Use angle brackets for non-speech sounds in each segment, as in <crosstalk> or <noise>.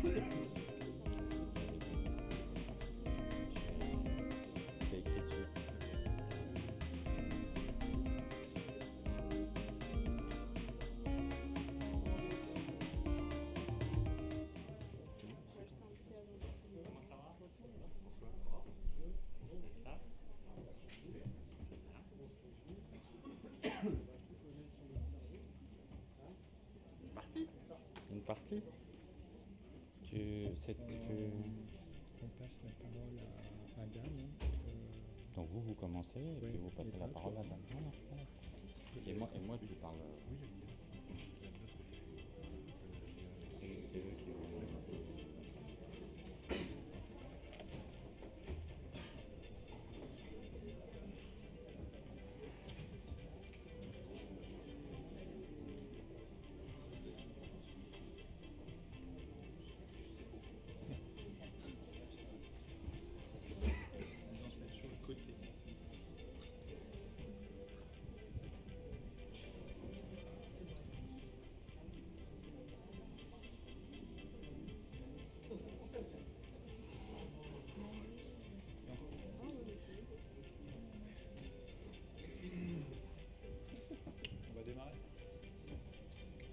C'est Une partie tu, c'est- tu- On passe la parole à, à Dan. hein. Euh, Donc vous, vous commencez et Oui, puis vous passez la parole à. Dan. Voilà, voilà. Et moi, et moi, tu parles. C'est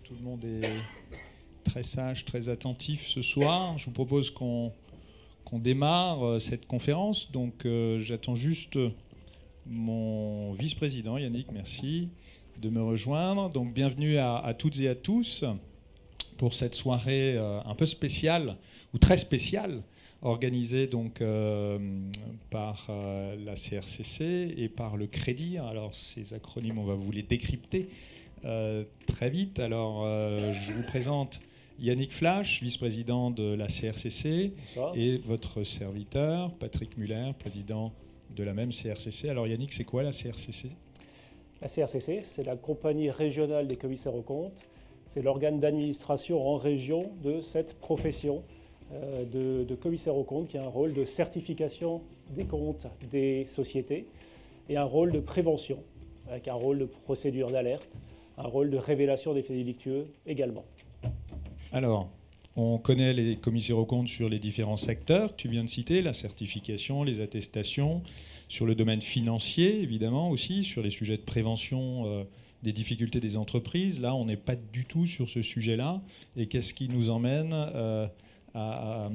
Tout le monde est très sage, très attentif ce soir. Je vous propose qu'on démarre euh, cette conférence. Donc euh, j'attends juste mon vice-président Yannick, merci de me rejoindre. Donc bienvenue à, à toutes et à tous pour cette soirée euh, un peu spéciale ou très spéciale organisée donc euh, par euh, la CRCC et par le Crédit. Alors ces acronymes, on va vous les décrypter euh, très vite. Alors je vous présente Yannick Flash, vice-président de la CRCC, Bonsoir. et votre serviteur Patrick Muller, président de la même CRCC. Alors Yannick, c'est quoi la CRCC La CRCC, c'est la compagnie régionale des commissaires aux comptes. C'est l'organe d'administration en région de cette profession de, de commissaire aux comptes qui a un rôle de certification des comptes des sociétés et un rôle de prévention, avec un rôle de procédure d'alerte, un rôle de révélation des faits délictueux également. Alors, on connaît les commissaires aux comptes sur les différents secteurs tu viens de citer, la certification, les attestations, sur le domaine financier, évidemment, aussi, sur les sujets de prévention euh, des difficultés des entreprises. Là, on n'est pas du tout sur ce sujet-là. Et qu'est-ce qui nous emmène euh, à,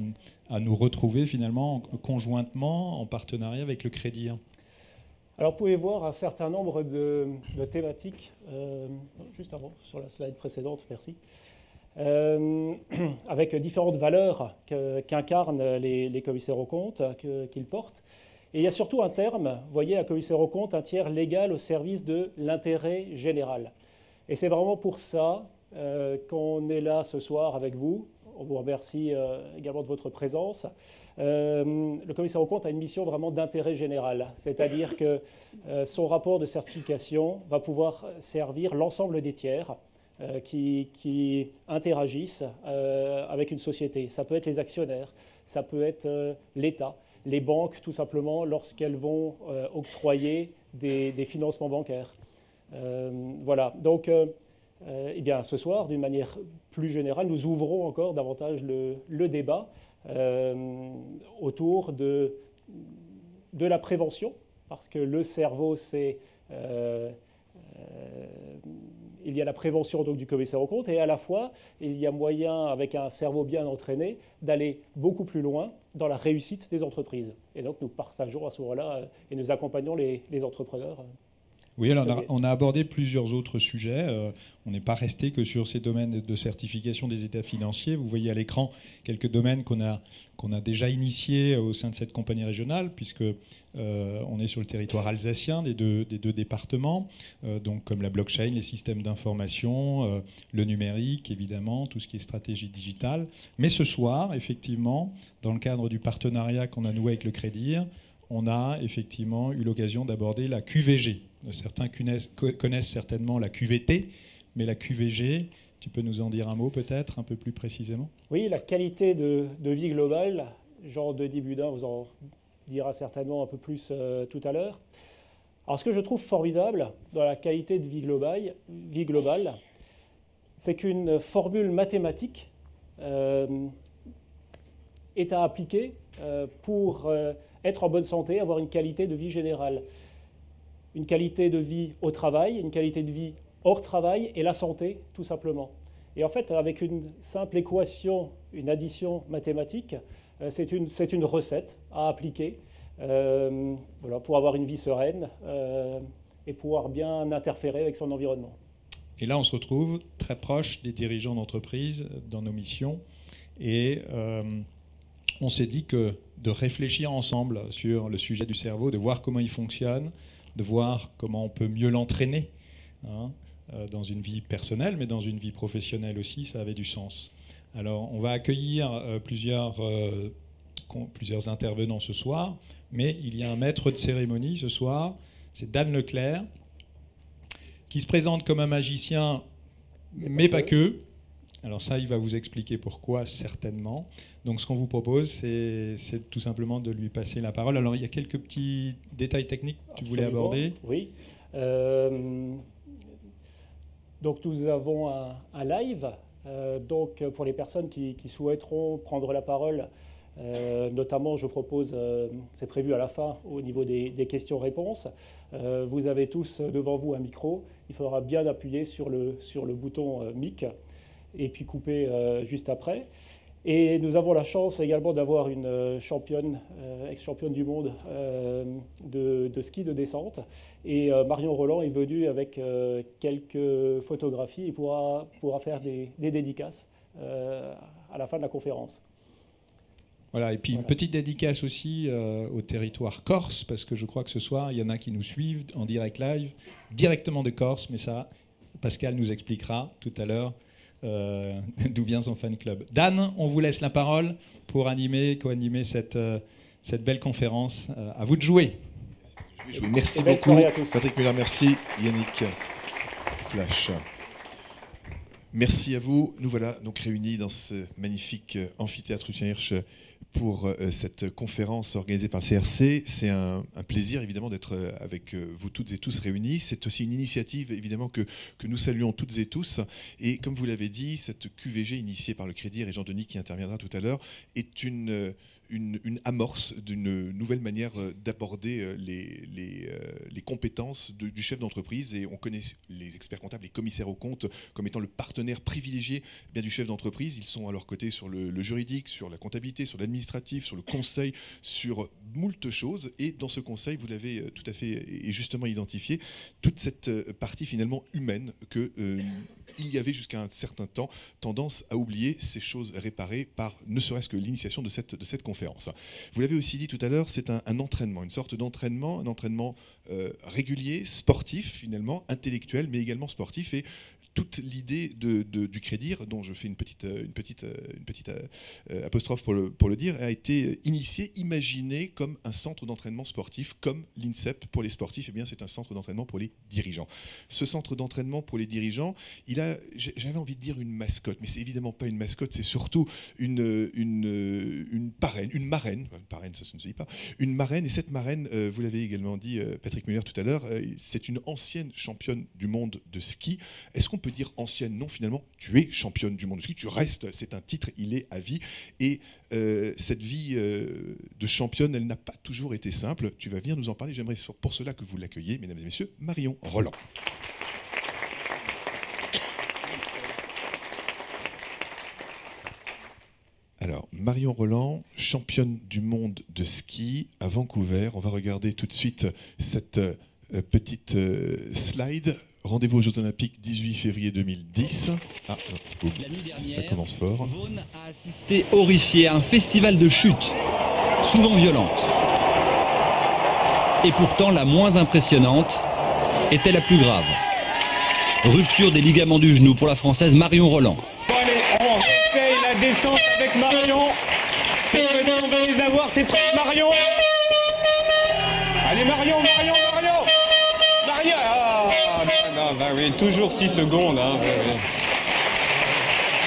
nous retrouver finalement conjointement en partenariat avec le Crédit Alors, vous pouvez voir un certain nombre de, thématiques, euh, juste avant, sur la slide précédente, merci, euh, <clears throat> avec différentes valeurs qu'incarnent les, commissaires aux comptes, qu'ils portent. Et il y a surtout un terme, vous voyez, un commissaire aux comptes, un tiers légal au service de l'intérêt général. Et c'est vraiment pour ça euh, qu'on est là ce soir avec vous. On vous remercie euh, également de votre présence. Euh, le commissaire aux comptes a une mission vraiment d'intérêt général, c'est-à-dire que euh, son rapport de certification va pouvoir servir l'ensemble des tiers qui, interagissent avec une société. Ça peut être les actionnaires, ça peut être l'État, les banques tout simplement lorsqu'elles vont octroyer des, des financements bancaires. Voilà, donc euh, eh bien, ce soir, d'une manière plus générale, nous ouvrons encore davantage le, débat euh, autour de, la prévention, parce que le cerveau, c'est... euh, il y a la prévention donc, du commissaire aux comptes et à la fois, il y a moyen, avec un cerveau bien entraîné, d'aller beaucoup plus loin dans la réussite des entreprises. Et donc, nous partageons à ce moment-là et nous accompagnons les entrepreneurs. Oui, alors on a, Xavier. on a abordé plusieurs autres sujets. Euh, on n'est pas resté que sur ces domaines de certification des états financiers. Vous voyez à l'écran quelques domaines qu'on a, qu'on a déjà initiés au sein de cette compagnie régionale, puisque euh, on est sur le territoire alsacien des deux, des deux départements, euh, donc comme la blockchain, les systèmes d'information, le numérique, évidemment, tout ce qui est stratégie digitale. Mais ce soir, effectivement, dans le cadre du partenariat qu'on a noué avec le Crédit, on a effectivement eu l'occasion d'aborder la QVG. Certains connaissent, certainement la QVT, mais la QVG, tu peux nous en dire un mot peut-être, un peu plus précisément? Oui, la qualité de, de vie globale, Jean-Denis Budin vous en dira certainement un peu plus euh, tout à l'heure. Alors ce que je trouve formidable dans la qualité de vie globale, c'est qu'une formule mathématique euh, est à appliquer pour euh, être en bonne santé, avoir une qualité de vie générale. Une qualité de vie au travail, une qualité de vie hors travail et la santé, tout simplement. Et en fait, avec une simple équation, une addition mathématique, euh, c'est une, une, recette à appliquer voilà, pour avoir une vie sereine et pouvoir bien interférer avec son environnement. Et là, on se retrouve très proche des dirigeants d'entreprise dans nos missions. Et on s'est dit que de réfléchir ensemble sur le sujet du cerveau, de voir comment il fonctionne, de voir comment on peut mieux l'entraîner hein, euh, dans une vie personnelle, mais dans une vie professionnelle aussi, ça avait du sens. Alors, on va accueillir euh, plusieurs, euh, plusieurs intervenants ce soir, mais il y a un maître de cérémonie ce soir, c'est Dan Leclerc, qui se présente comme un magicien, mais, pas que alors ça, il va vous expliquer pourquoi, certainement. Donc ce qu'on vous propose, c'est tout simplement de lui passer la parole. Alors il y a quelques petits détails techniques que tu voulais aborder. Oui. Euh, donc nous avons un, live. Euh, donc pour les personnes qui, souhaiteront prendre la parole, euh, notamment, je propose, c'est prévu à la fin au niveau des, des questions-réponses. vous avez tous devant vous un micro. Il faudra bien appuyer sur le, sur le bouton mic et puis couper euh, juste après. Et nous avons la chance également d'avoir une euh, championne, euh, ex-championne du monde de, ski de descente. Et Marion Roland est venue avec quelques photographies et pourra, pourra faire des, dédicaces à la fin de la conférence. Voilà, et puis une petite dédicace aussi au territoire corse, parce que je crois que ce soir, il y en a qui nous suivent en direct live, directement de Corse, mais ça, Pascal nous expliquera tout à l'heure euh, <laughs> d'où vient son fan club. Dan, on vous laisse la parole pour animer, co-animer cette, euh, cette belle conférence. Euh, à vous de jouer. Merci beaucoup. Patrick Muller, merci. Yannick Flash. Merci à vous. Nous voilà donc réunis dans ce magnifique amphithéâtre Lucien Hirsch pour euh, cette conférence organisée par CRC. C'est un, plaisir évidemment d'être euh, avec euh, vous toutes et tous réunis. C'est aussi une initiative évidemment que, que nous saluons toutes et tous. Et comme vous l'avez dit, cette QVG initiée par le Crédit et Jean Denis qui interviendra tout à l'heure est une une, amorce d'une nouvelle manière euh, d'aborder euh, les, euh, les, compétences du chef d'entreprise. Et on connaît les experts comptables, les commissaires aux comptes, comme étant le partenaire privilégié eh bien, du chef d'entreprise. Ils sont à leur côté sur le, juridique, sur la comptabilité, sur l'administratif, sur le conseil, sur moult choses. Et dans ce conseil, vous l'avez tout à fait et justement identifié, toute cette partie finalement humaine que il y avait jusqu'à un certain temps tendance à oublier ces choses réparées par ne serait-ce que l'initiation de cette, conférence. Vous l'avez aussi dit tout à l'heure, c'est un, entraînement, une sorte d'entraînement, un entraînement euh, régulier, sportif finalement, intellectuel, mais également sportif. Et toute l'idée du crédit, dont je fais une petite, euh, euh, euh, apostrophe pour le, dire, a été initiée, imaginée comme un centre d'entraînement sportif, comme l'INSEP pour les sportifs, et eh bien c'est un centre d'entraînement pour les dirigeants. Ce centre d'entraînement pour les dirigeants, j'avais envie de dire une mascotte, mais c'est évidemment pas une mascotte, c'est surtout une, une parraine, une marraine, une parraine ça, se ne se dit pas, une marraine, et cette marraine, vous l'avez également dit Patrick Muller tout à l'heure, c'est une ancienne championne du monde de ski. Est-ce qu'on peut dire ancienne. Non, finalement, tu es championne du monde du ski, tu restes, c'est un titre, il est à vie. Et euh, cette vie euh, de championne, elle n'a pas toujours été simple. Tu vas venir nous en parler. J'aimerais pour cela que vous l'accueilliez, mesdames et messieurs, Marion Roland. Alors, Marion Roland, championne du monde de ski à Vancouver. On va regarder tout de suite cette euh, petite slide Rendez-vous aux Jeux Olympiques 18 février 2010. Ah, ça commence fort. Vaughan a assisté horrifié à un festival de chutes, souvent violentes. Et pourtant, la moins impressionnante était la plus grave. Rupture des ligaments du genou pour la Française Marion Roland. Bon allez, on fait la descente avec Marion. C'est on va les avoir, t'es prêt Marion oui, toujours 6 secondes. Hein,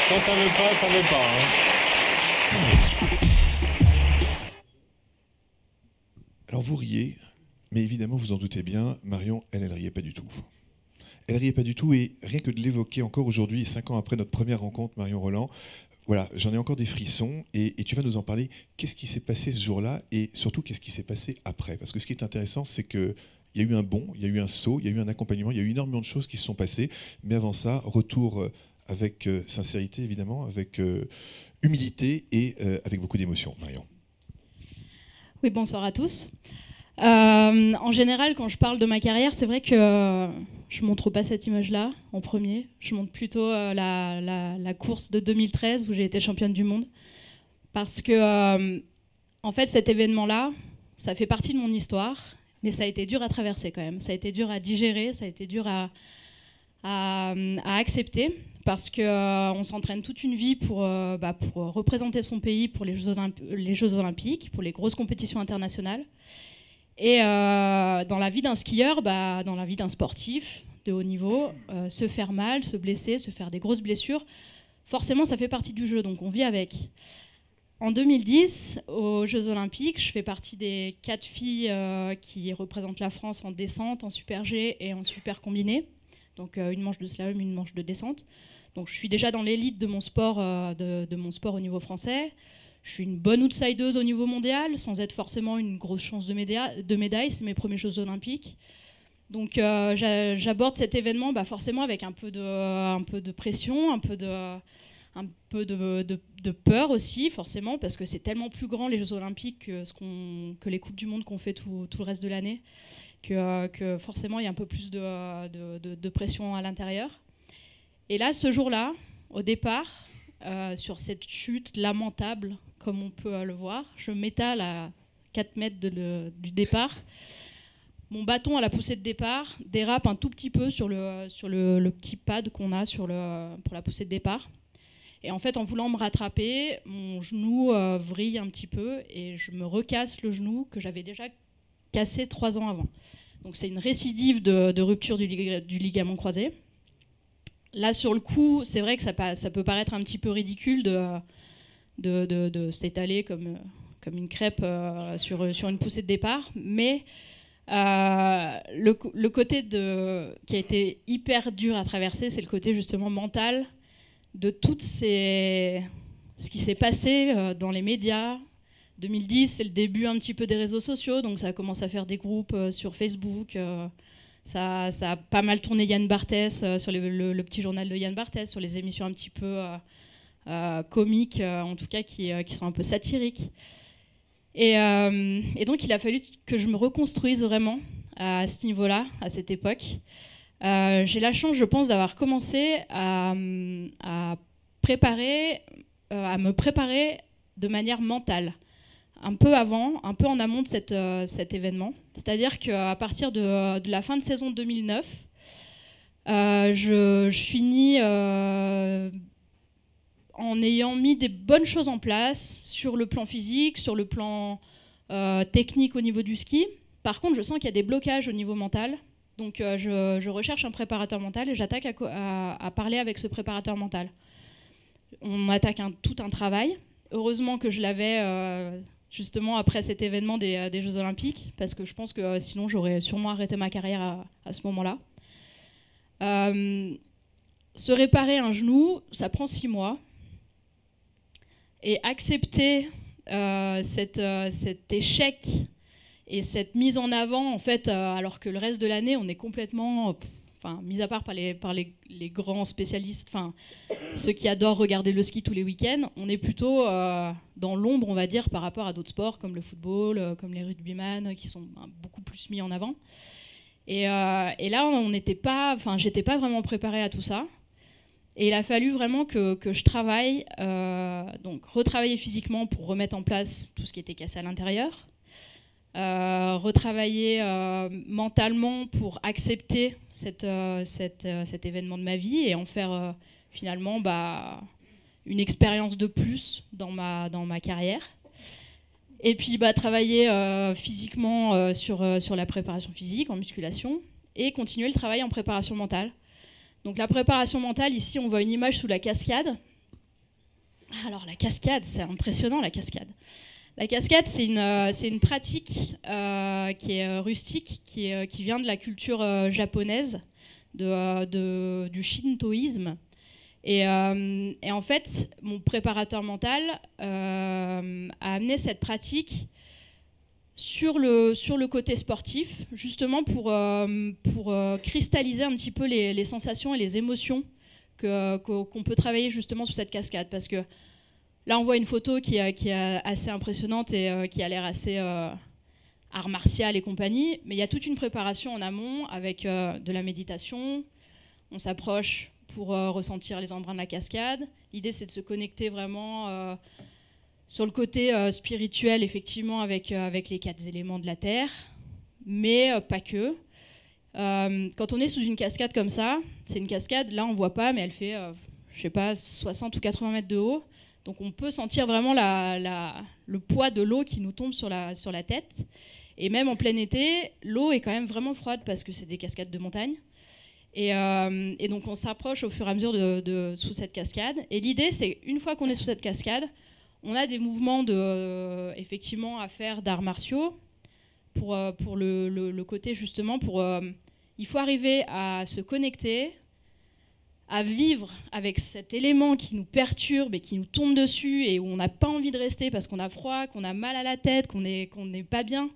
Quand ça veut pas, ça veut pas. Hein. Alors vous riez, mais évidemment vous en doutez bien, Marion, elle, elle riait pas du tout. Elle riait pas du tout et rien que de l'évoquer encore aujourd'hui, cinq ans après notre première rencontre, Marion Roland, voilà, j'en ai encore des frissons et, tu vas nous en parler. Qu'est-ce qui s'est passé ce jour-là et surtout qu'est-ce qui s'est passé après? Parce que ce qui est intéressant, c'est que il y a eu un bond, il y a eu un saut, il y a eu un accompagnement, il y a eu énormément de choses qui se sont passées. Mais avant ça, retour euh, avec euh, sincérité, évidemment, avec euh, humilité et avec beaucoup d'émotion. Marion. Oui, bonsoir à tous. en général, quand je parle de ma carrière, c'est vrai que je montre pas cette image-là en premier. Je montre plutôt la, course de 2013 où j'ai été championne du monde. Parce que, en fait, cet événement-là, ça fait partie de mon histoire mais ça a été dur à traverser quand même. Ça a été dur à digérer, ça a été dur à, accepter parce qu'on euh, s'entraîne toute une vie pour, euh, bah, représenter son pays pour les Jeux, les Jeux, Olympiques, pour les grosses compétitions internationales. Et euh, dans la vie d'un skieur, bah, dans la vie d'un sportif de haut niveau, se faire mal, se blesser, se faire des grosses blessures, forcément ça fait partie du jeu, donc on vit avec. En 2010, aux Jeux Olympiques, je fais partie des quatre filles euh, qui représentent la France en descente, en super G et en super combiné. Donc euh, une manche de slalom, une manche de descente. Donc je suis déjà dans l'élite de mon sport, euh, de, mon sport au niveau français. Je suis une bonne outsideuse au niveau mondial, sans être forcément une grosse chance de, médaille. C'est mes premiers Jeux Olympiques. Donc j'aborde cet événement bah, forcément avec un peu, de, pression, un peu de, peur aussi, forcément, parce que c'est tellement plus grand les Jeux Olympiques que, les Coupes du Monde qu'on fait tout, le reste de l'année, que, que, forcément il y a un peu plus de, pression à l'intérieur. Et là, ce jour-là, au départ, euh, sur cette chute lamentable, comme on peut le voir, je m'étale à 4 mètres du départ. Mon bâton à la poussée de départ dérape un tout petit peu sur le, petit pad qu'on a pour la poussée de départ. Et en fait, en voulant me rattraper, mon genou euh, vrille un petit peu et je me recasse le genou que j'avais déjà cassé trois ans avant. Donc c'est une récidive de, rupture du, ligament croisé. Là, sur le coup, c'est vrai que ça, peut paraître un petit peu ridicule de, s'étaler comme, une crêpe euh, sur, une poussée de départ, mais euh, le, côté qui a été hyper dur à traverser, c'est le côté justement mental de ces... ce qui s'est passé euh, dans les médias. 2010, c'est le début un petit peu des réseaux sociaux, donc ça commence à faire des groupes euh, sur Facebook. Euh, ça, ça, a pas mal tourné Yann Barthès sur le, petit journal de Yann Barthès, sur les émissions un petit peu comiques, en tout cas qui, qui, sont un peu satiriques. Et, et, donc il a fallu que je me reconstruise vraiment à ce niveau-là, à cette époque. Euh, j'ai la chance, je pense, d'avoir commencé à, préparer, euh, à me préparer de manière mentale, un peu avant, un peu en amont de euh, cet événement. C'est-à-dire qu'à partir de, la fin de saison 2009, je, je, finis en ayant mis des bonnes choses en place sur le plan physique, sur le plan technique au niveau du ski. Par contre, je sens qu'il y a des blocages au niveau mental donc euh, je, recherche un préparateur mental et j'attaque à, parler avec ce préparateur mental. On attaque tout un travail. Heureusement que je l'avais euh, justement après cet événement des, Jeux Olympiques, parce que je pense que euh, sinon j'aurais sûrement arrêté ma carrière à, ce moment-là. se réparer un genou, ça prend six mois. Et accepter cet échec et cette mise en avant, en fait, euh, alors que le reste de l'année, on est complètement, enfin, mis à part par les, par les, grands spécialistes, enfin, ceux qui adorent regarder le ski tous les week-ends, on est plutôt euh, dans l'ombre, on va dire, par rapport à d'autres sports comme le football, euh, comme les rugbyman, qui sont beaucoup plus mis en avant. Et, et là, on n'était pas, enfin, j'étais pas vraiment préparée à tout ça. Et il a fallu vraiment que, que je travaille, donc retravailler physiquement pour remettre en place tout ce qui était cassé à l'intérieur, euh, retravailler euh, mentalement pour accepter euh, cet événement de ma vie et en faire finalement bah, une expérience de plus dans ma, dans ma carrière. Et puis bah, travailler physiquement sur, sur la préparation physique, en musculation, et continuer le travail en préparation mentale. Donc la préparation mentale, ici on voit une image sous la cascade. Alors la cascade, c'est impressionnant la cascade. La cascade, c'est une, euh, pratique euh, qui est euh, rustique, qui, vient de la culture japonaise, de, du shintoïsme. Et, en fait, mon préparateur mental a amené cette pratique sur le, sur côté sportif, justement pour, cristalliser un petit peu les, sensations et les émotions qu'on peut travailler justement sous cette cascade. Parce que là, on voit une photo qui, est assez impressionnante et qui a l'air assez art martial et compagnie, mais il y a toute une préparation en amont avec euh, de la méditation. On s'approche pour euh, ressentir les embruns de la cascade. L'idée, c'est de se connecter vraiment euh, sur le côté spirituel, effectivement, avec, avec les quatre éléments de la Terre, mais pas que. quand on est sous une cascade comme ça, c'est une cascade, là on voit pas, mais elle fait, je sais pas, 60 ou 80 mètres de haut. Donc on peut sentir vraiment le poids de l'eau qui nous tombe sur la, tête. Et même en plein été, l'eau est quand même vraiment froide parce que c'est des cascades de montagne. Et, euh, donc on s'approche au fur et à mesure de, sous cette cascade. Et l'idée, c'est une fois qu'on est sous cette cascade, on a des mouvements de, euh, effectivement à faire d'arts martiaux pour, euh, pour le, côté justement pour il faut arriver à se connecter, à vivre avec cet élément qui nous perturbe et qui nous tombe dessus et où on n'a pas envie de rester parce qu'on a froid, qu'on a mal à la tête, qu'on n'est pas bien.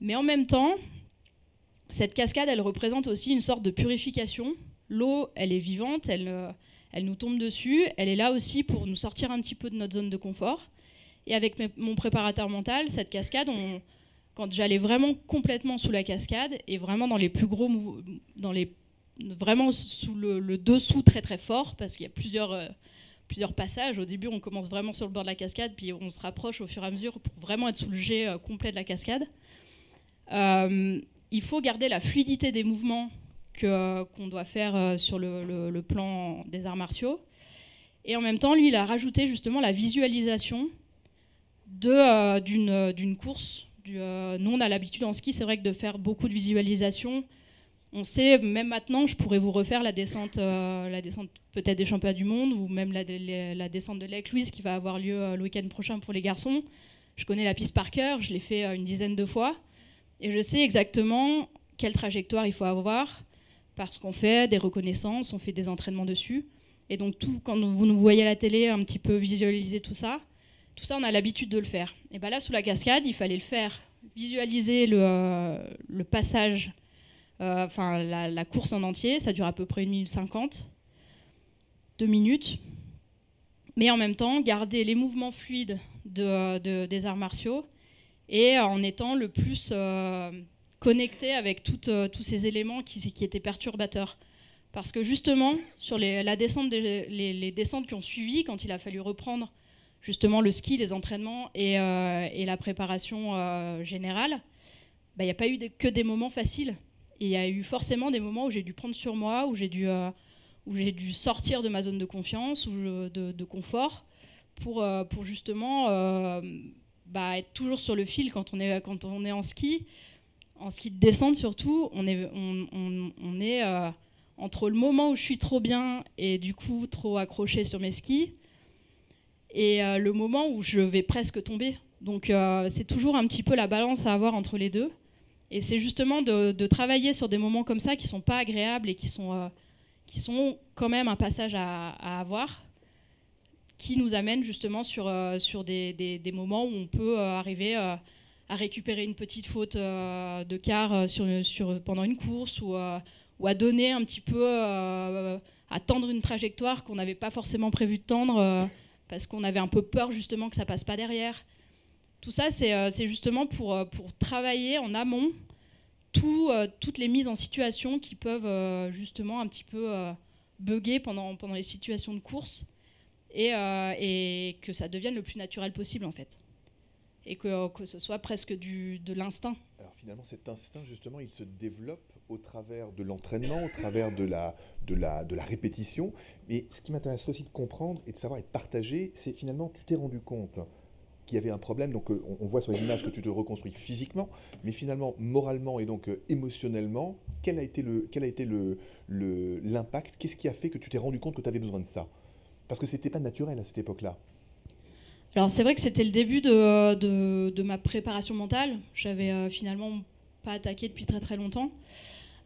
Mais en même temps, cette cascade, elle représente aussi une sorte de purification. L'eau, elle est vivante, elle, euh, elle nous tombe dessus, elle est là aussi pour nous sortir un petit peu de notre zone de confort. Et avec mon préparateur mental, cette cascade, quand j'allais vraiment complètement sous la cascade et vraiment dans les plus gros, les vraiment sous le, dessous très très fort, parce qu'il y a plusieurs, euh, plusieurs passages. Au début, on commence vraiment sur le bord de la cascade, puis on se rapproche au fur et à mesure pour vraiment être sous le jet euh, complet de la cascade. Euh, il faut garder la fluidité des mouvements qu'on doit faire sur le, plan des arts martiaux. Et en même temps, lui, il a rajouté justement la visualisation d'une course. nous, on a l'habitude en ski, c'est vrai que de faire beaucoup de visualisation. On sait, même maintenant, je pourrais vous refaire la descente, la descente peut-être des championnats du monde ou même la, descente de Lake Louise qui va avoir lieu le week-end prochain pour les garçons. Je connais la piste par cœur, je l'ai fait une dizaine de fois. Et je sais exactement quelle trajectoire il faut avoir parce qu'on fait des reconnaissances, on fait des entraînements dessus. Et donc tout, quand vous nous voyez à la télé un petit peu visualiser tout ça, tout ça on a l'habitude de le faire. Et bien là sous la cascade, il fallait le faire, visualiser le, euh, passage, euh, enfin la, course en entier, ça dure à peu près une minute cinquante, deux minutes, mais en même temps garder les mouvements fluides de, des arts martiaux et en étant le plus euh, connecté avec euh, tous ces éléments qui, étaient perturbateurs. Parce que justement, sur les, la descente les, descentes qui ont suivi, quand il a fallu reprendre justement le ski, les entraînements et, euh, la préparation générale, bah, il n'y a pas eu que des moments faciles. Il y a eu forcément des moments où j'ai dû prendre sur moi, où j'ai dû, dû sortir de ma zone de confiance ou de, confort pour, pour justement bah, être toujours sur le fil quand on est, quand on est en ski. En ski de descente surtout, on est, on, on, est euh, entre le moment où je suis trop bien et du coup trop accroché sur mes skis et euh, le moment où je vais presque tomber. Donc euh, c'est toujours un petit peu la balance à avoir entre les deux. Et c'est justement de, travailler sur des moments comme ça qui sont pas agréables et qui sont, qui sont quand même un passage à, avoir qui nous amène justement sur, euh, sur des, des, moments où on peut euh, arriver euh, à récupérer une petite faute de quart sur, sur, pendant une course ou, ou, à donner un petit peu, à tendre une trajectoire qu'on n'avait pas forcément prévu de tendre parce qu'on avait un peu peur justement que ça passe pas derrière. Tout ça, c'est justement pour, pour travailler en amont tout, toutes les mises en situation qui peuvent justement un petit peu bugger pendant, les situations de course euh, et, que ça devienne le plus naturel possible en fait. Et que, ce soit presque de l'instinct. Alors finalement, cet instinct, justement, il se développe au travers de l'entraînement, au travers de la, de, la, répétition. Mais ce qui m'intéresse aussi de comprendre et de savoir et de partager, c'est finalement, tu t'es rendu compte qu'il y avait un problème. Donc, euh, on, voit sur les images que tu te reconstruis physiquement, mais finalement, moralement et donc euh, émotionnellement, quel a été le, quel a été le, l'impact? Qu'est-ce qui a fait que tu t'es rendu compte que tu avais besoin de ça? Parce que c'était pas naturel à cette époque-là. Alors c'est vrai que c'était le début de, de, ma préparation mentale. J'avais euh, finalement pas attaqué depuis très très longtemps.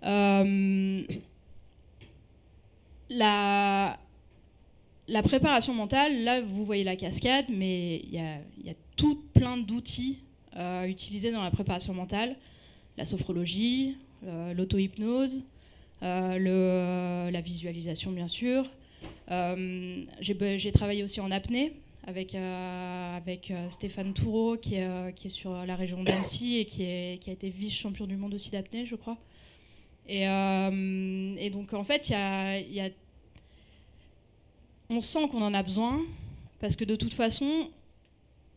Euh, la, la préparation mentale, là vous voyez la cascade, mais il y a, tout plein d'outils euh, utilisés dans la préparation mentale. La sophrologie, euh, l'auto-hypnose, euh, la visualisation bien sûr. Euh, J'ai travaillé aussi en apnée avec, euh, avec Stéphane Toureau qui est, sur la région d'Annecy et qui, a été vice-champion du monde aussi d'apnée je crois. Et, donc en fait il y a on sent qu'on en a besoin, parce que de toute façon,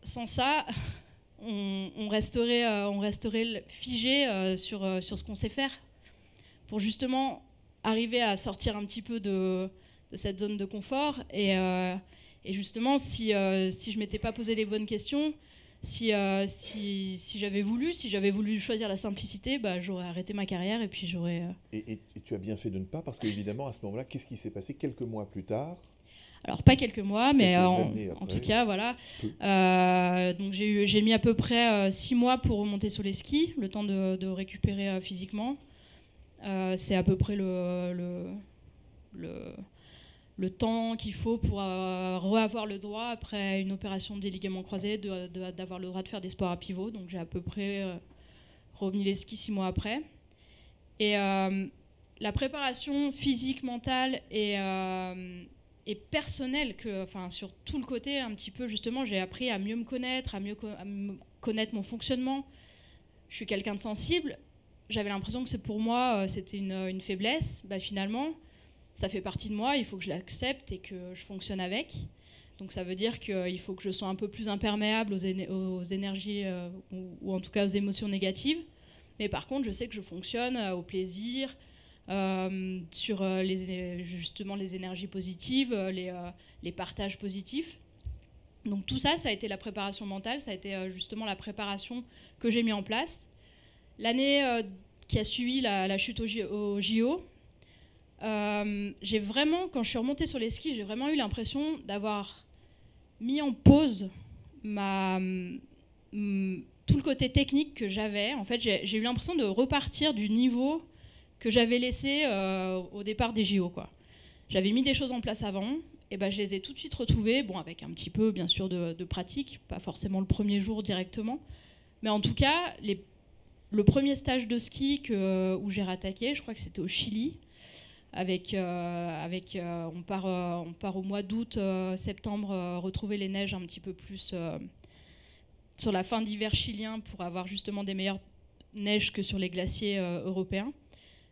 sans ça, <laughs> on, resterait, euh, figé euh, sur, euh, sur ce qu'on sait faire. Pour justement arriver à sortir un petit peu de, cette zone de confort. Et, justement, si, je m'étais pas posé les bonnes questions, si, j'avais voulu, si j'avais voulu choisir la simplicité, bah, j'aurais arrêté ma carrière et puis j'aurais. et- et tu as bien fait de ne pas, parce qu'évidemment, à ce moment-là, qu'est-ce qui s'est passé quelques mois plus tard Alors pas quelques mois, mais Quelques euh, en, tout cas, voilà. Euh, donc j'ai mis à peu près euh, six mois pour remonter sur les skis, le temps de, de récupérer physiquement. Euh, C'est à peu près le, le, le, le temps qu'il faut pour euh, re-avoir le droit, après une opération des ligaments croisés, d'avoir le droit de faire des sports à pivot. Donc j'ai à peu près remis les skis six mois après. Et la préparation physique, mentale et, euh, et personnelle, que, enfin, sur tout le côté, un petit peu, justement, j'ai appris à mieux me connaître, à mieux connaître mon fonctionnement. Je suis quelqu'un de sensible. J'avais l'impression que c'est pour moi, euh, c'était une, faiblesse. Bah, finalement, ça fait partie de moi, il faut que je l'accepte et que je fonctionne avec. Donc ça veut dire qu'il faut que je sois un peu plus imperméable aux, éne- aux énergies, euh, ou, en tout cas aux émotions négatives. Mais par contre, je sais que je fonctionne euh, au plaisir, sur euh, les, justement les énergies positives, euh, les, euh, partages positifs. Donc tout ça, ça a été la préparation mentale, ça a été euh, justement la préparation que j'ai mis en place. L'année euh, qui a suivi la, chute au, JO, euh, j'ai vraiment, quand je suis remontée sur les skis, j'ai vraiment eu l'impression d'avoir mis en pause tout le côté technique que j'avais. En fait, j'ai eu l'impression de repartir du niveau que j'avais laissé euh, au départ des JO. quoi. J'avais mis des choses en place avant, et ben je les ai tout de suite retrouvées, bon, avec un petit peu, bien sûr, de, pratique, pas forcément le premier jour directement, mais en tout cas, le premier stage de ski où j'ai rattaqué, je crois que c'était au Chili, avec, euh, avec euh, on, part, on part au mois d'août, septembre, retrouver les neiges un petit peu plus sur la fin d'hiver chilien pour avoir justement des meilleures neiges que sur les glaciers européens.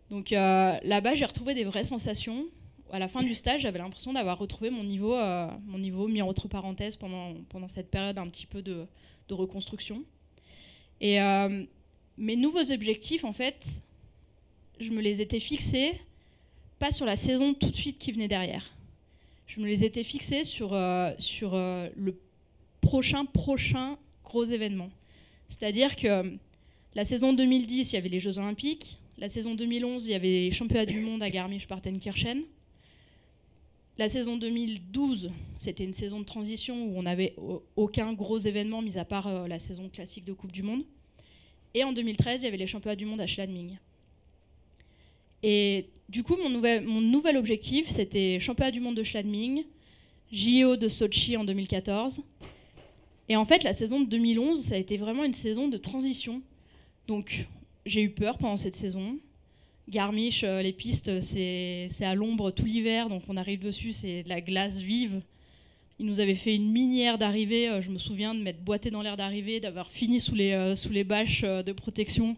Donc euh, là-bas, j'ai retrouvé des vraies sensations. À la fin du stage, j'avais l'impression d'avoir retrouvé mon niveau, euh, mon niveau mis entre parenthèses pendant, pendant cette période un petit peu de, reconstruction. Et euh, mes nouveaux objectifs, en fait, je me les étais fixés pas sur la saison tout de suite qui venait derrière. Je me les étais fixés sur, sur le prochain, prochain gros événement. C'est-à-dire que la saison 2010, il y avait les Jeux Olympiques. La saison 2011, il y avait les championnats du monde à Garmisch-Partenkirchen. La saison 2012, c'était une saison de transition où on n'avait au- aucun gros événement, mis à part euh, la saison classique de Coupe du Monde. Et en 2013, il y avait les championnats du monde à Schladming. Et du coup, mon nouvel, objectif, c'était championnat du monde de Schladming, JO de Sochi en 2014. Et en fait, la saison de 2011, ça a été vraiment une saison de transition. Donc, j'ai eu peur pendant cette saison. Garmisch, euh, les pistes, c'est c'est à l'ombre tout l'hiver, donc on arrive dessus, c'est de la glace vive. Ils nous avaient fait une minière d'arrivée, euh, je me souviens de m'être boité dans l'air d'arrivée, d'avoir fini sous les, euh, sous les bâches euh, de protection.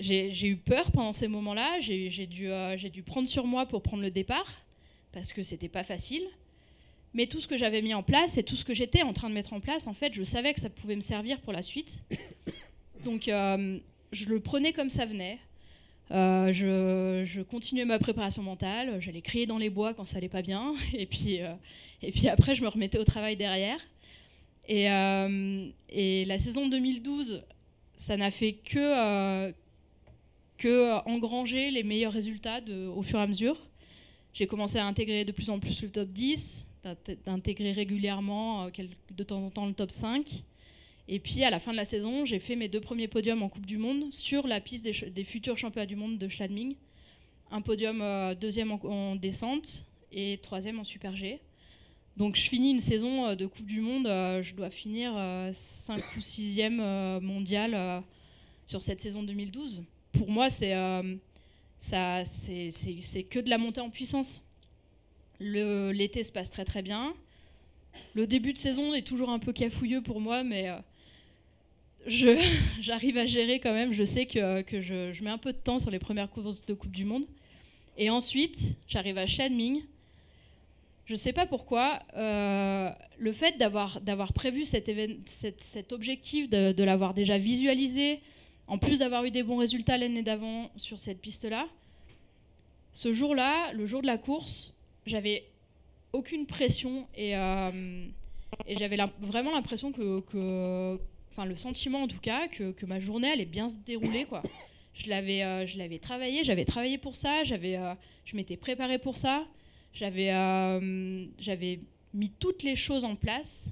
J'ai eu peur pendant ces moments-là, j'ai dû, euh, dû prendre sur moi pour prendre le départ, parce que c'était pas facile. Mais tout ce que j'avais mis en place et tout ce que j'étais en train de mettre en place, en fait, je savais que ça pouvait me servir pour la suite. Donc, euh, je le prenais comme ça venait. Euh, je, continuais ma préparation mentale. J'allais crier dans les bois quand ça allait pas bien. <laughs> Et puis, euh, et puis après, je me remettais au travail derrière. Et, euh, la saison 2012, ça n'a fait que, engranger les meilleurs résultats au fur et à mesure. J'ai commencé à intégrer de plus en plus le top 10, d'int- d'intégrer régulièrement de temps en temps le top 5. Et puis à la fin de la saison, j'ai fait mes deux premiers podiums en Coupe du Monde sur la piste des, futurs championnats du monde de Schladming. Un podium euh, deuxième en, en descente et troisième en Super G. Donc je finis une saison euh, de Coupe du Monde, euh, je dois finir 5 ou 6e mondial sur cette saison 2012. Pour moi, c'est que de la montée en puissance. L'été se passe très très bien. Le début de saison est toujours un peu cafouilleux pour moi, mais <laughs> j'arrive à gérer quand même. Je sais que, que je, mets un peu de temps sur les premières courses de Coupe du Monde. Et ensuite, j'arrive à Shanming. Je ne sais pas pourquoi, euh, le fait d'avoir prévu cet, objectif, de, l'avoir déjà visualisé, en plus d'avoir eu des bons résultats l'année d'avant sur cette piste-là, ce jour-là, le jour de la course, j'avais aucune pression et, euh, j'avais vraiment l'impression que, enfin le sentiment en tout cas, que, que, ma journée allait bien se dérouler quoi. Je l'avais, euh, je l'avais travaillé, j'avais travaillé pour ça, j'avais, euh, je m'étais préparé pour ça, j'avais, euh, j'avais mis toutes les choses en place.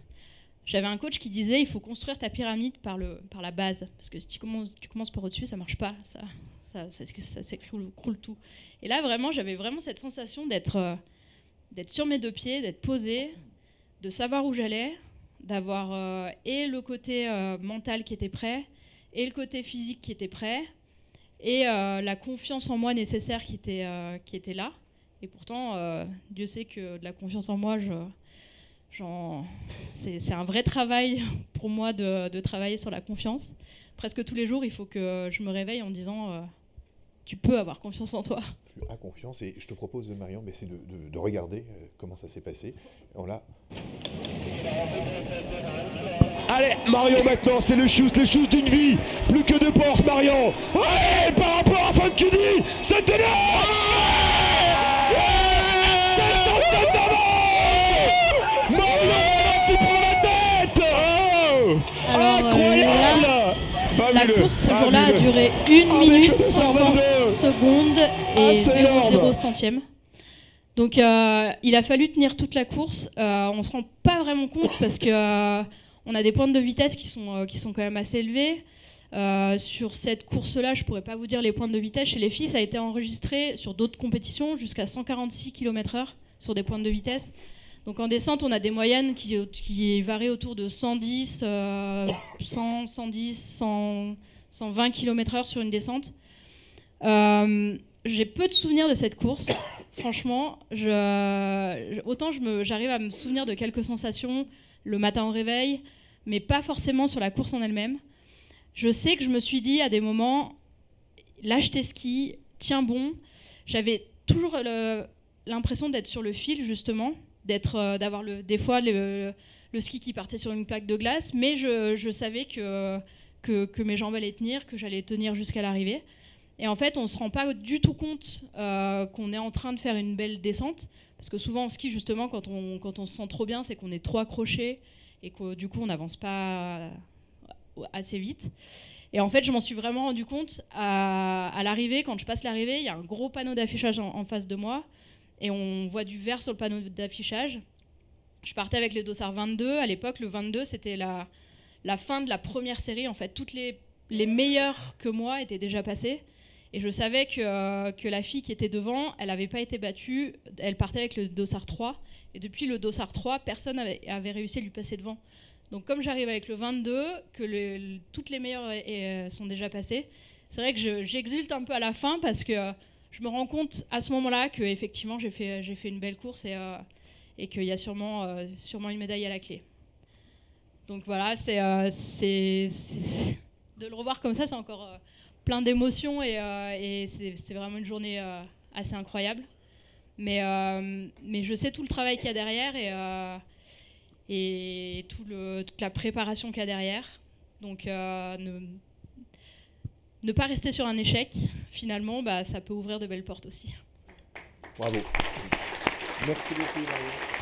J'avais un coach qui disait il faut construire ta pyramide par, le, par la base, parce que si tu commences, tu commences par au-dessus, ça marche pas, ça, ça, ça, ça s'écroule tout. Et là vraiment, j'avais vraiment cette sensation d'être, d'être sur mes deux pieds, d'être posé, de savoir où j'allais, d'avoir et le côté mental qui était prêt, et le côté physique qui était prêt, et euh, la confiance en moi nécessaire qui était, euh, qui était là. Et pourtant, euh, Dieu sait que de la confiance en moi, c'est un vrai travail pour moi de, de, travailler sur la confiance. Presque tous les jours, il faut que je me réveille en disant Tu peux avoir confiance en toi. Tu as confiance et je te propose, Marion, mais c'est de, de, de, regarder comment ça s'est passé. On l'a. Allez, Marion maintenant, c'est le shoot, le shoot d'une vie. Plus que deux portes, Marion. Allez, par rapport à Funkini, c'était là Marion qui prend la tête oh Incroyable la course ce jour-là a duré 1 minute 50 secondes et 0,0 ah, centième. Donc euh, il a fallu tenir toute la course. Euh, on se rend pas vraiment compte parce que euh, on a des pointes de vitesse qui sont, qui sont quand même assez élevées. Sur cette course-là, je ne pourrais pas vous dire les pointes de vitesse. Chez les filles, ça a été enregistré sur d'autres compétitions jusqu'à 146 km/h sur des pointes de vitesse. Donc en descente, on a des moyennes qui, varient autour de 110, 100, 110, 100, 120 km/h sur une descente. Euh, j'ai peu de souvenirs de cette course. Franchement, autant j'arrive à me souvenir de quelques sensations le matin au réveil, mais pas forcément sur la course en elle-même. Je sais que je me suis dit à des moments, lâche tes skis, tiens bon. J'avais toujours l'impression d'être sur le fil, justement, d'être, euh, d'avoir des fois le, ski qui partait sur une plaque de glace, mais je, savais que, mes jambes allaient tenir, que j'allais tenir jusqu'à l'arrivée. Et en fait, on ne se rend pas du tout compte euh, qu'on est en train de faire une belle descente, parce que souvent en ski, justement, quand on, quand on se sent trop bien, c'est qu'on est trop accroché et que du coup, on n'avance pas assez vite. Et en fait, je m'en suis vraiment rendu compte à, l'arrivée. Quand je passe l'arrivée, il y a un gros panneau d'affichage en, face de moi et on voit du vert sur le panneau d'affichage. Je partais avec le dossard 22. À l'époque, le 22, c'était la, fin de la première série. En fait, toutes les, les meilleures que moi étaient déjà passées. Et je savais que, euh, que la fille qui était devant, elle n'avait pas été battue, elle partait avec le dossard 3. Et depuis le dossard 3, personne n'avait avait réussi à lui passer devant. Donc comme j'arrive avec le 22, que toutes les meilleures euh, sont déjà passées, c'est vrai que j'exulte un peu à la fin parce que je me rends compte à ce moment-là que effectivement j'ai fait, une belle course et, euh, qu'il y a sûrement, sûrement une médaille à la clé. Donc voilà, c'est de le revoir comme ça, c'est encore plein d'émotions et, euh, c'est vraiment une journée euh, assez incroyable. Mais, euh, je sais tout le travail qu'il y a derrière et, toute la préparation qu'il y a derrière. Ne, pas rester sur un échec, finalement, bah, ça peut ouvrir de belles portes aussi. Bravo. Merci beaucoup.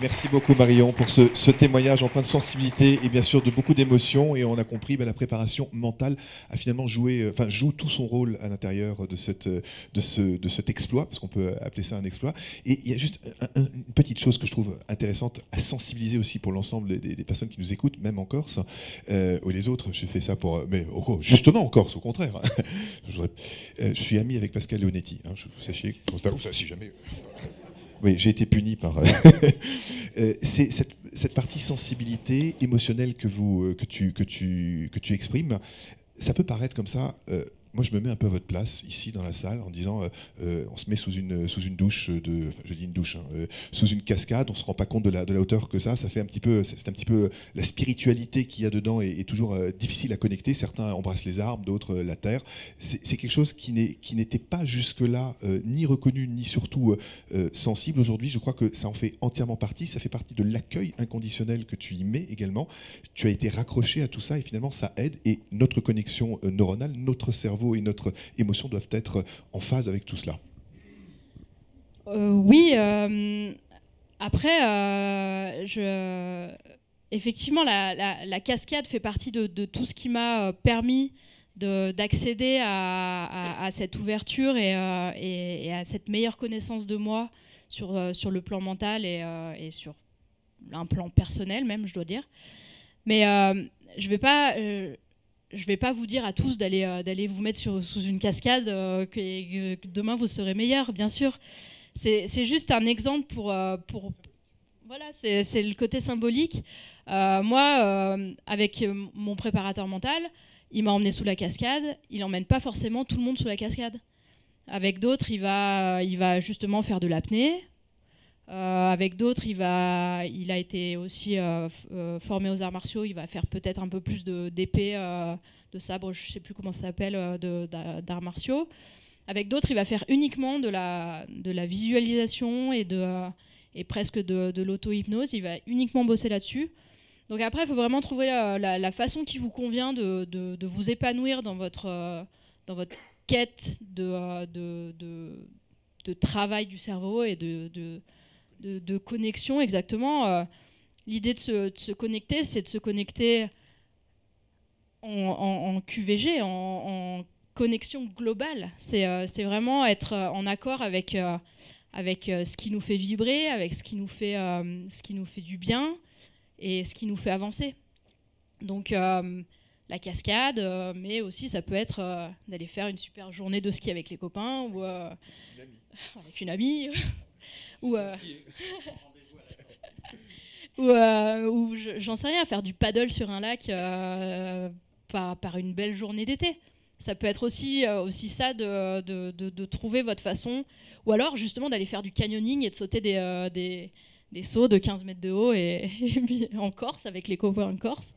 Merci beaucoup Marion pour ce, témoignage en plein de sensibilité et bien sûr de beaucoup d'émotions. Et on a compris ben, la préparation mentale a finalement joué, euh, enfin joue tout son rôle à l'intérieur de, cette, de, ce, de cet exploit, parce qu'on peut appeler ça un exploit. Et il y a juste une petite chose que je trouve intéressante à sensibiliser aussi pour l'ensemble des, personnes qui nous écoutent, même en Corse, euh, ou les autres. Je fais ça pour, mais oh, justement en Corse, au contraire. <laughs> je, euh, je, suis ami avec Pascal Leonetti. Hein, je, vous sachiez, si jamais. Oui, j'ai été puni par. Euh, <laughs> c'est cette, partie sensibilité émotionnelle que, vous, euh, que, tu, que, tu, que tu exprimes. Ça peut paraître comme ça. euh, moi, je me mets un peu à votre place ici dans la salle en disant, euh, euh, on se met sous une sous une douche de, enfin, je dis une douche, hein, euh, sous une cascade, on se rend pas compte de la de la hauteur que ça. Ça fait un petit peu, c'est un petit peu la spiritualité qu'il y a dedans est, toujours euh, difficile à connecter. Certains embrassent les arbres, d'autres euh, la terre. C'est quelque chose qui n'était pas jusque là ni reconnu ni surtout euh, euh, sensible. Aujourd'hui, je crois que ça en fait entièrement partie. Ça fait partie de l'accueil inconditionnel que tu y mets également. Tu as été raccroché à tout ça et finalement ça aide. Et notre connexion euh, neuronale, notre cerveau et notre émotion doivent être en phase avec tout cela. Euh, oui. euh, après, euh, effectivement, la, cascade fait partie de, tout ce qui m'a permis de- d'accéder à, cette ouverture et, à cette meilleure connaissance de moi sur, le plan mental et, sur un plan personnel même, je dois dire. Mais euh, je vais pas... je vais pas vous dire à tous d'aller euh, vous mettre sous une cascade, euh, que, demain vous serez meilleur, bien sûr. C'est juste un exemple pour. euh, voilà, c'est le côté symbolique. Euh, moi, avec mon préparateur mental, il m'a emmené sous la cascade. Il n'emmène pas forcément tout le monde sous la cascade. Avec d'autres, il va justement faire de l'apnée. Euh, avec d'autres, il, a été aussi euh, euh, formé aux arts martiaux. Il va faire peut-être un peu plus de- d'épée, euh, de sabre, je ne sais plus comment ça s'appelle, de- d'a- d'arts martiaux. Avec d'autres, il va faire uniquement de la, de visualisation et, de, presque de, de l'auto-hypnose. Il va uniquement bosser là-dessus. Donc après, il faut vraiment trouver la, façon qui vous convient de, de- de vous épanouir dans votre, dans votre quête de, de, de- de travail du cerveau et de, de, connexion exactement. Euh, L'idée de se, de se connecter, c'est de se connecter en, en- en QVG, en, en connexion globale. C'est euh, vraiment être euh, en accord avec, euh, avec ce qui nous fait vibrer, avec ce qui nous fait, ce qui nous fait du bien et ce qui nous fait avancer. Donc la cascade, mais aussi ça peut être d'aller faire une super journée de ski avec les copains ou avec une amie. <laughs> <laughs> ou euh, ou, euh, ou j'en sais rien, faire du paddle sur un lac euh, par, par une belle journée d'été. Ça peut être aussi, aussi ça de, de- de- de trouver votre façon, ou alors justement d'aller faire du canyoning et de sauter des, des, des sauts de 15 mètres de haut et, et <laughs> en Corse avec les copains en Corse,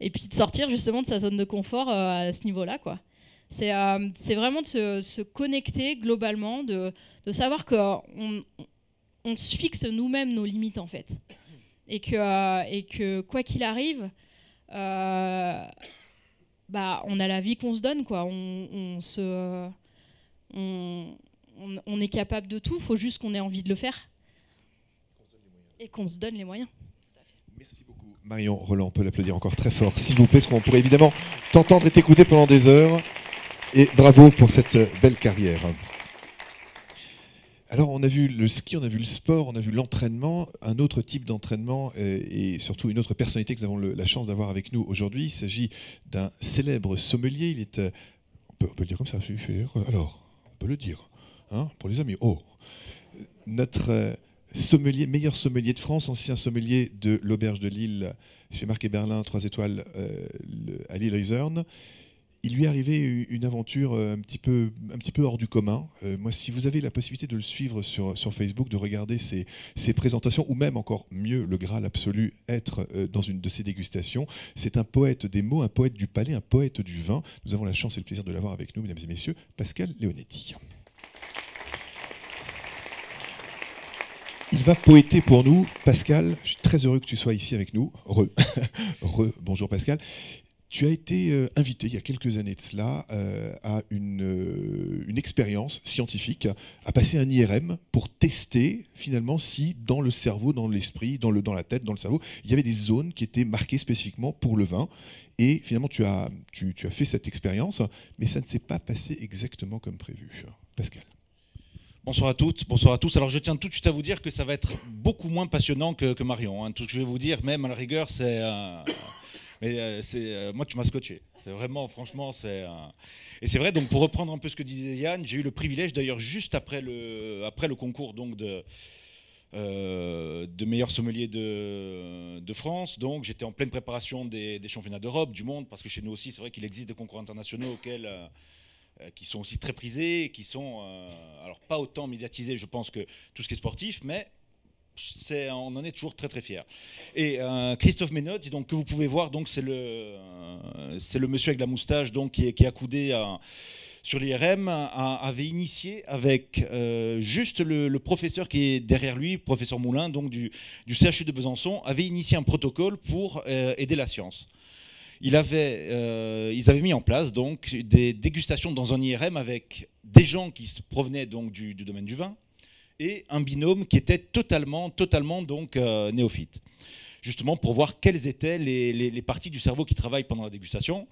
et puis de sortir justement de sa zone de confort à ce niveau-là. quoi. C'est euh, c'est vraiment de se, connecter globalement, de, savoir qu'on on se fixe nous-mêmes nos limites en fait. Et que, euh, quoi qu'il arrive, euh, bah, on a la vie qu'on se donne. Quoi. On- on est capable de tout, il faut juste qu'on ait envie de le faire. Et qu'on se donne les moyens. Merci beaucoup. Marion Roland, on peut l'applaudir encore très fort, s'il vous plaît, parce qu'on pourrait évidemment t'entendre et t'écouter pendant des heures. Et bravo pour cette belle carrière. Alors, on a vu le ski, on a vu le sport, on a vu l'entraînement, un autre type d'entraînement et surtout une autre personnalité que nous avons la chance d'avoir avec nous aujourd'hui. Il s'agit d'un célèbre sommelier. Il est, euh, on, peut, le dire comme ça, alors, on peut le dire, hein, pour les amis. Oh, notre euh, sommelier, meilleur sommelier de France, ancien sommelier de l'auberge de Lille chez Marc et Berlin, 3 étoiles euh, à Lille Eisern. Il lui est arrivé une aventure euh, un petit peu, un petit peu hors du commun. Euh, moi, si vous avez la possibilité de le suivre sur, sur Facebook, de regarder ses, ses présentations, ou même encore mieux, le Graal absolu, être euh, dans une de ses dégustations, c'est un poète des mots, un poète du palais, un poète du vin. Nous avons la chance et le plaisir de l'avoir avec nous, mesdames et messieurs, Pascal Leonetti. Il va poéter pour nous. Pascal, je suis très heureux que tu sois ici avec nous. Re. <laughs> Re. Bonjour Pascal. Tu as été euh, invité il y a quelques années de cela euh, à une, euh, une expérience scientifique, à passer un IRM pour tester finalement si dans le cerveau, dans l'esprit, dans, le, dans la tête, dans le cerveau, il y avait des zones qui étaient marquées spécifiquement pour le vin. Et finalement, tu as, tu, as fait cette expérience, mais ça ne s'est pas passé exactement comme prévu. Pascal. Bonsoir à toutes, bonsoir à tous. Alors je tiens tout de suite à vous dire que ça va être beaucoup moins passionnant que, que Marion. hein. Tout je vais vous dire, même à la rigueur, c'est... mais euh, c'est, euh, moi, tu m'as scotché. C'est vraiment, franchement, c'est... et c'est vrai, donc pour reprendre un peu ce que disait Yann, j'ai eu le privilège, d'ailleurs, juste après le, après le concours donc, de, euh, de meilleur sommelier de, de France. Donc j'étais en pleine préparation des, des championnats d'Europe, du monde, parce que chez nous aussi, c'est vrai qu'il existe des concours internationaux auxquels, euh, qui sont aussi très prisés, qui sont alors pas autant médiatisés, je pense, que tout ce qui est sportif, mais on en est toujours très très fiers. Et euh, Christophe Ménot, donc que vous pouvez voir, donc c'est le euh, c'est le monsieur avec la moustache donc qui est, accoudé à- sur l'IRM avait initié avec euh, juste le, professeur qui est derrière lui, professeur Moulin, donc du, CHU de Besançon, avait initié un protocole pour euh, aider la science. Il avait, euh, ils avaient mis en place donc des dégustations dans un IRM avec des gens qui provenaient donc du domaine du vin et un binôme qui était totalement, totalement donc euh, néophyte. Justement pour voir quelles étaient les, parties du cerveau qui travaillent pendant la dégustation.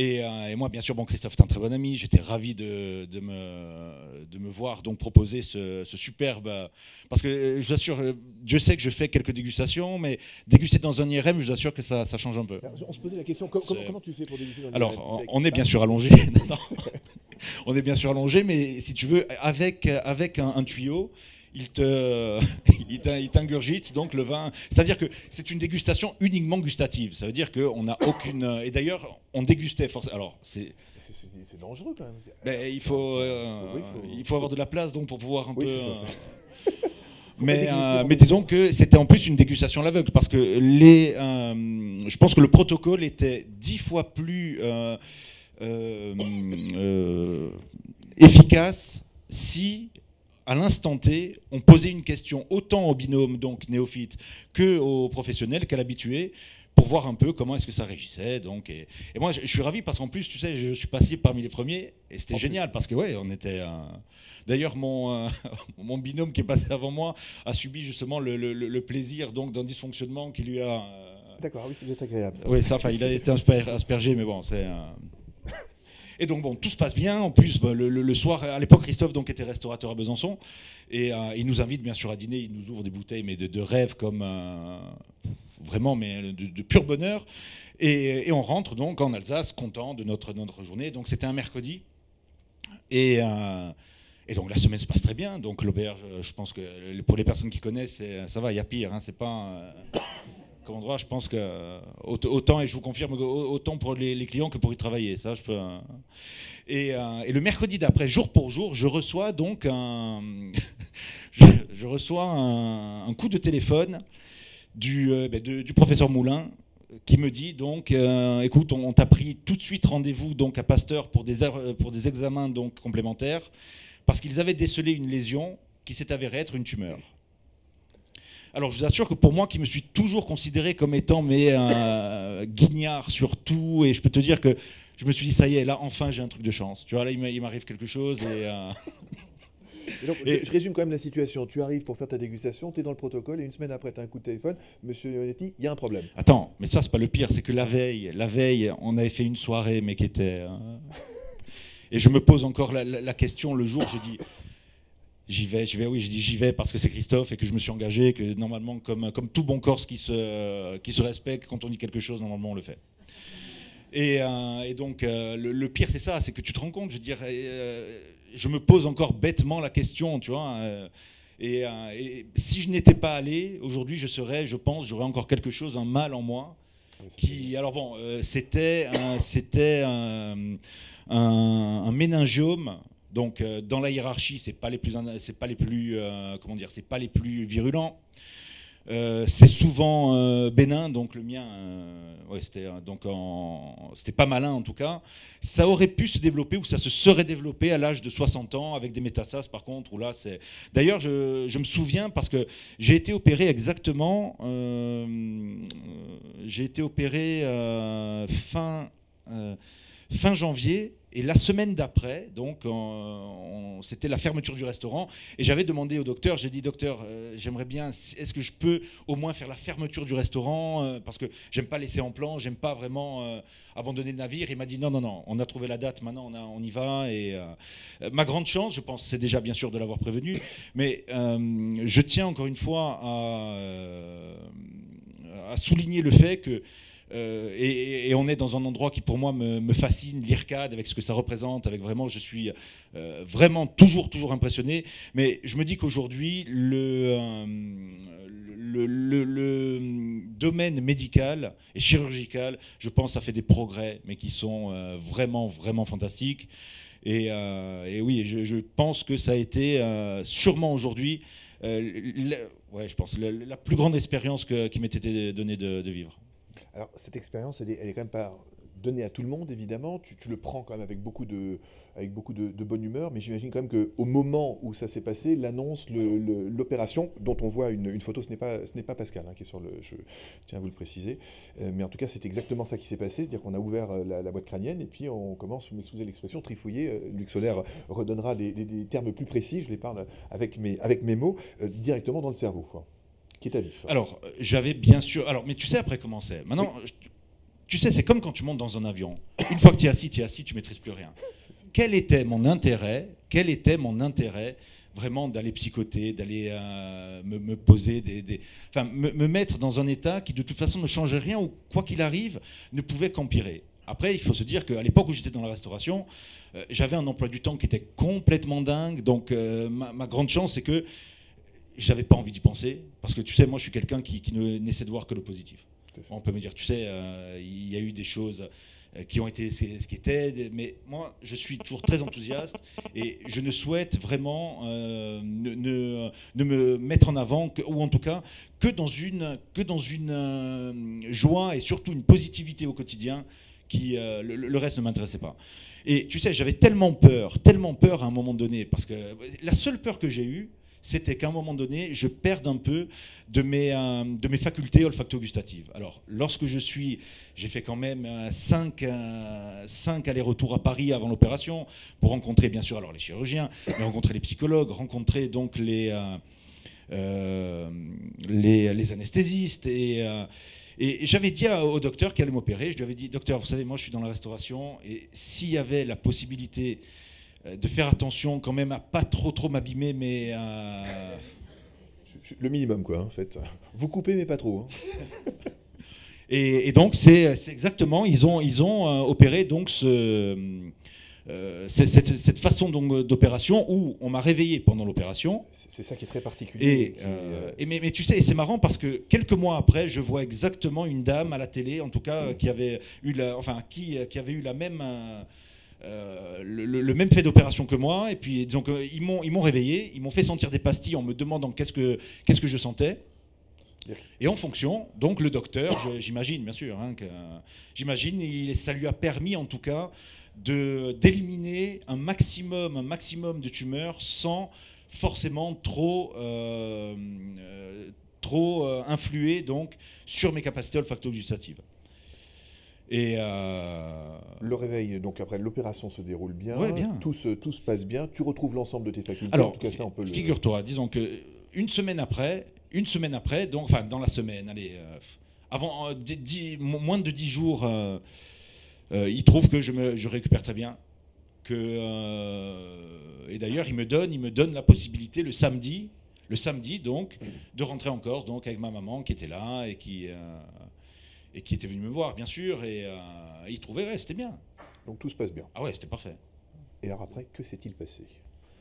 Et, euh, et moi, bien sûr, bon, Christophe est un très bon ami. J'étais ravi de, de me, de me voir donc proposer ce, ce superbe. euh, Parce que euh, je vous assure, je sais que je fais quelques dégustations, mais déguster dans un IRM, je vous assure que ça, ça change un peu. On se posait la question, com- comment, comment tu fais pour déguster dans Alors, IRM on, on est bien sûr allongé. <laughs> On est bien sûr allongé, mais si tu veux, avec, avec un, un tuyau, il te, <laughs> il t'in- il t'ingurgite donc le vin. C'est-à-dire que c'est une dégustation uniquement gustative. Ça veut dire qu'on n'a aucune. Et d'ailleurs, on dégustait forcément. Alors, c'est. C'est- dangereux quand même. Ben, il, faut, euh, Oui, faut- il faut avoir de la place donc pour pouvoir un Oui, peu. euh, mais, euh, mais disons que c'était en plus une dégustation à l'aveugle parce que les, je pense que le protocole était dix fois plus efficace si à l'instant T, on posait une question autant au binôme, donc néophyte, que aux professionnels, qu'à l'habitué, pour voir un peu comment est-ce que ça régissait. Donc, et, et moi, je, je suis ravi parce qu'en plus, tu sais, je suis passé parmi les premiers et c'était génial parce que, ouais, on était. D'ailleurs, mon, euh, <laughs> mon binôme qui est passé avant moi a subi justement le, le- le plaisir donc d'un dysfonctionnement qui lui a. euh, D'accord, oui, c'est agréable. Ça. oui, ça, enfin, il a été asper- aspergé, mais bon, c'est. euh, Et donc, bon, tout se passe bien. En plus, bah, le, soir, à l'époque, Christophe donc, était restaurateur à Besançon. Et euh, il nous invite, bien sûr, à dîner. Il nous ouvre des bouteilles, mais de, de rêve, comme. euh, vraiment, mais de, de pur bonheur. Et, on rentre donc en Alsace, content de notre, notre journée. Donc, c'était un mercredi. Et. euh, et donc la semaine se passe très bien. Donc l'auberge, euh, je pense que pour les personnes qui connaissent, ça va, il y a pire. Hein, c'est pas euh, comme endroit. Je pense que euh, aut- autant, et je vous confirme, autant pour les, clients que pour y travailler. Ça, euh. Et, euh, et le mercredi d'après, jour pour jour, je reçois donc un, <laughs> je, reçois un, coup de téléphone du, ben, du professeur Moulin qui me dit donc écoute on, on t'a pris tout de suite rendez-vous donc à Pasteur pour des pour des examens donc complémentaires parce qu'ils avaient décelé une lésion qui s'est avérée être une tumeur. Alors je vous assure que pour moi qui me suis toujours considéré comme étant mais euh, guignard sur tout et je peux te dire que je me suis dit ça y est là enfin j'ai un truc de chance. Tu vois là il m'a- il m'arrive quelque chose et euh, Et donc, Et- je, je résume quand même la situation. Tu arrives pour faire ta dégustation, tu es dans le protocole, et une semaine après, tu as un coup de téléphone. Monsieur Leonetti, il y a un problème. Attends, mais ça c'est pas le pire, c'est que la veille, la veille, on avait fait une soirée, mais qui était. euh, Et je me pose encore la, la- la question le jour, je dis, j'y vais, j'y vais, oui, je dis j'y vais parce que c'est Christophe et que je me suis engagé, que normalement, comme, comme tout bon Corse qui se, qui se respecte, quand on dit quelque chose, normalement on le fait. Et, euh, et donc, euh, le, pire, c'est ça, c'est que tu te rends compte, je veux dire, euh, je me pose encore bêtement la question, tu vois. et, et si je n'étais pas allé, aujourd'hui, je serais, je pense, j'aurais encore quelque chose, un mal en moi. Qui, alors bon, c'était, c'était un méningiome. Donc, euh, dans la hiérarchie, c'est pas les plus, c'est pas les plus, euh, comment dire, c'est pas les plus virulents. Euh, c'est souvent bénin, donc le mien, euh, ouais, c'était donc c'était pas malin en tout cas. Ça aurait pu se développer ou ça se serait développé à l'âge de 60 ans avec des métastases par contre. Où là, c'est. D'ailleurs, je, je me souviens parce que j'ai été opéré exactement. j'ai été opéré fin fin janvier. Et la semaine d'après, donc, on- on- c'était la fermeture du restaurant. Et j'avais demandé au docteur, j'ai dit, docteur, euh, j'aimerais bien, est-ce que je peux au moins faire la fermeture du restaurant euh, Parce que j'aime pas laisser en plan, j'aime pas vraiment euh, abandonner le navire. Il m'a dit, non, non, non, on a trouvé la date, maintenant on, y va. Et ma grande chance, je pense, c'est déjà bien sûr de l'avoir prévenu. Mais je tiens encore une fois à souligner le fait que euh, et, on est dans un endroit qui pour moi me, fascine, l'IRCAD, avec ce que ça représente, avec vraiment, je suis euh, vraiment toujours, toujours impressionné. Mais je me dis qu'aujourd'hui, le, euh, le, domaine médical et chirurgical, je pense, ça fait des progrès, mais qui sont vraiment, vraiment fantastiques. Et, oui, je, pense que ça a été sûrement aujourd'hui, ouais, je pense, la, plus grande expérience qui m'était donnée de vivre. Alors, cette expérience, elle est, elle quand même pas donnée à tout le monde, évidemment. Tu, tu le prends quand même avec beaucoup de, avec beaucoup de, bonne humeur, mais j'imagine quand même qu'au moment où ça s'est passé, l'annonce, l'opération, dont on voit une, une photo, ce n'est pas, pas Pascal hein, qui est sur le. Je tiens à vous le préciser. Euh, mais en tout cas, c'est exactement ça qui s'est passé, c'est-à-dire qu'on a ouvert euh, la, boîte crânienne et puis on commence, vous m'excusez l'expression, trifouiller. Euh, Luc Solaire redonnera des, des- termes plus précis, je les parle avec mes, avec mes mots, directement dans le cerveau, qui à vif. Alors, euh, j'avais bien sûr. Alors, mais tu sais après comment c'est? Maintenant, tu sais, c'est comme quand tu montes dans un avion. Une fois que tu es assis, tu es assis, tu maîtrises plus rien. Quel était mon intérêt Quel était mon intérêt vraiment d'aller psychoter, d'aller euh, me, me poser des, des- enfin, me, me mettre dans un état qui de toute façon ne changeait rien ou quoi qu'il arrive ne pouvait qu'empirer. Après, il faut se dire qu'à l'époque où j'étais dans la restauration, euh, j'avais un emploi du temps qui était complètement dingue. Donc, euh, ma, ma grande chance, c'est que j'avais pas envie d'y penser parce que tu sais moi je suis quelqu'un qui, qui ne n'essaie de voir que le positif. On peut me dire tu sais euh, il y a eu des choses euh, qui ont été ce qui étaient des- mais moi je suis toujours très enthousiaste et je ne souhaite vraiment euh, ne, ne- ne me mettre en avant que- ou en tout cas que dans une que dans une euh, joie et surtout une positivité au quotidien qui euh, le, le reste ne m'intéressait pas. Et tu sais j'avais tellement peur tellement peur à un moment donné parce que la seule peur que j'ai eue c'était qu'à un moment donné, je perde un peu de mes, euh, de mes facultés olfacto-gustatives. Alors, lorsque je suis, j'ai fait quand même 5 allers-retours à Paris avant l'opération pour rencontrer, bien sûr, alors les chirurgiens, rencontrer les psychologues, rencontrer donc les, euh, euh, anesthésistes et. euh, j'avais dit au docteur qui allait m'opérer, je lui avais dit, docteur, vous savez, moi je suis dans la restauration, et s'il y avait la possibilité euh, de faire attention quand même à pas trop trop m'abîmer, mais à... Le minimum, quoi, en fait. Vous coupez, mais pas trop. hein. <laughs> Et, et donc c'est exactement, ils ont, ils ont euh, opéré donc ce, euh, cette, cette façon d'opération où on m'a réveillé pendant l'opération. C'est ça qui est très particulier. Et, euh, mais, mais tu sais, et c'est marrant parce que quelques mois après, je vois exactement une dame à la télé, en tout cas, qui avait eu la, enfin, qui, qui avait eu la même, euh, euh, le, même fait d'opération que moi. Et puis, disons qu'ils m'ont, ils m'ont réveillé, ils m'ont fait sentir des pastilles en me demandant qu'est-ce que, qu'est-ce que je sentais. Et en fonction, donc le docteur, je- j'imagine bien sûr, hein, que, j'imagine, il- ça lui a permis en tout cas de d'éliminer un maximum, un maximum de tumeurs sans forcément trop, euh, euh, trop influer donc sur mes capacités olfacto-gustatives. Et euh, Le réveil, donc après l'opération se déroule bien, Ouais, bien. Tout, se, tout se passe bien, tu retrouves l'ensemble de tes facultés. Alors, en tout cas, ça, on peut le. figure-toi, disons que une semaine après, une semaine après, donc, enfin dans la semaine, allez, euh, avant euh, dix- dix- mo- moins de 10 jours, il trouve que je, me, je récupère très bien. Que, et d'ailleurs, il me donne, il me donne la possibilité le samedi, le samedi donc, de rentrer en Corse, donc avec ma maman qui était là et qui et qui était venue me voir, bien sûr, et euh, il trouvait, ouais, c'était bien. Donc tout se passe bien. Ah ouais, c'était parfait. Et alors après, que s'est-il passé?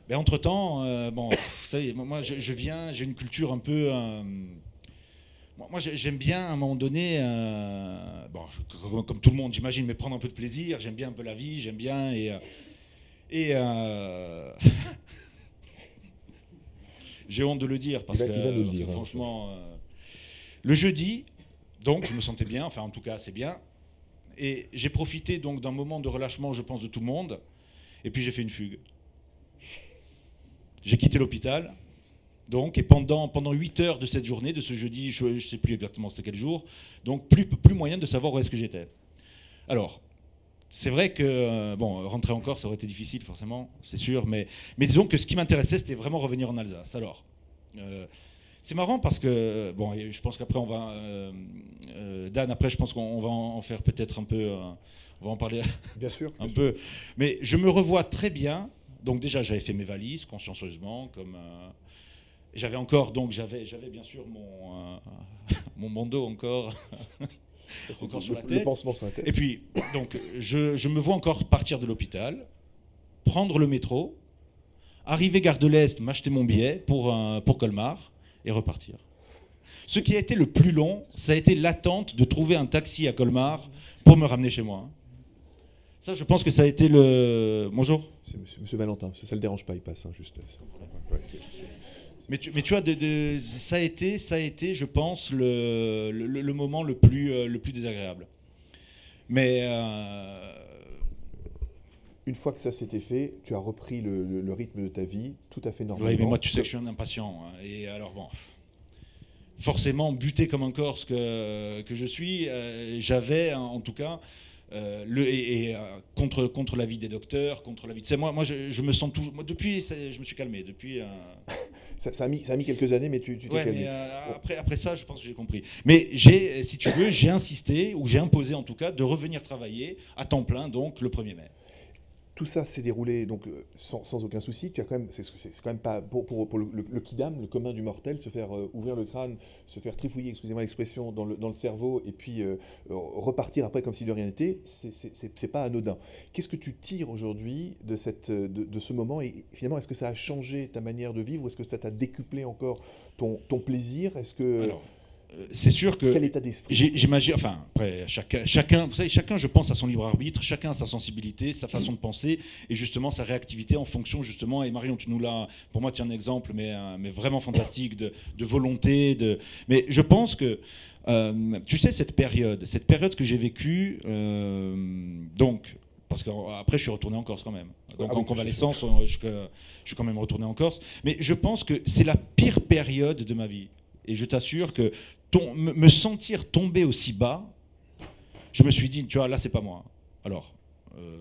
Mais entre temps, bon, pff, vous savez, moi- je, je viens, j'ai une culture un peu. euh, moi, moi, j'ai- j'aime bien à un moment donné, euh, bon, comme, comme tout le monde, j'imagine, mais prendre un peu de plaisir. J'aime bien un peu la vie, j'aime bien et euh, et euh, <laughs> j'ai honte de le dire parce que, hein. franchement, euh, le jeudi, donc je me sentais bien, enfin en tout cas c'est bien, et j'ai profité donc d'un moment de relâchement, je pense, de tout le monde, et puis j'ai fait une fugue. J'ai quitté l'hôpital. Donc, et pendant, pendant 8 heures de cette journée, de ce jeudi, je ne sais plus exactement c'était quel jour, donc plus, plus moyen de savoir où est-ce que j'étais. Alors, c'est vrai que, bon, rentrer encore, ça aurait été difficile, forcément, c'est sûr, mais, mais disons que ce qui m'intéressait, c'était vraiment revenir en Alsace. Alors, euh, c'est marrant parce que, bon, je pense qu'après, on va. euh, euh, Dan, après, je pense qu'on va en faire peut-être un peu. euh, on va en parler <laughs> Bien sûr. un peu. Mais je me revois très bien. Donc, déjà, j'avais fait mes valises consciencieusement, comme. j'avais encore, donc, j'avais, bien sûr mon, <laughs> mon bandeau encore. <laughs> encore sur la tête. sur la tête. Et puis, donc, je, je me vois encore partir de l'hôpital, prendre le métro, arriver gare de l'Est, m'acheter mon billet pour, pour Colmar et repartir. Ce qui a été le plus long, ça a été l'attente de trouver un taxi à Colmar pour me ramener chez moi. Ça, je pense que ça a été le. Bonjour. C'est monsieur, monsieur Valentin, ça ne le dérange pas, il passe, hein, juste. Ouais, Mais tu, mais tu vois, de, de- ça, a été, ça a été, je pense, le, le, le moment le plus, euh, le plus désagréable. Mais euh, Une fois que ça s'était fait, tu as repris le, le- le rythme de ta vie tout à fait normalement. Oui, mais moi, tu sais que je suis un impatient. hein. Et alors, bon, forcément, buté comme un Corse que, que je suis, euh, j'avais, hein, en tout cas, euh, le, et, et, euh, contre, contre l'avis des docteurs, contre l'avis. Tu sais, moi, moi je, je me sens toujours. Moi, depuis, je me suis calmé. Depuis. euh, <laughs> Ça, ça a mis, ça a mis quelques années, mais tu tu t'es Ouais, calmé. mais après, après ça, je pense que j'ai compris. Mais j'ai, si tu veux, j'ai insisté, ou j'ai imposé en tout cas, de revenir travailler à temps plein, donc le 1er mai. Tout ça s'est déroulé donc euh, sans, aucun souci. C'est quand même pas pour, le, le, le kidam, le commun du mortel, se faire euh, ouvrir le crâne, se faire trifouiller, excusez-moi l'expression, dans le, cerveau et puis euh, repartir après comme si de rien n'était. C'est- pas anodin. Qu'est-ce que tu tires aujourd'hui de ce moment et finalement est-ce que ça a changé ta manière de vivre ou est-ce que ça t'a décuplé encore ton, plaisir? C'est sûr que. quel état d'esprit J'imagine, enfin, après, chacun, chacun, vous savez, chacun, je pense, à son libre arbitre, chacun a sa sensibilité, sa façon de penser, et justement sa réactivité en fonction, justement, et Marion, tu nous l'as, pour moi, tu es un exemple, mais, euh, mais vraiment fantastique, de, de volonté, de... Mais je pense que, euh, tu sais, cette période, cette période que j'ai vécue, euh, donc, parce qu'après, je suis retourné en Corse quand même. Donc, Ah oui, en convalescence, on- je, je suis quand même retourné en Corse. Mais je pense que c'est la pire période de ma vie. Et je t'assure que me sentir tomber aussi bas, je me suis dit, tu vois, là, c'est pas moi. Alors, euh,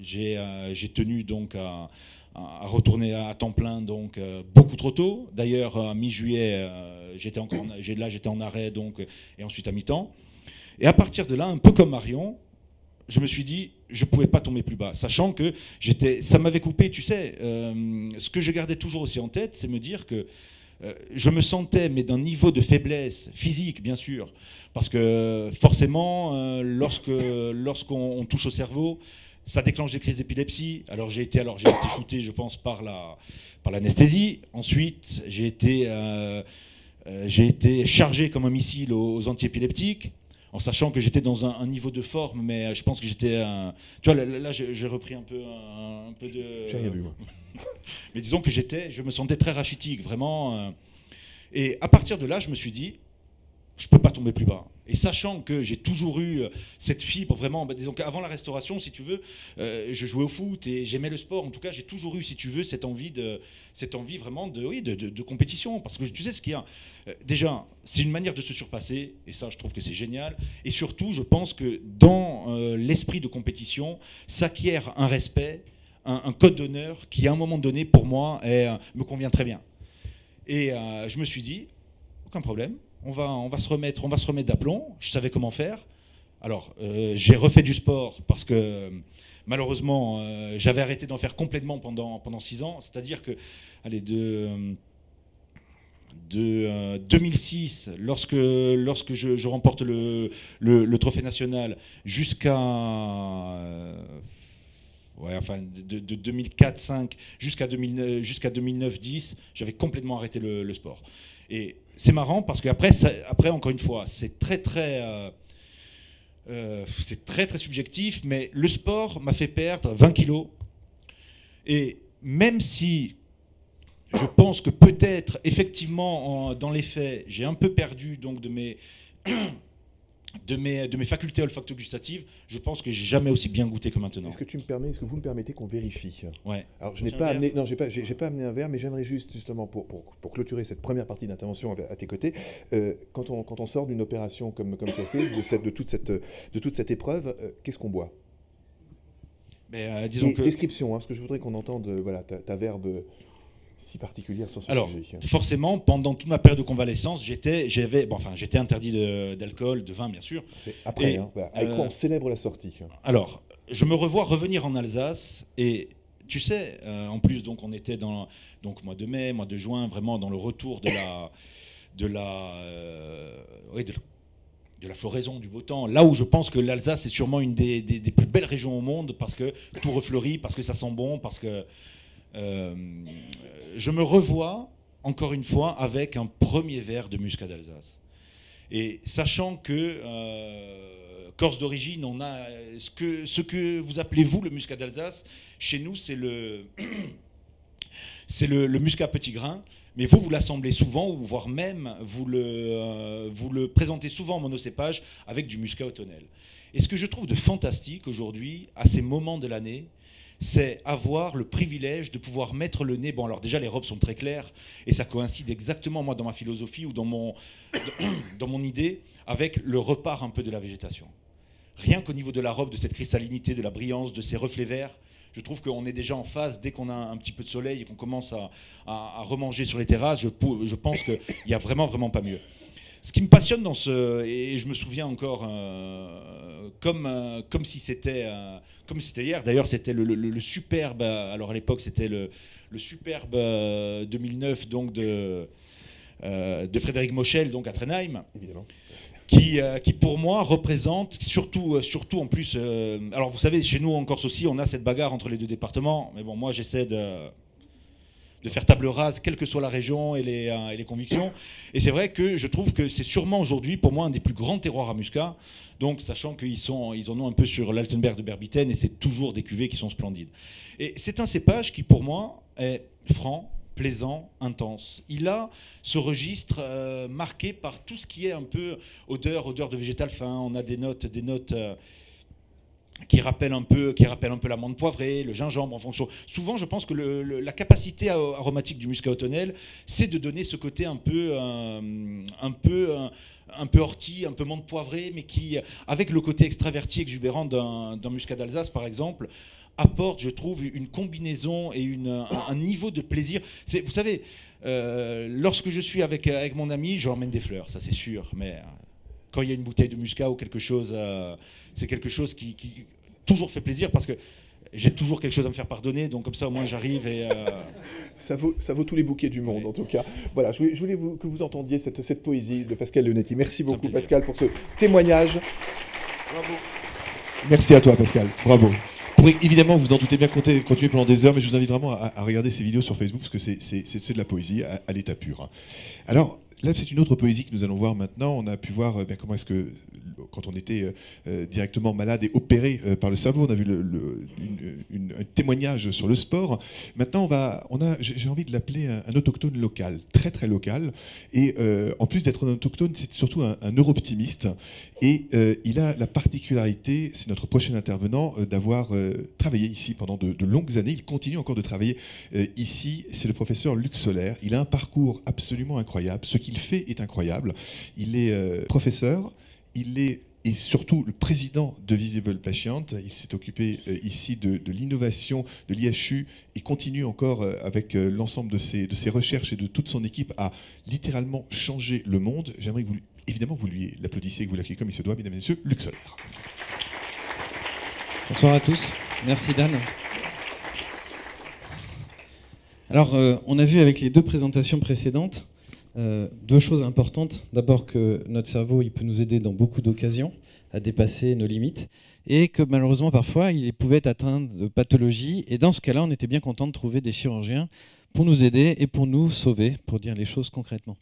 j'ai euh, j'ai tenu donc à, retourner à temps plein, donc euh, beaucoup trop tôt. D'ailleurs, mi-juillet, j'étais encore, en- là, j'étais en arrêt, donc, et ensuite à mi-temps. Et à partir de là, un peu comme Marion, je me suis dit, je ne pouvais pas tomber plus bas, sachant que j'étais, ça m'avait coupé, tu sais. ce que je gardais toujours aussi en tête, c'est me dire que je me sentais, mais d'un niveau de faiblesse physique, bien sûr, parce que forcément, euh, lorsque lorsqu'on on touche au cerveau, ça déclenche des crises d'épilepsie. Alors j'ai été, alors j'ai été shooté, je pense, par la par l'anesthésie. Ensuite, j'ai été euh, euh, chargé comme un missile aux, aux antiépileptiques en sachant que j'étais dans un, un niveau de forme, mais je pense que j'étais. un- Tu vois, là, là, j'ai j'ai repris un peu, un, un peu de. J'ai rien vu, moi. <laughs> mais disons que j'étais, je me sentais très rachitique, vraiment. euh, et à partir de là, je me suis dit, je peux pas tomber plus bas. Et sachant que j'ai toujours eu euh, cette fibre, vraiment, bah, disons qu'avant la restauration, si tu veux, euh, je jouais au foot et j'aimais le sport. En tout cas, j'ai toujours eu, si tu veux, cette envie, de, cette envie vraiment de, oui, de, compétition. Parce que tu sais ce qu'il y a. euh, déjà, c'est une manière de se surpasser, et ça, je trouve que c'est génial. Et surtout, je pense que dans l'esprit de compétition, s'acquiert un respect, un, code d'honneur qui, à un moment donné, pour moi, me convient très bien. Et je me suis dit, aucun problème, on va, se remettre, on va se remettre d'aplomb. Je savais comment faire. Alors, euh, j'ai refait du sport parce que euh, malheureusement, euh, j'avais arrêté d'en faire complètement pendant, pendant six ans. C'est-à-dire que, allez, de, euh, de euh, 2006, lorsque, lorsque je, remporte le, trophée national, jusqu'à euh, ouais, enfin, de, de 2004-5 jusqu'à 2009 jusqu'à 2009-10, j'avais complètement arrêté le, le sport. Et c'est marrant parce qu'après, après, encore une fois, c'est très très euh, euh, c'est très très subjectif, mais le sport m'a fait perdre 20 kilos. Et même si je pense que peut-être, effectivement, en- dans les faits, j'ai un peu perdu donc de mes, <clears throat> de mes, de mes facultés olfacto-gustatives, je pense que j'ai jamais aussi bien goûté que maintenant. Est-ce que tu me permets, est-ce que vous me permettez qu'on vérifie Ouais. Alors, je n'ai pas verre. amené, non, j'ai pas, j'ai, j'ai pas amené un verre, mais j'aimerais juste justement pour, pour, pour clôturer cette première partie d'intervention à, tes côtés, euh, quand on quand on sort d'une opération comme comme tu as fait, de cette de toute cette de toute cette épreuve, euh, qu'est-ce qu'on boit? Mais, euh, disons Et que- Description, hein, parce que je voudrais qu'on entende voilà ta, ta verbe si particulière sur ce Alors, sujet. forcément, pendant toute ma période de convalescence, j'étais, j'avais, bon, enfin, j'étais interdit d'alcool, de, vin, bien sûr. C'est après, Et, hein, voilà. avec quoi euh, on célèbre la sortie Alors, je me revois revenir en Alsace et tu sais, euh, en plus, donc, on était dans donc mois de mai, mois de juin, vraiment dans le retour de la, de la, euh, oui, de, de la floraison, du beau temps. Là où je pense que l'Alsace est sûrement une des, plus belles régions au monde parce que tout refleurit, parce que ça sent bon, parce que euh, je me revois encore une fois avec un premier verre de muscat d'Alsace. Et sachant que euh, Corse d'origine, on a ce que, ce que vous appelez vous le muscat d'Alsace, chez nous c'est le c'est le, muscat petit grain. Mais vous, vous l'assemblez souvent, ou voire même, vous le, euh, vous le présentez souvent en monocépage avec du muscat automnel. Et ce que je trouve de fantastique aujourd'hui, à ces moments de l'année, c'est avoir le privilège de pouvoir mettre le nez. Bon, alors déjà, les robes sont très claires, et ça coïncide exactement, moi, dans ma philosophie ou dans mon, <coughs> dans mon idée, avec le repart un peu de la végétation. Rien qu'au niveau de la robe, de cette cristallinité, de la brillance, de ces reflets verts, je trouve qu'on est déjà en phase dès qu'on a un petit peu de soleil et qu'on commence à, à, remanger sur les terrasses. Je, je pense qu'il n'y a vraiment, vraiment pas mieux. Ce qui me passionne dans ce. Et je me souviens encore, euh, comme, euh, comme si c'était euh, comme c'était hier, d'ailleurs, c'était le, superbe. Alors à l'époque, c'était le, superbe 2009 donc de, de Frédéric Moschel, donc à Trenheim. Évidemment qui, euh, qui pour moi représente surtout, euh, surtout en plus. Euh, alors vous savez, chez nous en Corse aussi, on a cette bagarre entre les deux départements. Mais bon, moi j'essaie de, de faire table rase, quelle que soit la région et les, et les convictions. Et c'est vrai que je trouve que c'est sûrement aujourd'hui pour moi un des plus grands terroirs à muscat. Donc sachant qu'ils sont, ils en ont un peu sur l'Altenberg de Berbiten et c'est toujours des cuvées qui sont splendides. Et c'est un cépage qui pour moi est franc, plaisant, intense. Il a ce registre euh, marqué par tout ce qui est un peu odeur, odeur de végétal fin. On a des notes, des notes euh, qui rappellent un peu, qui rappellent un peu l'amande poivrée, le gingembre en fonction. Souvent, je pense que la capacité aromatique du muscat c'est de donner ce côté un peu, euh, un peu, peu ortie, un peu menthe poivrée, mais qui, avec le côté extraverti, exubérant d'un muscat d'Alsace, par exemple, apporte, je trouve, une combinaison et une, un, niveau de plaisir. Vous savez, euh, lorsque je suis avec, avec mon ami, je ramène des fleurs, ça c'est sûr, mais euh, quand il y a une bouteille de muscat ou quelque chose, euh, c'est quelque chose qui, qui, toujours fait plaisir parce que j'ai toujours quelque chose à me faire pardonner, donc comme ça au moins j'arrive et... <laughs> ça, vaut, ça vaut tous les bouquets du monde en tout cas. Voilà, je voulais, vous, que vous entendiez cette, cette poésie de Pascal Leonetti. Merci beaucoup Pascal pour ce témoignage. Bravo. Merci à toi Pascal, bravo évidemment, vous en doutez bien, continuer pendant des heures, mais je vous invite vraiment à, regarder ces vidéos sur Facebook parce que c'est de la poésie à, l'état pur. Hein. Alors, Là, c'est une autre poésie que nous allons voir maintenant. On a pu voir euh, bien, comment est-ce que, quand on était euh, euh, directement malade et opéré par le cerveau, on a vu un témoignage sur le sport. Maintenant, on j'ai envie de l'appeler un, autochtone local, très très local. Et en plus d'être un autochtone, c'est surtout un, un neurooptimiste. Et il a la particularité, c'est notre prochain intervenant, d'avoir travaillé ici pendant de, de, longues années. Il continue encore de travailler ici. C'est le professeur Luc Solaire. Il a un parcours absolument incroyable. Ce qu'il fait est incroyable. Il est euh, professeur, il est et surtout le président de Visible Patient. Il s'est occupé euh, ici de, l'innovation de l'IHU et continue encore euh, avec l'ensemble de ses, recherches et de toute son équipe à littéralement changer le monde. J'aimerais que vous, évidemment, vous lui l'applaudissiez et que vous l'accueilliez comme il se doit, mesdames et messieurs, Luc. Bonsoir à tous. Merci Dan. Alors, on a vu avec les deux présentations précédentes euh, deux choses importantes. D'abord que notre cerveau, peut nous aider dans beaucoup d'occasions à dépasser nos limites et que malheureusement parfois il pouvait atteint de pathologies et dans ce cas-là on était bien content de trouver des chirurgiens pour nous aider et pour nous sauver, pour dire les choses concrètement.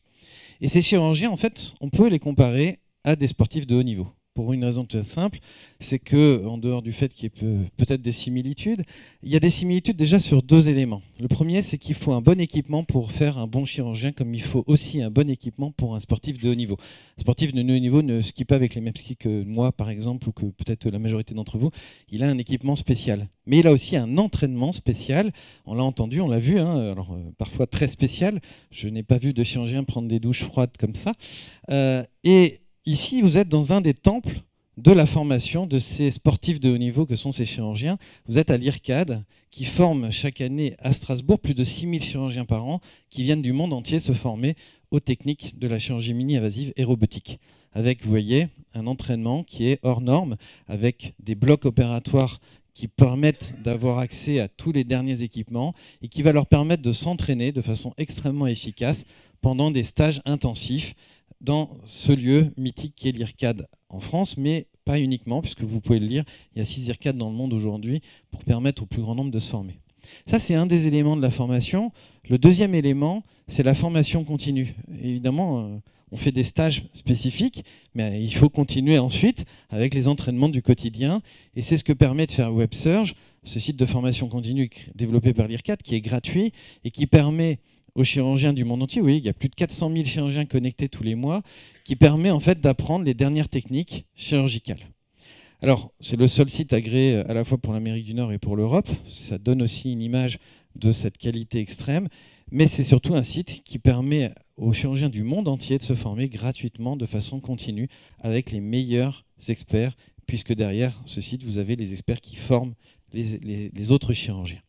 Et ces chirurgiens en fait on peut les comparer à des sportifs de haut niveau pour une raison très simple, c'est que, en dehors du fait qu'il y ait peut-être des similitudes, il y a des similitudes déjà sur deux éléments. Le premier, c'est qu'il faut un bon équipement pour faire un bon chirurgien, comme il faut aussi un bon équipement pour un sportif de haut niveau. Un sportif de haut niveau ne skie pas avec les mêmes skis que moi, par exemple, ou que peut-être la majorité d'entre vous. Il a un équipement spécial. Mais il a aussi un entraînement spécial. On l'a entendu, on l'a vu, hein, alors, euh, parfois très spécial. Je n'ai pas vu de chirurgien prendre des douches froides comme ça. Euh, et Ici, vous êtes dans un des temples de la formation de ces sportifs de haut niveau que sont ces chirurgiens. Vous êtes à l'IRCAD, qui forme chaque année à Strasbourg plus de 6000 chirurgiens par an qui viennent du monde entier se former aux techniques de la chirurgie mini-invasive et robotique. Avec, vous voyez, un entraînement qui est hors norme, avec des blocs opératoires qui permettent d'avoir accès à tous les derniers équipements et qui va leur permettre de s'entraîner de façon extrêmement efficace pendant des stages intensifs dans ce lieu mythique qui est l'IRCAD en France, mais pas uniquement, puisque vous pouvez le lire, il y a six IRCAD dans le monde aujourd'hui pour permettre au plus grand nombre de se former. Ça, c'est un des éléments de la formation. Le deuxième élément, c'est la formation continue. Évidemment, euh, on fait des stages spécifiques, mais il faut continuer ensuite avec les entraînements du quotidien. Et c'est ce que permet de faire WebSurge, ce site de formation continue développé par l'IRCAD, qui est gratuit et qui permet aux chirurgiens du monde entier, oui, il y a plus de 400 000 chirurgiens connectés tous les mois, qui permet en fait d'apprendre les dernières techniques chirurgicales. Alors, c'est le seul site agréé à la fois pour l'Amérique du Nord et pour l'Europe. Ça donne aussi une image de cette qualité extrême, mais c'est surtout un site qui permet aux chirurgiens du monde entier de se former gratuitement, de façon continue, avec les meilleurs experts, puisque derrière ce site, vous avez les experts qui forment les, autres chirurgiens.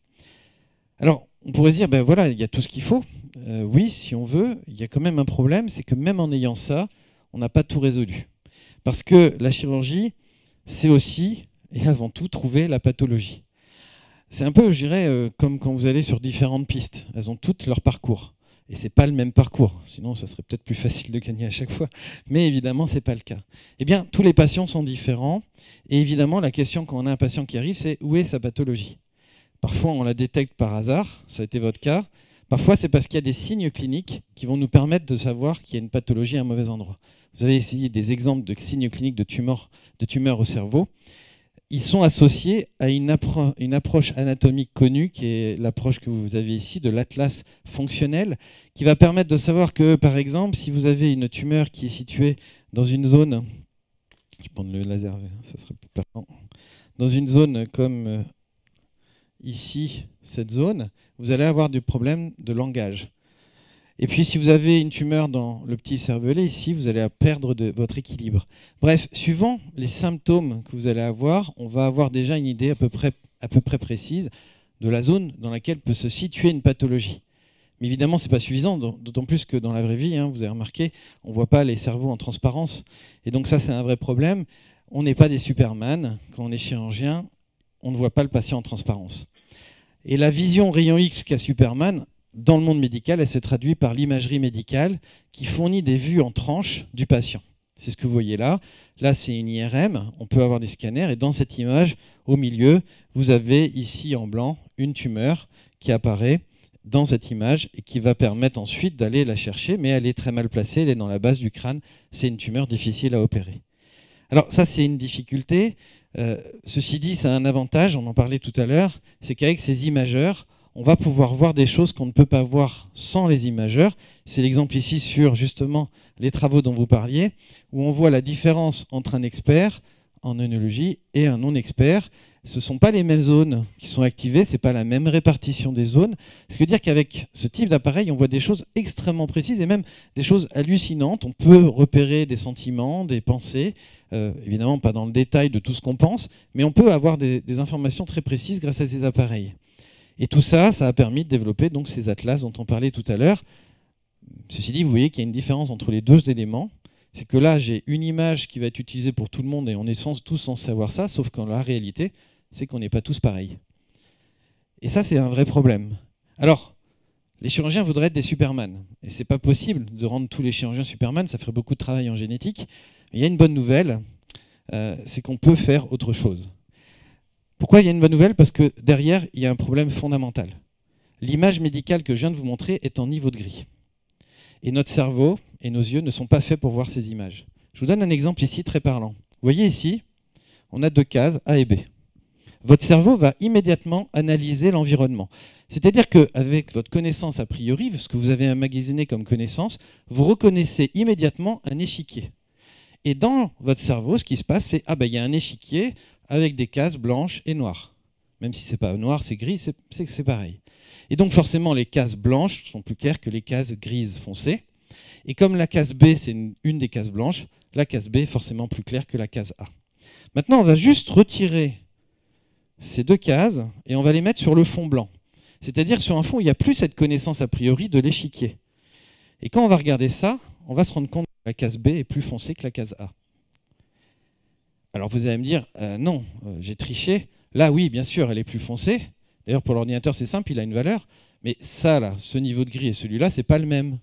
Alors, on pourrait se dire, ben voilà, il y a tout ce qu'il faut. Euh, oui, si on veut, il y a quand même un problème, c'est que même en ayant ça, on n'a pas tout résolu. Parce que la chirurgie, c'est aussi et avant tout trouver la pathologie. C'est un peu, je dirais, euh, comme quand vous allez sur différentes pistes. Elles ont toutes leur parcours. Et ce n'est pas le même parcours. Sinon, ça serait peut-être plus facile de gagner à chaque fois. Mais évidemment, ce n'est pas le cas. Eh bien, tous les patients sont différents. Et évidemment, la question quand on a un patient qui arrive, c'est où est sa pathologie? Parfois, on la détecte par hasard. Ça a été votre cas. Parfois, c'est parce qu'il y a des signes cliniques qui vont nous permettre de savoir qu'il y a une pathologie à un mauvais endroit. Vous avez ici des exemples de signes cliniques de tumeurs, au cerveau. Ils sont associés à une, approche anatomique connue, qui est l'approche que vous avez ici de l'atlas fonctionnel, qui va permettre de savoir que, par exemple, si vous avez une tumeur qui est située dans une zone, je prendre le laser, ça serait plus parlant, dans une zone comme euh, ici, cette zone, vous allez avoir du problème de langage. Et puis si vous avez une tumeur dans le petit cervelet, ici, vous allez perdre votre équilibre. Bref, suivant les symptômes que vous allez avoir, on va avoir déjà une idée à peu près, à peu près précise de la zone dans laquelle peut se situer une pathologie. Mais évidemment, ce n'est pas suffisant, d'autant plus que dans la vraie vie, hein, vous avez remarqué, on ne voit pas les cerveaux en transparence. Et donc ça, c'est un vrai problème. On n'est pas des superman. Quand on est chirurgien, on ne voit pas le patient en transparence. Et la vision rayon X qu'a Superman, dans le monde médical, elle se traduit par l'imagerie médicale qui fournit des vues en tranches du patient. C'est ce que vous voyez là. Là, c'est une IRM. On peut avoir des scanners. Et dans cette image, au milieu, vous avez ici en blanc une tumeur qui apparaît dans cette image et qui va permettre ensuite d'aller la chercher. Mais elle est très mal placée. Elle est dans la base du crâne. C'est une tumeur difficile à opérer. Alors ça, c'est une difficulté. Euh, ceci dit, ça a un avantage. On en parlait tout à l'heure. C'est qu'avec ces imageurs, on va pouvoir voir des choses qu'on ne peut pas voir sans les imageurs. C'est l'exemple ici sur justement les travaux dont vous parliez, où on voit la différence entre un expert en œnologie et un non-expert. Ce ne sont pas les mêmes zones qui sont activées, ce n'est pas la même répartition des zones. Ce qui veut dire qu'avec ce type d'appareil, on voit des choses extrêmement précises et même des choses hallucinantes. On peut repérer des sentiments, des pensées, euh, évidemment pas dans le détail de tout ce qu'on pense, mais on peut avoir des, informations très précises grâce à ces appareils. Et tout ça, ça a permis de développer donc ces atlas dont on parlait tout à l'heure. Ceci dit, vous voyez qu'il y a une différence entre les deux éléments. C'est que là, j'ai une image qui va être utilisée pour tout le monde et on est tous censés savoir ça, sauf qu'en la réalité, c'est qu'on n'est pas tous pareils. Et ça, c'est un vrai problème. Alors, les chirurgiens voudraient être des Superman. Et c'est pas possible de rendre tous les chirurgiens Superman, ça ferait beaucoup de travail en génétique. Mais il y a une bonne nouvelle, euh, c'est qu'on peut faire autre chose. Pourquoi il y a une bonne nouvelle? Parce que derrière, il y a un problème fondamental. L'image médicale que je viens de vous montrer est en niveau de gris. Et notre cerveau et nos yeux ne sont pas faits pour voir ces images. Je vous donne un exemple ici très parlant. Vous voyez ici, on a deux cases, A et B. Votre cerveau va immédiatement analyser l'environnement. C'est-à-dire qu'avec votre connaissance a priori, ce que vous avez emmagasiné comme connaissance, vous reconnaissez immédiatement un échiquier. Et dans votre cerveau, ce qui se passe, c'est ah ben y a un échiquier, avec des cases blanches et noires. Même si c'est pas noir, c'est gris, c'est pareil. Et donc forcément, les cases blanches sont plus claires que les cases grises foncées. Et comme la case B, c'est une, des cases blanches, la case B est forcément plus claire que la case A. Maintenant, on va juste retirer ces deux cases et on va les mettre sur le fond blanc. C'est-à-dire sur un fond où il n'y a plus cette connaissance a priori de l'échiquier. Et quand on va regarder ça, on va se rendre compte que la case B est plus foncée que la case A. Alors vous allez me dire, euh, non, euh, j'ai triché. Là, oui, bien sûr, elle est plus foncée. D'ailleurs, pour l'ordinateur, c'est simple, il a une valeur. Mais ça, là, ce niveau de gris et celui-là, c'est pas le même.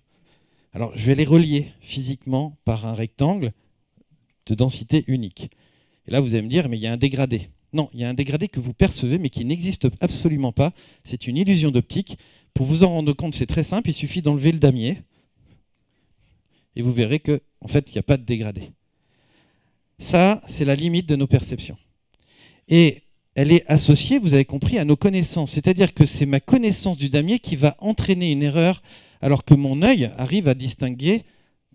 Alors, je vais les relier physiquement par un rectangle de densité unique. Et là, vous allez me dire, mais il y a un dégradé. Non, il y a un dégradé que vous percevez, mais qui n'existe absolument pas. C'est une illusion d'optique. Pour vous en rendre compte, c'est très simple. Il suffit d'enlever le damier. Et vous verrez qu'en en fait, il n'y a pas de dégradé. Ça, c'est la limite de nos perceptions. Et elle est associée, vous avez compris, à nos connaissances. C'est-à-dire que c'est ma connaissance du damier qui va entraîner une erreur, alors que mon œil arrive à distinguer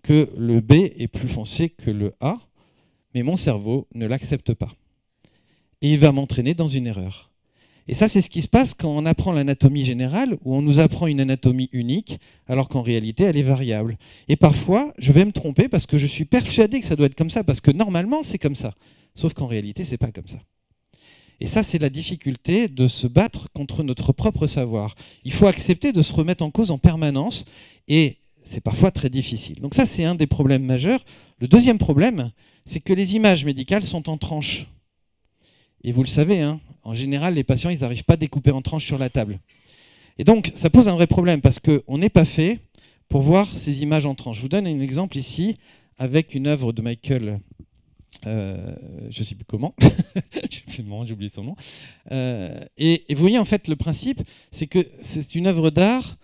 que le B est plus foncé que le A, mais mon cerveau ne l'accepte pas. Et il va m'entraîner dans une erreur. Et ça, c'est ce qui se passe quand on apprend l'anatomie générale, où on nous apprend une anatomie unique, alors qu'en réalité, elle est variable. Et parfois, je vais me tromper parce que je suis persuadé que ça doit être comme ça, parce que normalement, c'est comme ça. Sauf qu'en réalité, c'est pas comme ça. Et ça, c'est la difficulté de se battre contre notre propre savoir. Il faut accepter de se remettre en cause en permanence, et c'est parfois très difficile. Donc ça, c'est un des problèmes majeurs. Le deuxième problème, c'est que les images médicales sont en tranches. Et vous le savez, hein, en général, les patients, ils n'arrivent pas à découper en tranches sur la table. Et donc, ça pose un vrai problème parce qu'on n'est pas fait pour voir ces images en tranches. Je vous donne un exemple ici avec une œuvre de Michael, euh, je ne sais plus comment, <laughs> j'ai oublié son nom. Euh, et, et, vous voyez, en fait, le principe, c'est que c'est une œuvre d'art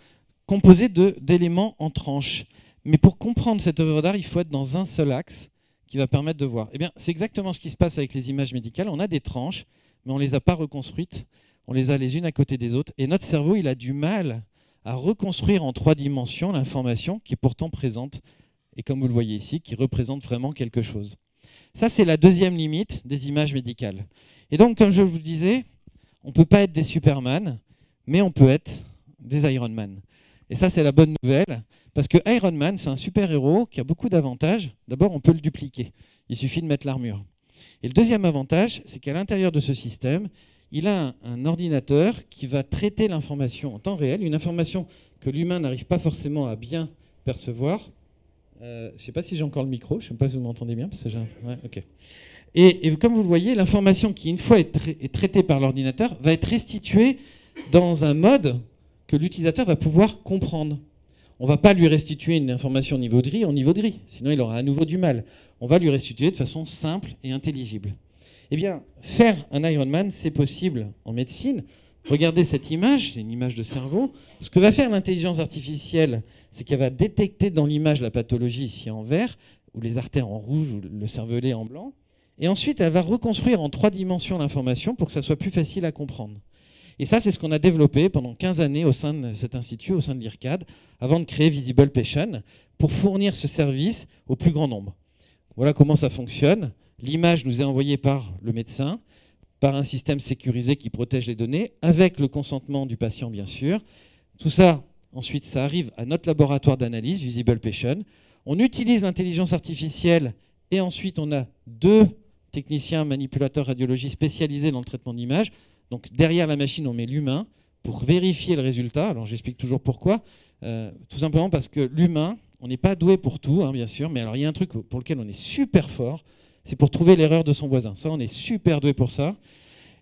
composée d'éléments en tranches. Mais pour comprendre cette œuvre d'art, il faut être dans un seul axe qui va permettre de voir. Eh bien, c'est exactement ce qui se passe avec les images médicales. On a des tranches, mais on ne les a pas reconstruites. On les a les unes à côté des autres. Et notre cerveau, il a du mal à reconstruire en trois dimensions l'information qui est pourtant présente, et comme vous le voyez ici, qui représente vraiment quelque chose. Ça, c'est la deuxième limite des images médicales. Et donc, comme je vous disais, on ne peut pas être des Superman, mais on peut être des Iron Man. Et ça, c'est la bonne nouvelle, parce que Iron Man, c'est un super-héros qui a beaucoup d'avantages. D'abord, on peut le dupliquer. Il suffit de mettre l'armure. Et le deuxième avantage, c'est qu'à l'intérieur de ce système, il a un, ordinateur qui va traiter l'information en temps réel, une information que l'humain n'arrive pas forcément à bien percevoir. Euh, je ne sais pas si j'ai encore le micro, je ne sais pas si vous m'entendez bien. Et, comme vous le voyez, l'information qui, une fois est traitée par l'ordinateur, va être restituée dans un mode que l'utilisateur va pouvoir comprendre. On ne va pas lui restituer une information au niveau de riz en niveau de riz, sinon il aura à nouveau du mal. On va lui restituer de façon simple et intelligible. Eh bien, faire un Ironman, c'est possible en médecine. Regardez cette image, c'est une image de cerveau. Ce que va faire l'intelligence artificielle, c'est qu'elle va détecter dans l'image la pathologie ici en vert, ou les artères en rouge, ou le cervelet en blanc. Et ensuite, elle va reconstruire en trois dimensions l'information pour que ça soit plus facile à comprendre. Et ça, c'est ce qu'on a développé pendant 15 années au sein de cet institut, au sein de l'IRCAD, avant de créer Visible Patient, pour fournir ce service au plus grand nombre. Voilà comment ça fonctionne. L'image nous est envoyée par le médecin, par un système sécurisé qui protège les données, avec le consentement du patient, bien sûr. Tout ça, ensuite, ça arrive à notre laboratoire d'analyse, Visible Patient. On utilise l'intelligence artificielle et ensuite, on a deux techniciens manipulateurs radiologie spécialisés dans le traitement d'images donc derrière la machine, on met l'humain pour vérifier le résultat. Alors j'explique toujours pourquoi. Euh, tout simplement parce que l'humain, on n'est pas doué pour tout, hein, bien sûr, mais alors il y a un truc pour lequel on est super fort, c'est pour trouver l'erreur de son voisin. Ça, on est super doué pour ça.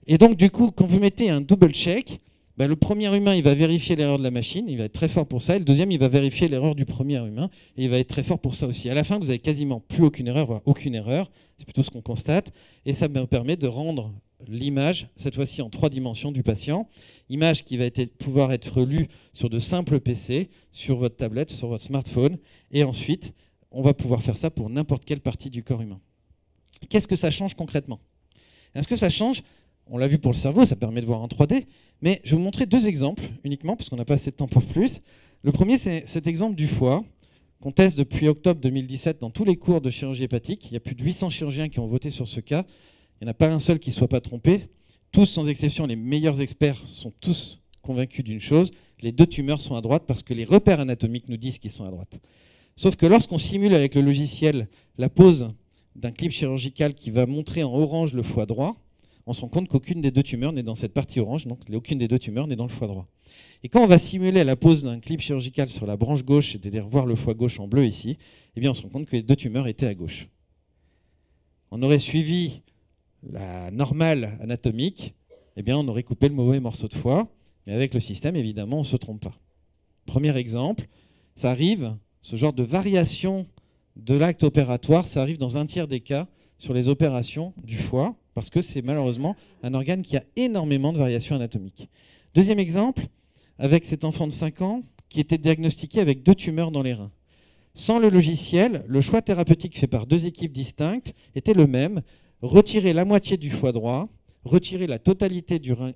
Et donc du coup, quand vous mettez un double check, ben, le premier humain, il va vérifier l'erreur de la machine, il va être très fort pour ça, et le deuxième, il va vérifier l'erreur du premier humain, et il va être très fort pour ça aussi. À la fin, vous avez quasiment plus aucune erreur, voire aucune erreur, c'est plutôt ce qu'on constate, et ça me permet de rendre l'image, cette fois-ci en trois dimensions du patient. Image qui va pouvoir être lue sur de simples PC, sur votre tablette, sur votre smartphone. Et ensuite, on va pouvoir faire ça pour n'importe quelle partie du corps humain. Qu'est-ce que ça change concrètement? Est-ce que ça change? On l'a vu pour le cerveau, ça permet de voir en 3D. Mais je vais vous montrer deux exemples uniquement, parce qu'on n'a pas assez de temps pour plus. Le premier, c'est cet exemple du foie qu'on teste depuis octobre 2017 dans tous les cours de chirurgie hépatique. Il y a plus de 800 chirurgiens qui ont voté sur ce cas. Il n'y en a pas un seul qui ne soit pas trompé. Tous, sans exception, les meilleurs experts sont tous convaincus d'une chose, les deux tumeurs sont à droite parce que les repères anatomiques nous disent qu'ils sont à droite. Sauf que lorsqu'on simule avec le logiciel la pose d'un clip chirurgical qui va montrer en orange le foie droit, on se rend compte qu'aucune des deux tumeurs n'est dans cette partie orange, donc aucune des deux tumeurs n'est dans le foie droit. Et quand on va simuler la pose d'un clip chirurgical sur la branche gauche, c'est-à-dire voir le foie gauche en bleu ici, eh bien on se rend compte que les deux tumeurs étaient à gauche. On aurait suivi la normale anatomique, eh bien, on aurait coupé le mauvais morceau de foie. Mais avec le système, évidemment, on ne se trompe pas. Premier exemple, ça arrive ce genre de variation de l'acte opératoire, ça arrive dans un tiers des cas sur les opérations du foie, parce que c'est malheureusement un organe qui a énormément de variations anatomiques. Deuxième exemple, avec cet enfant de 5 ans qui était diagnostiqué avec deux tumeurs dans les reins. Sans le logiciel, le choix thérapeutique fait par deux équipes distinctes était le même, retirer la moitié du foie droit, retirer la totalité du rein,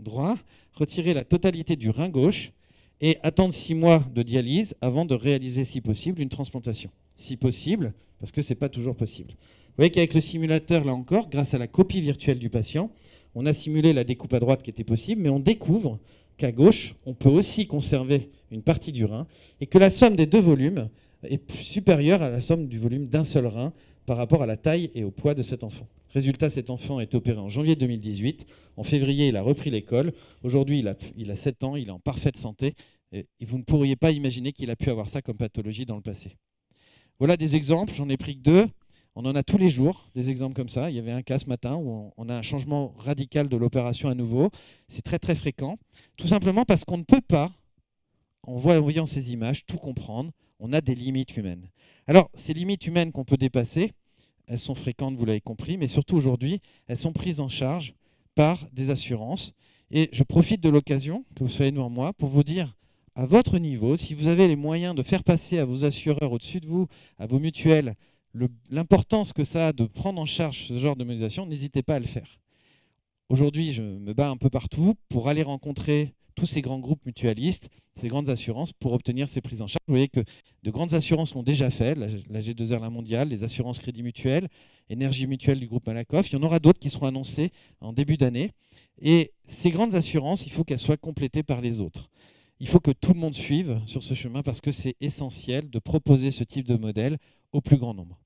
droit, retirer la totalité du rein gauche et attendre six mois de dialyse avant de réaliser, si possible, une transplantation. Si possible, parce que ce n'est pas toujours possible. Vous voyez qu'avec le simulateur, là encore, grâce à la copie virtuelle du patient, on a simulé la découpe à droite qui était possible, mais on découvre qu'à gauche, on peut aussi conserver une partie du rein et que la somme des deux volumes est supérieure à la somme du volume d'un seul rein par rapport à la taille et au poids de cet enfant. Résultat, cet enfant est opéré en janvier 2018. En février, il a repris l'école. Aujourd'hui, il a, il a 7 ans, il est en parfaite santé. Et vous ne pourriez pas imaginer qu'il a pu avoir ça comme pathologie dans le passé. Voilà des exemples, j'en ai pris que deux. On en a tous les jours, des exemples comme ça. Il y avait un cas ce matin où on a un changement radical de l'opération à nouveau. C'est très très fréquent. Tout simplement parce qu'on ne peut pas, en voyant ces images, tout comprendre. On a des limites humaines. Alors, ces limites humaines qu'on peut dépasser, elles sont fréquentes, vous l'avez compris, mais surtout aujourd'hui, elles sont prises en charge par des assurances. Et je profite de l'occasion que vous soyez devant moi pour vous dire, à votre niveau, si vous avez les moyens de faire passer à vos assureurs au-dessus de vous, à vos mutuelles, l'importance que ça a de prendre en charge ce genre de mobilisation, n'hésitez pas à le faire. Aujourd'hui, je me bats un peu partout pour aller rencontrer tous ces grands groupes mutualistes, ces grandes assurances, pour obtenir ces prises en charge. Vous voyez que de grandes assurances l'ont déjà fait, la G2R La Mondiale, les assurances Crédit Mutuel, Énergie Mutuelle du groupe Malakoff. Il y en aura d'autres qui seront annoncées en début d'année. Et ces grandes assurances, il faut qu'elles soient complétées par les autres. Il faut que tout le monde suive sur ce chemin parce que c'est essentiel de proposer ce type de modèle au plus grand nombre.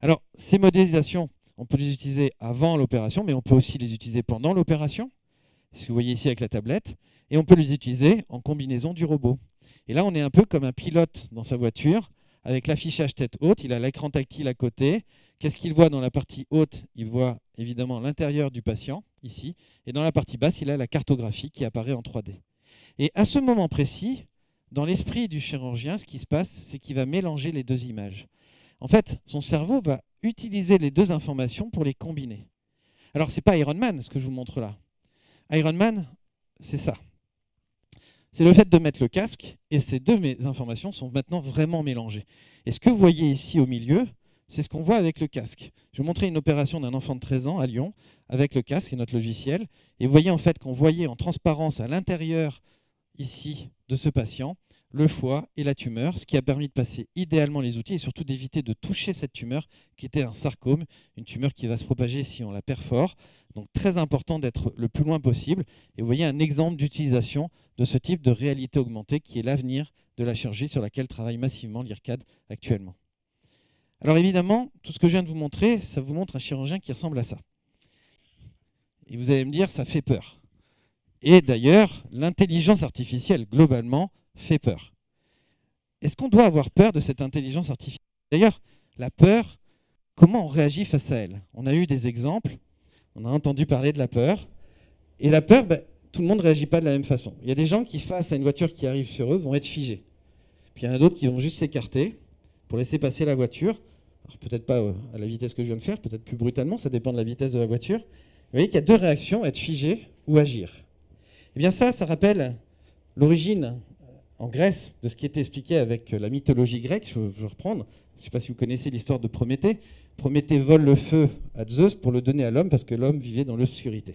Alors, ces modélisations, on peut les utiliser avant l'opération, mais on peut aussi les utiliser pendant l'opération, ce que vous voyez ici avec la tablette, et on peut les utiliser en combinaison du robot. Et là, on est un peu comme un pilote dans sa voiture, avec l'affichage tête haute, il a l'écran tactile à côté. Qu'est-ce qu'il voit dans la partie haute? Il voit évidemment l'intérieur du patient, ici, et dans la partie basse, il a la cartographie qui apparaît en 3D. Et à ce moment précis, dans l'esprit du chirurgien, ce qui se passe, c'est qu'il va mélanger les deux images. En fait, son cerveau va utiliser les deux informations pour les combiner. Alors, ce n'est pas Iron Man, ce que je vous montre là. Iron Man, c'est ça. C'est le fait de mettre le casque, et ces deux informations sont maintenant vraiment mélangées. Et ce que vous voyez ici au milieu, c'est ce qu'on voit avec le casque. Je vais vous montrer une opération d'un enfant de 13 ans à Lyon, avec le casque et notre logiciel. Et vous voyez en fait qu'on voyait en transparence à l'intérieur ici de ce patient le foie et la tumeur, ce qui a permis de passer idéalement les outils et surtout d'éviter de toucher cette tumeur qui était un sarcome, une tumeur qui va se propager si on la perfore. Donc très important d'être le plus loin possible. Et vous voyez un exemple d'utilisation de ce type de réalité augmentée qui est l'avenir de la chirurgie sur laquelle travaille massivement l'IRCAD actuellement. Alors évidemment, tout ce que je viens de vous montrer, ça vous montre un chirurgien qui ressemble à ça. Et vous allez me dire, ça fait peur. Et d'ailleurs, l'intelligence artificielle, globalement, fait peur. Est-ce qu'on doit avoir peur de cette intelligence artificielle? D'ailleurs, la peur, comment on réagit face à elle? On a eu des exemples, on a entendu parler de la peur. Et la peur, ben, tout le monde ne réagit pas de la même façon. Il y a des gens qui, face à une voiture qui arrive sur eux, vont être figés. Puis il y en a d'autres qui vont juste s'écarter pour laisser passer la voiture. Peut-être pas euh, à la vitesse que je viens de faire, peut-être plus brutalement, ça dépend de la vitesse de la voiture. Vous voyez qu'il y a deux réactions, être figé ou agir. Eh bien ça, ça rappelle l'origine en Grèce de ce qui était expliqué avec la mythologie grecque. Je vais reprendre. Je ne sais pas si vous connaissez l'histoire de Prométhée. Prométhée vole le feu à Zeus pour le donner à l'homme parce que l'homme vivait dans l'obscurité.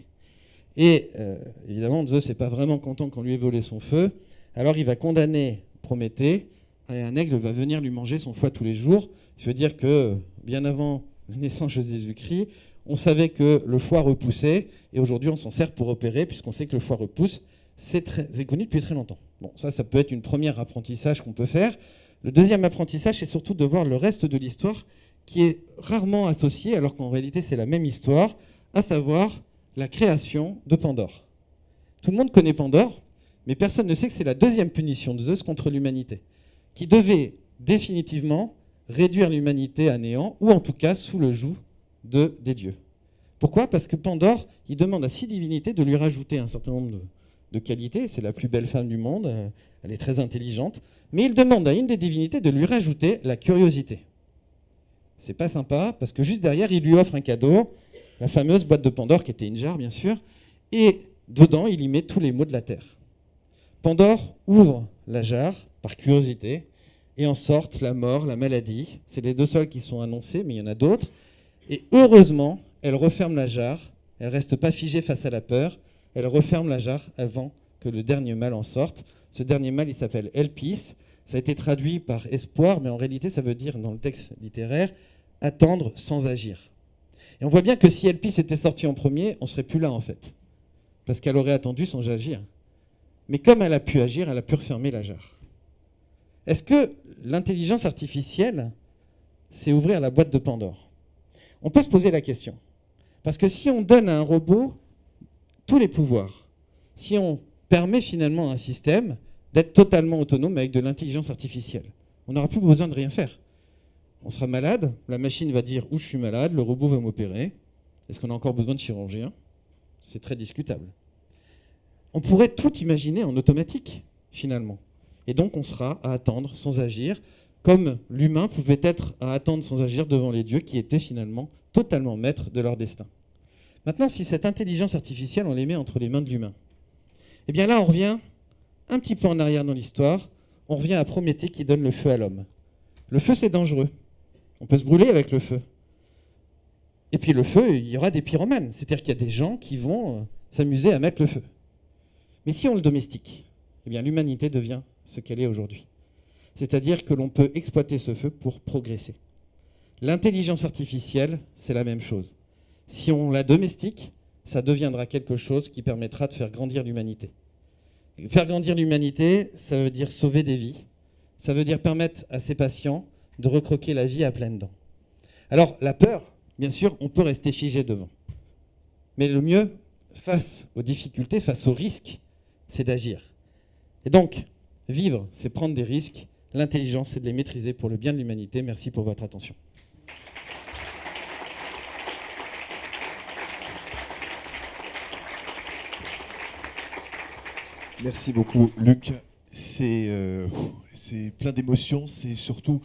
Et euh, évidemment, Zeus n'est pas vraiment content qu'on lui ait volé son feu. Alors il va condamner Prométhée et un aigle va venir lui manger son foie tous les jours. Ça veut dire que bien avant la naissance de Jésus-Christ, on savait que le foie repoussait et aujourd'hui on s'en sert pour opérer puisqu'on sait que le foie repousse. C'est connu depuis très longtemps. Bon, ça, ça peut être une première apprentissage qu'on peut faire. Le deuxième apprentissage, c'est surtout de voir le reste de l'histoire qui est rarement associé, alors qu'en réalité c'est la même histoire, à savoir la création de Pandore. Tout le monde connaît Pandore, mais personne ne sait que c'est la deuxième punition de Zeus contre l'humanité, qui devait définitivement réduire l'humanité à néant, ou en tout cas sous le joug de, des dieux. Pourquoi? Parce que Pandore, il demande à six divinités de lui rajouter un certain nombre de qualité, c'est la plus belle femme du monde, euh, elle est très intelligente, mais il demande à une des divinités de lui rajouter la curiosité. C'est pas sympa, parce que juste derrière, il lui offre un cadeau, la fameuse boîte de Pandore, qui était une jarre, bien sûr, et dedans, il y met tous les maux de la terre. Pandore ouvre la jarre par curiosité, et en sortent la mort, la maladie. C'est les deux seuls qui sont annoncés, mais il y en a d'autres. Et heureusement, elle referme la jarre, elle reste pas figée face à la peur, elle referme la jarre avant que le dernier mal en sorte. Ce dernier mal, il s'appelle Elpis. Ça a été traduit par espoir, mais en réalité, ça veut dire, dans le texte littéraire, attendre sans agir. Et on voit bien que si Elpis était sorti en premier, on serait plus là, en fait. Parce qu'elle aurait attendu sans agir. Mais comme elle a pu agir, elle a pu refermer la jarre. Est-ce que l'intelligence artificielle, c'est ouvrir la boîte de Pandore? On peut se poser la question. Parce que si on donne à un robot tous les pouvoirs, si on permet finalement à un système d'être totalement autonome avec de l'intelligence artificielle, on n'aura plus besoin de rien faire. On sera malade, la machine va dire où je suis malade, le robot va m'opérer. Est-ce qu'on a encore besoin de chirurgien C'est très discutable. On pourrait tout imaginer en automatique, finalement. Et donc on sera à attendre sans agir, comme l'humain pouvait être à attendre sans agir devant les dieux qui étaient finalement totalement maîtres de leur destin. Maintenant, si cette intelligence artificielle, on les met entre les mains de l'humain, eh bien là, on revient un petit peu en arrière dans l'histoire, on revient à Prométhée qui donne le feu à l'homme. Le feu, c'est dangereux. On peut se brûler avec le feu. Et puis le feu, il y aura des pyromanes, c'est-à-dire qu'il y a des gens qui vont euh, s'amuser à mettre le feu. Mais si on le domestique, eh bien l'humanité devient ce qu'elle est aujourd'hui. C'est-à-dire que l'on peut exploiter ce feu pour progresser. L'intelligence artificielle, c'est la même chose. Si on la domestique, ça deviendra quelque chose qui permettra de faire grandir l'humanité. Faire grandir l'humanité, ça veut dire sauver des vies. Ça veut dire permettre à ces patients de recroquer la vie à pleines dents. Alors, la peur, bien sûr, on peut rester figé devant. Mais le mieux, face aux difficultés, face aux risques, c'est d'agir. Et donc, Vivre, c'est prendre des risques. L'intelligence, c'est de les maîtriser pour le bien de l'humanité. Merci pour votre attention. Merci beaucoup, Luc. C'est euh, plein d'émotions, c'est surtout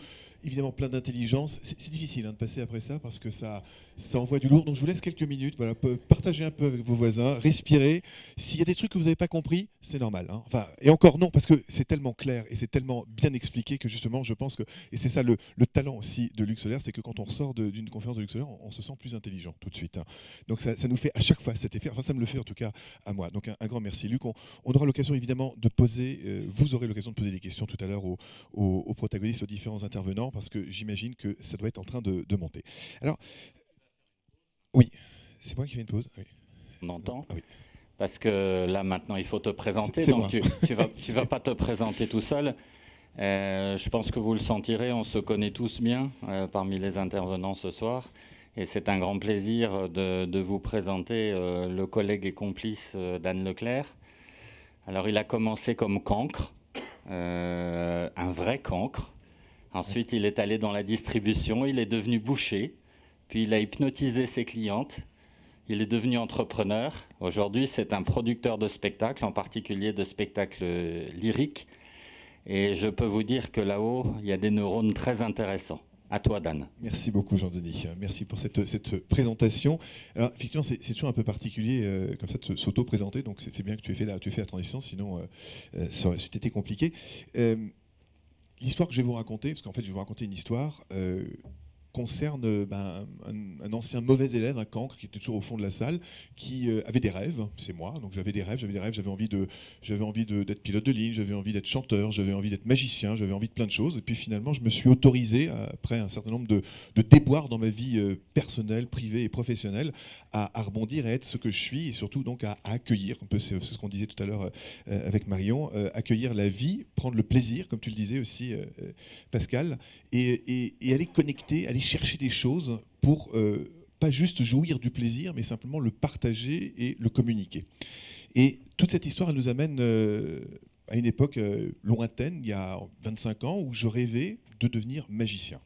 évidemment plein d'intelligence. C'est difficile hein, de passer après ça parce que ça, ça envoie du lourd. Donc je vous laisse quelques minutes. Voilà, partagez un peu avec vos voisins, respirez. S'il y a des trucs que vous n'avez pas compris, c'est normal. Hein. Enfin, et encore non, parce que c'est tellement clair et c'est tellement bien expliqué que justement, je pense que et c'est ça le, talent aussi de Luxolaire, c'est que quand on ressort d'une conférence de Luxolaire, on, on, se sent plus intelligent tout de suite. Hein. Donc ça, nous fait à chaque fois cet effet. Enfin, ça me le fait en tout cas à moi. Donc un, grand merci, Luc. On, aura l'occasion évidemment de poser. Euh, vous aurez l'occasion de poser des questions tout à l'heure aux, aux protagonistes, aux différents intervenants parce que j'imagine que ça doit être en train de, monter. Alors, oui, c'est moi qui fais une pause. On entend ah Parce que là, maintenant, il faut te présenter. donc, tu ne vas, tu <laughs> vas pas te présenter tout seul. Euh, je pense que vous le sentirez, on se connaît tous bien euh, parmi les intervenants ce soir. Et c'est un grand plaisir de, vous présenter euh, le collègue et complice d'Anne Leclerc. Alors, il a commencé comme cancre, un vrai cancre. Ensuite, il est allé dans la distribution, il est devenu boucher, puis il a hypnotisé ses clientes. Il est devenu entrepreneur. Aujourd'hui, c'est un producteur de spectacles, en particulier de spectacles lyriques. Et je peux vous dire que là-haut, il y a des neurones très intéressants. À toi, Dan. Merci beaucoup, Jean-Denis. Merci pour cette, présentation. Alors, effectivement, c'est toujours un peu particulier, euh, comme ça, de s'auto-présenter. Donc, c'est bien que tu aies fait la, tu aies fait la transition, sinon, euh, euh, ça aurait été compliqué. L'histoire que je vais vous raconter, parce qu'en fait, je vais vous raconter une histoire. Euh, concerne ben, un, ancien mauvais élève, un cancre, qui était toujours au fond de la salle, qui euh, avait des rêves. C'est moi, donc j'avais des rêves, j'avais des rêves, j'avais envie de, j'avais envie d'être pilote de ligne, j'avais envie d'être chanteur, j'avais envie d'être magicien, j'avais envie de plein de choses. Et puis finalement, je me suis autorisé, après un certain nombre de, déboires dans ma vie euh, personnelle, privée et professionnelle, à, rebondir et à être ce que je suis, et surtout donc à, accueillir. Un peu, c'est ce qu'on disait tout à l'heure euh, avec Marion, accueillir la vie, prendre le plaisir, comme tu le disais aussi, Pascal, et, et aller connecter, aller chercher des choses pour euh, pas juste jouir du plaisir, mais simplement le partager et le communiquer. Et toute cette histoire, elle nous amène euh, à une époque euh, lointaine, il y a 25 ans, où je rêvais de devenir magicien.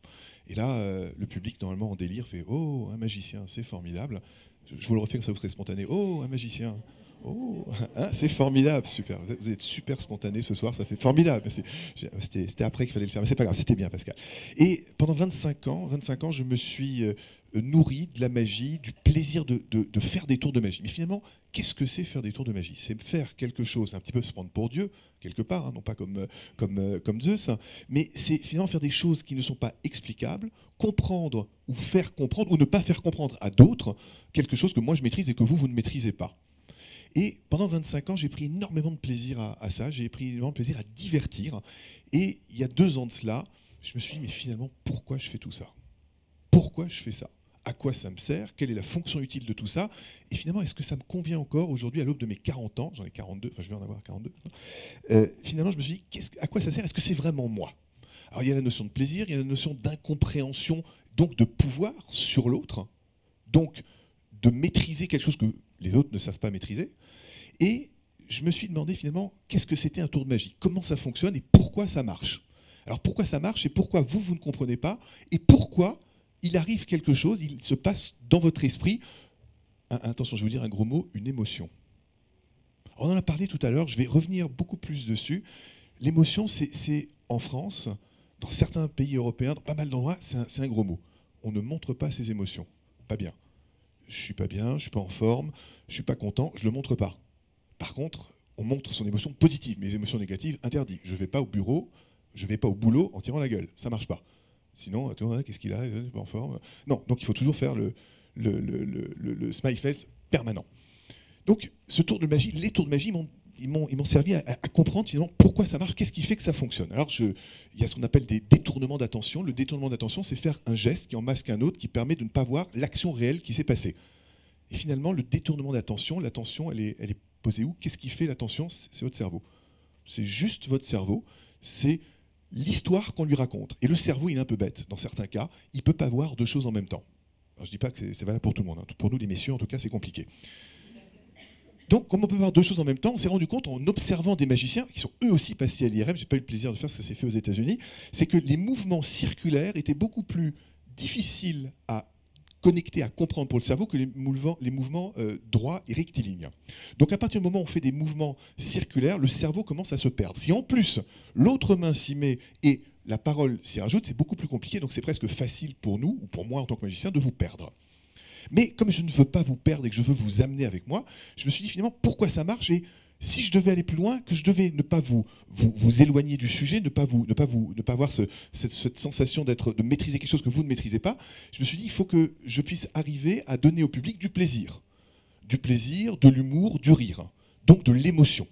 Et là, le public, normalement en délire, fait Oh, un magicien, c'est formidable. Je vous le refais comme ça, vous serez spontané. Oh, un magicien. Oh, hein, c'est formidable, super. Vous êtes super spontané ce soir, ça fait formidable. C'était après qu'il fallait le faire, mais c'est pas grave, c'était bien, Pascal. Et pendant 25 ans, 25 ans, je me suis euh, nourri de la magie, du plaisir de, faire des tours de magie. Mais finalement, qu'est-ce que c'est faire des tours de magie? C'est faire quelque chose, un petit peu se prendre pour Dieu, quelque part, hein, non pas comme, euh, Zeus, hein, mais c'est finalement faire des choses qui ne sont pas explicables, comprendre ou faire comprendre, ou ne pas faire comprendre à d'autres quelque chose que moi je maîtrise et que vous, vous ne maîtrisez pas. Et pendant 25 ans, j'ai pris énormément de plaisir à, ça, j'ai pris énormément de plaisir à divertir. Et il y a deux ans de cela, je me suis dit, mais finalement, pourquoi je fais tout ça? Pourquoi je fais ça? À quoi ça me sert, quelle est la fonction utile de tout ça, et finalement, est-ce que ça me convient encore aujourd'hui à l'aube de mes 40 ans, j'en ai 42, enfin je vais en avoir 42, euh, finalement je me suis dit, à quoi ça sert, est-ce que c'est vraiment moi? Alors il y a la notion de plaisir, il y a la notion d'incompréhension, donc de pouvoir sur l'autre, donc de maîtriser quelque chose que les autres ne savent pas maîtriser, et je me suis demandé finalement qu'est-ce que c'était un tour de magie, comment ça fonctionne et pourquoi ça marche? Alors pourquoi ça marche et pourquoi vous, vous ne comprenez pas? Et pourquoi il arrive quelque chose, il se passe dans votre esprit, attention, je vais vous dire un gros mot, une émotion. On en a parlé tout à l'heure, je vais revenir beaucoup plus dessus. L'émotion, c'est en France, dans certains pays européens, dans pas mal d'endroits, c'est un, gros mot. On ne montre pas ses émotions. Pas bien. Je suis pas bien, je suis pas en forme, je suis pas content, je le montre pas. Par contre, on montre son émotion positive, mes émotions négatives interdit. Je vais pas au bureau, je vais pas au boulot en tirant la gueule, ça marche pas. Sinon, qu'est-ce qu'il a Il n'est pas en forme? Non, donc il faut toujours faire le, le, le, le, smile face permanent. Donc, ce tour de magie, les tours de magie ils m'ont servi à, comprendre finalement pourquoi ça marche, qu'est-ce qui fait que ça fonctionne. Alors, je, il y a ce qu'on appelle des détournements d'attention. Le détournement d'attention, c'est faire un geste qui en masque un autre, qui permet de ne pas voir l'action réelle qui s'est passée. Et finalement, le détournement d'attention, l'attention, elle est, elle est posée où Qu'est-ce qui fait l'attention C'est votre cerveau. C'est juste votre cerveau. C'est l'histoire qu'on lui raconte. Et le cerveau, il est un peu bête. Dans certains cas, il ne peut pas voir deux choses en même temps. je ne dis pas que c'est valable pour tout le monde. Hein. Pour nous, les messieurs, en tout cas, c'est compliqué. Donc, comme on peut voir deux choses en même temps, on s'est rendu compte en observant des magiciens, qui sont eux aussi passés à l'IRM, j'ai pas eu le plaisir de faire, ça s'est fait aux États-Unis, c'est que les mouvements circulaires étaient beaucoup plus difficiles à connecté à comprendre pour le cerveau que les mouvements, euh, droits et rectilignes. Donc à partir du moment où on fait des mouvements circulaires, le cerveau commence à se perdre. Si en plus l'autre main s'y met et la parole s'y rajoute, c'est beaucoup plus compliqué, donc c'est presque facile pour nous, ou pour moi en tant que magicien, de vous perdre. Mais comme je ne veux pas vous perdre et que je veux vous amener avec moi, je me suis dit finalement pourquoi ça marche et si je devais aller plus loin, que je devais ne pas vous, vous, éloigner du sujet, ne pas, vous, avoir cette, sensation d'être, de maîtriser quelque chose que vous ne maîtrisez pas, je me suis dit, il faut que je puisse arriver à donner au public du plaisir. Du plaisir, de l'humour, du rire. Donc de l'émotion.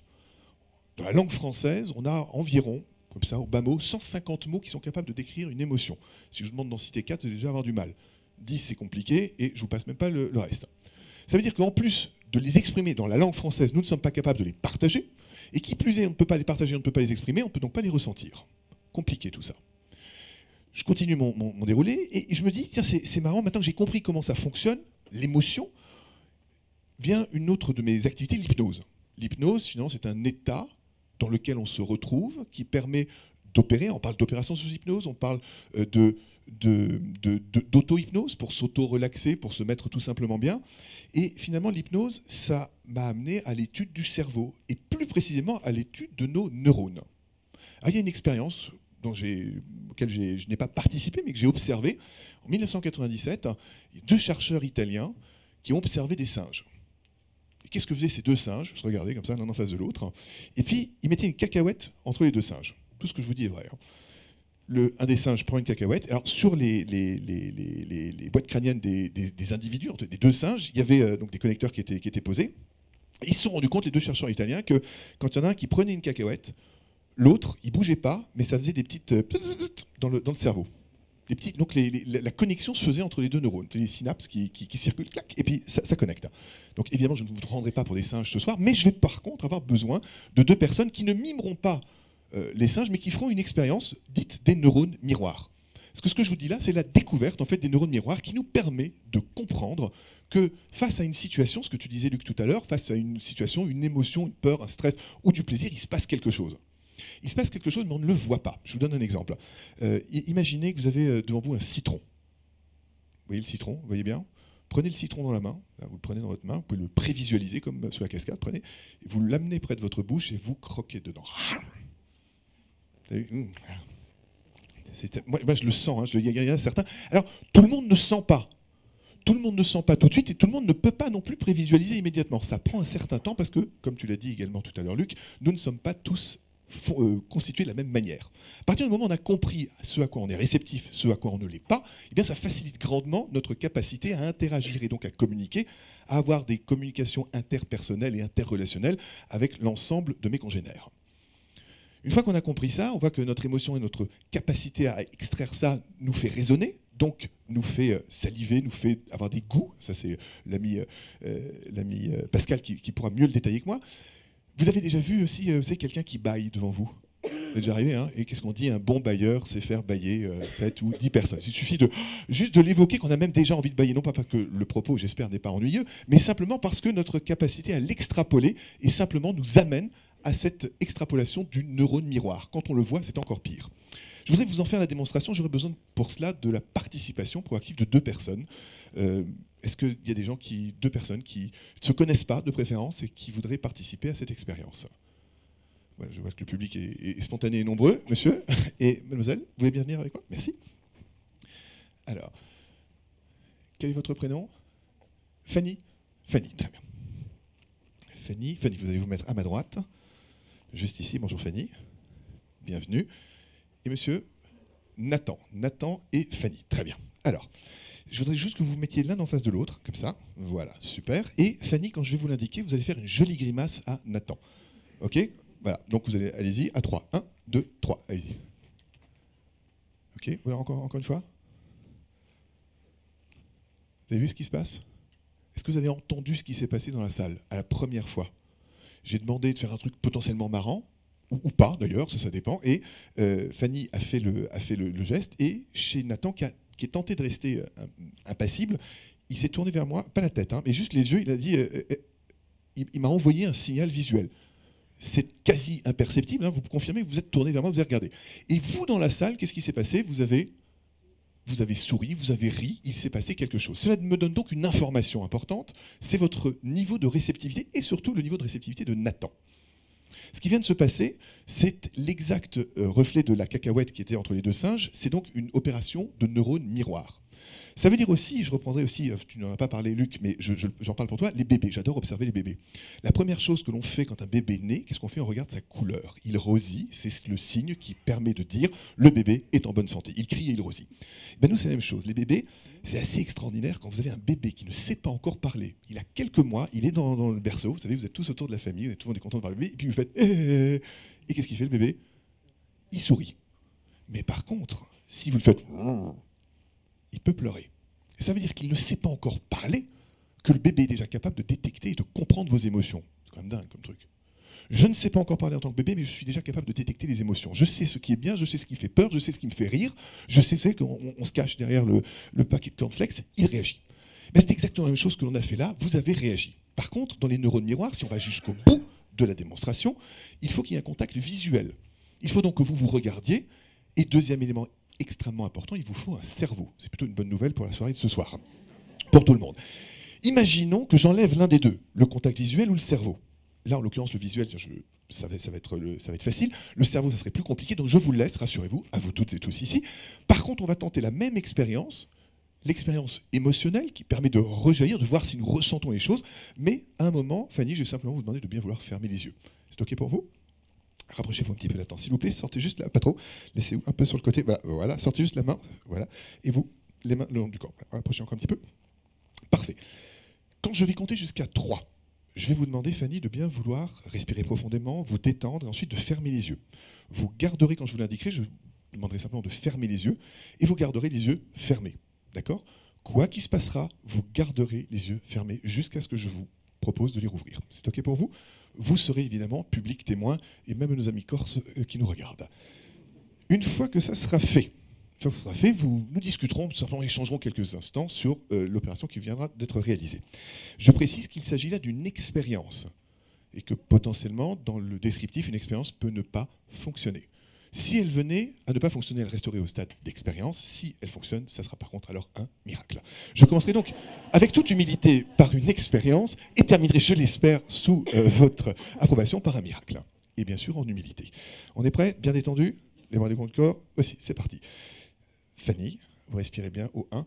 Dans la langue française, on a environ, comme ça, au bas mot, 150 mots qui sont capables de décrire une émotion. Si je vous demande d'en citer 4, vous allez déjà avoir du mal. 10, c'est compliqué, et je vous passe même pas le reste. Ça veut dire qu'en plus de les exprimer dans la langue française, nous ne sommes pas capables de les partager. Et qui plus est, on ne peut pas les partager, on ne peut pas les exprimer, on ne peut donc pas les ressentir. Compliqué tout ça. Je continue mon, déroulé et je me dis, tiens, c'est marrant, maintenant que j'ai compris comment ça fonctionne, l'émotion, vient une autre de mes activités, l'hypnose. L'hypnose, finalement, c'est un état dans lequel on se retrouve, qui permet d'opérer. On parle d'opération sous hypnose, on parle euh, de d'auto-hypnose pour s'auto-relaxer, pour se mettre tout simplement bien. Et finalement, l'hypnose, ça m'a amené à l'étude du cerveau, et plus précisément à l'étude de nos neurones. il y a une expérience dont auquel je n'ai pas participé, mais que j'ai observé. En 1997, il y a deux chercheurs italiens qui ont observé des singes. Qu'est-ce que faisaient ces deux singes? Je regardais comme ça, l'un en face de l'autre. Et puis, ils mettaient une cacahuète entre les deux singes. Tout ce que je vous dis est vrai. Hein un des singes prend une cacahuète. Alors, sur les, les, boîtes crâniennes des, individus, des deux singes, il y avait euh, donc des connecteurs qui étaient, qui posés. ils se sont rendus compte, les deux chercheurs italiens, que quand il y en a un qui prenait une cacahuète, l'autre, il bougeait pas, mais ça faisait des petites euh, dans le, dans le cerveau. Des petits, donc la connexion se faisait entre les deux neurones, les synapses qui, circulent, et puis ça, ça, connecte. Donc évidemment, je ne vous rendrai pas pour des singes ce soir, mais je vais par contre avoir besoin de deux personnes qui ne mimeront pas euh, les singes, mais qui feront une expérience dite des neurones miroirs. Ce que je vous dis là, c'est la découverte en fait des neurones miroirs qui nous permet de comprendre que face à une situation, ce que tu disais Luc tout à l'heure, face à une situation, une émotion, une peur, un stress ou du plaisir, il se passe quelque chose. Il se passe quelque chose, mais on ne le voit pas. Je vous donne un exemple. Euh, imaginez que vous avez euh, devant vous un citron. Vous voyez le citron Vous voyez bien? Prenez le citron dans la main, vous le prenez dans votre main, vous pouvez le prévisualiser comme sur la cascade, prenez, vous l'amenez près de votre bouche et vous croquez dedans. Mmh. Moi, je le sens, hein, il y, a certains. Alors, tout le monde ne sent pas. Tout le monde ne sent pas tout de suite et tout le monde ne peut pas non plus prévisualiser immédiatement. Ça prend un certain temps parce que, comme tu l'as dit également tout à l'heure, Luc, nous ne sommes pas tous euh, constitués de la même manière. À partir du moment où on a compris ce à quoi on est réceptif, ce à quoi on ne l'est pas, eh bien ça facilite grandement notre capacité à interagir et donc à communiquer, à avoir des communications interpersonnelles et interrelationnelles avec l'ensemble de mes congénères. Une fois qu'on a compris ça, on voit que notre émotion et notre capacité à extraire ça nous fait raisonner, donc nous fait euh, saliver, nous fait avoir des goûts. Ça, c'est l'ami euh, Pascal qui, pourra mieux le détailler que moi. Vous avez déjà vu aussi, euh, quelqu'un qui baille devant vous? C'est déjà arrivé, hein? Et qu'est-ce qu'on dit? Un bon bailleur, c'est faire bailler 7 euh, ou 10 personnes. Il suffit de juste de l'évoquer qu'on a même déjà envie de bailler, non pas parce que le propos, j'espère, n'est pas ennuyeux, mais simplement parce que notre capacité à l'extrapoler et simplement nous amène à cette extrapolation du neurone miroir. Quand on le voit, c'est encore pire. Je voudrais vous en faire la démonstration. J'aurais besoin pour cela de la participation proactive de deux personnes. Euh, est-ce qu'il y a des gens qui, deux personnes qui ne se connaissent pas de préférence et qui voudraient participer à cette expérience? Je vois que le public est, spontané et nombreux. Monsieur <laughs> et mademoiselle, vous voulez bien venir avec moi? Merci. Alors, quel est votre prénom? Fanny? Fanny, très bien. Fanny, Fanny, vous allez vous mettre à ma droite, juste ici. Bonjour Fanny, bienvenue. Et monsieur Nathan, Nathan et Fanny, très bien. Alors, je voudrais juste que vous vous mettiez l'un en face de l'autre, comme ça. Voilà, super. Et Fanny, quand je vais vous l'indiquer, vous allez faire une jolie grimace à Nathan. Ok? Voilà, donc vous allez, allez-y, à 3. 1, 2, 3, allez-y. Ok, voilà, encore, encore une fois? Vous avez vu ce qui se passe? Est-ce que vous avez entendu ce qui s'est passé dans la salle à la première fois? J'ai demandé de faire un truc potentiellement marrant, ou, pas d'ailleurs, ça, ça dépend. Et euh, Fanny a fait, le, a fait le, geste, et chez Nathan, qui a qui est tenté de rester euh, impassible, il s'est tourné vers moi, pas la tête, hein, mais juste les yeux, il a dit, euh, il, m'a envoyé un signal visuel. C'est quasi imperceptible, hein, vous confirmez que vous êtes tourné vers moi, vous avez regardé. Et vous, dans la salle, qu'est-ce qui s'est passé? Vous avez vous avez souri, vous avez ri, il s'est passé quelque chose. Cela me donne donc une information importante, c'est votre niveau de réceptivité et surtout le niveau de réceptivité de Nathan. Ce qui vient de se passer, c'est l'exact euh, reflet de la cacahuète qui était entre les deux singes. C'est donc une opération de neurones miroir. Ça veut dire aussi, je reprendrai aussi, euh, tu n'en as pas parlé Luc, mais j'en parle pour toi, les bébés. J'adore observer les bébés. La première chose que l'on fait quand un bébé naît, qu'est-ce qu'on fait? On regarde sa couleur. Il rosit, c'est le signe qui permet de dire le bébé est en bonne santé. Il crie et il rosit. Ben nous, c'est la même chose. Les bébés, c'est assez extraordinaire quand vous avez un bébé qui ne sait pas encore parler. Il a quelques mois, il est dans, le berceau, vous savez, vous êtes tous autour de la famille, tout le monde est content de bébé, et puis vous faites eh, eh, eh, et qu'est-ce qu'il fait le bébé? Il sourit. Mais par contre, si vous le faites il peut pleurer. Et ça veut dire qu'il ne sait pas encore parler, que le bébé est déjà capable de détecter et de comprendre vos émotions. C'est quand même dingue comme truc. Je ne sais pas encore parler en tant que bébé, mais je suis déjà capable de détecter les émotions. Je sais ce qui est bien, je sais ce qui fait peur, je sais ce qui me fait rire, je sais, savez qu'on on se cache derrière le, le paquet de cornflakes, il réagit. Mais c'est exactement la même chose que l'on a fait là, vous avez réagi. Par contre, dans les neurones miroirs, si on va jusqu'au bout de la démonstration, il faut qu'il y ait un contact visuel. Il faut donc que vous vous regardiez. Et deuxième élément extrêmement important, il vous faut un cerveau. C'est plutôt une bonne nouvelle pour la soirée de ce soir, pour tout le monde. Imaginons que j'enlève l'un des deux, le contact visuel ou le cerveau. Là, en l'occurrence, le visuel, ça, va, être ça va être facile. Le cerveau, ça serait plus compliqué. Donc, je vous le laisse, rassurez-vous, à vous toutes et tous ici. Par contre, on va tenter la même expérience, l'expérience émotionnelle qui permet de rejaillir, de voir si nous ressentons les choses. Mais à un moment, Fanny, je vais simplement vous demander de bien vouloir fermer les yeux. C'est OK pour vous? Rapprochez-vous un petit peu la s'il vous plaît. Sortez juste là, pas trop. Laissez-vous un peu sur le côté. Voilà, sortez juste la main. Voilà. Et vous, les mains le long du corps. Rapprochez encore un petit peu. Parfait. Quand je vais compter jusqu'à 3, je vais vous demander, Fanny, de bien vouloir respirer profondément, vous détendre et ensuite de fermer les yeux. Vous garderez, quand je vous l'indiquerai, je vous demanderai simplement de fermer les yeux et vous garderez les yeux fermés. D'accord? Quoi qu'il se passera, vous garderez les yeux fermés jusqu'à ce que je vous propose de les rouvrir. C'est OK pour vous? Vous serez évidemment public témoin et même nos amis corses euh, qui nous regardent. Une fois que ça sera fait, ça fait, nous discuterons, nous échangerons quelques instants sur euh, l'opération qui viendra d'être réalisée. Je précise qu'il s'agit là d'une expérience et que potentiellement, dans le descriptif, une expérience peut ne pas fonctionner. Si elle venait à ne pas fonctionner, elle resterait au stade d'expérience. Si elle fonctionne, ça sera par contre alors un miracle. Je commencerai donc avec toute humilité par une expérience et terminerai, je l'espère, sous euh, votre approbation par un miracle. Et bien sûr en humilité. On est prêt Bien détendu? Les bras du compte corps Aussi, c'est parti. Fanny, vous respirez bien au 1,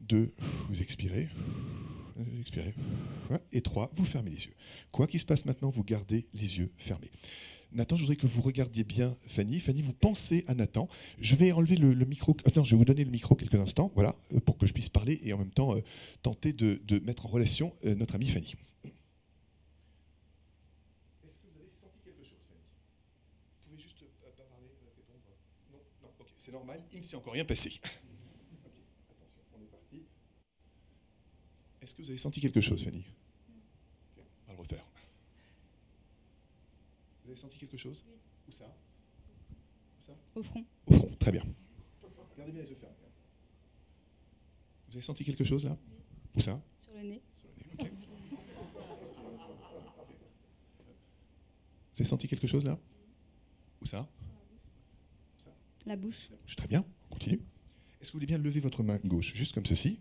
2, vous expirez, expirez, et 3, vous fermez les yeux. Quoi qu'il se passe maintenant, vous gardez les yeux fermés. Nathan, je voudrais que vous regardiez bien Fanny. Fanny, vous pensez à Nathan. Je vais enlever le, micro. Attends, je vais vous donner le micro quelques instants, voilà, euh, pour que je puisse parler et en même temps euh, tenter de, mettre en relation euh, notre amie Fanny. Est-ce que vous avez senti quelque chose, Fanny? Vous pouvez juste pas parler, répondre Non, non, ok, c'est normal. Il ne s'est encore rien passé. <laughs> attention, on est parti. Est-ce que vous avez senti quelque chose, Fanny On va le refaire. Vous avez senti quelque chose Oui. Où ça Où ça Au front. Au front, très bien. Regardez bien les yeux fermés. Vous avez senti quelque chose là Où ça Sur le nez. Sur le nez, ok. Vous avez senti quelque chose là Où ça La bouche. La bouche, très bien. On continue. Est-ce que vous voulez bien lever votre main gauche, juste comme ceci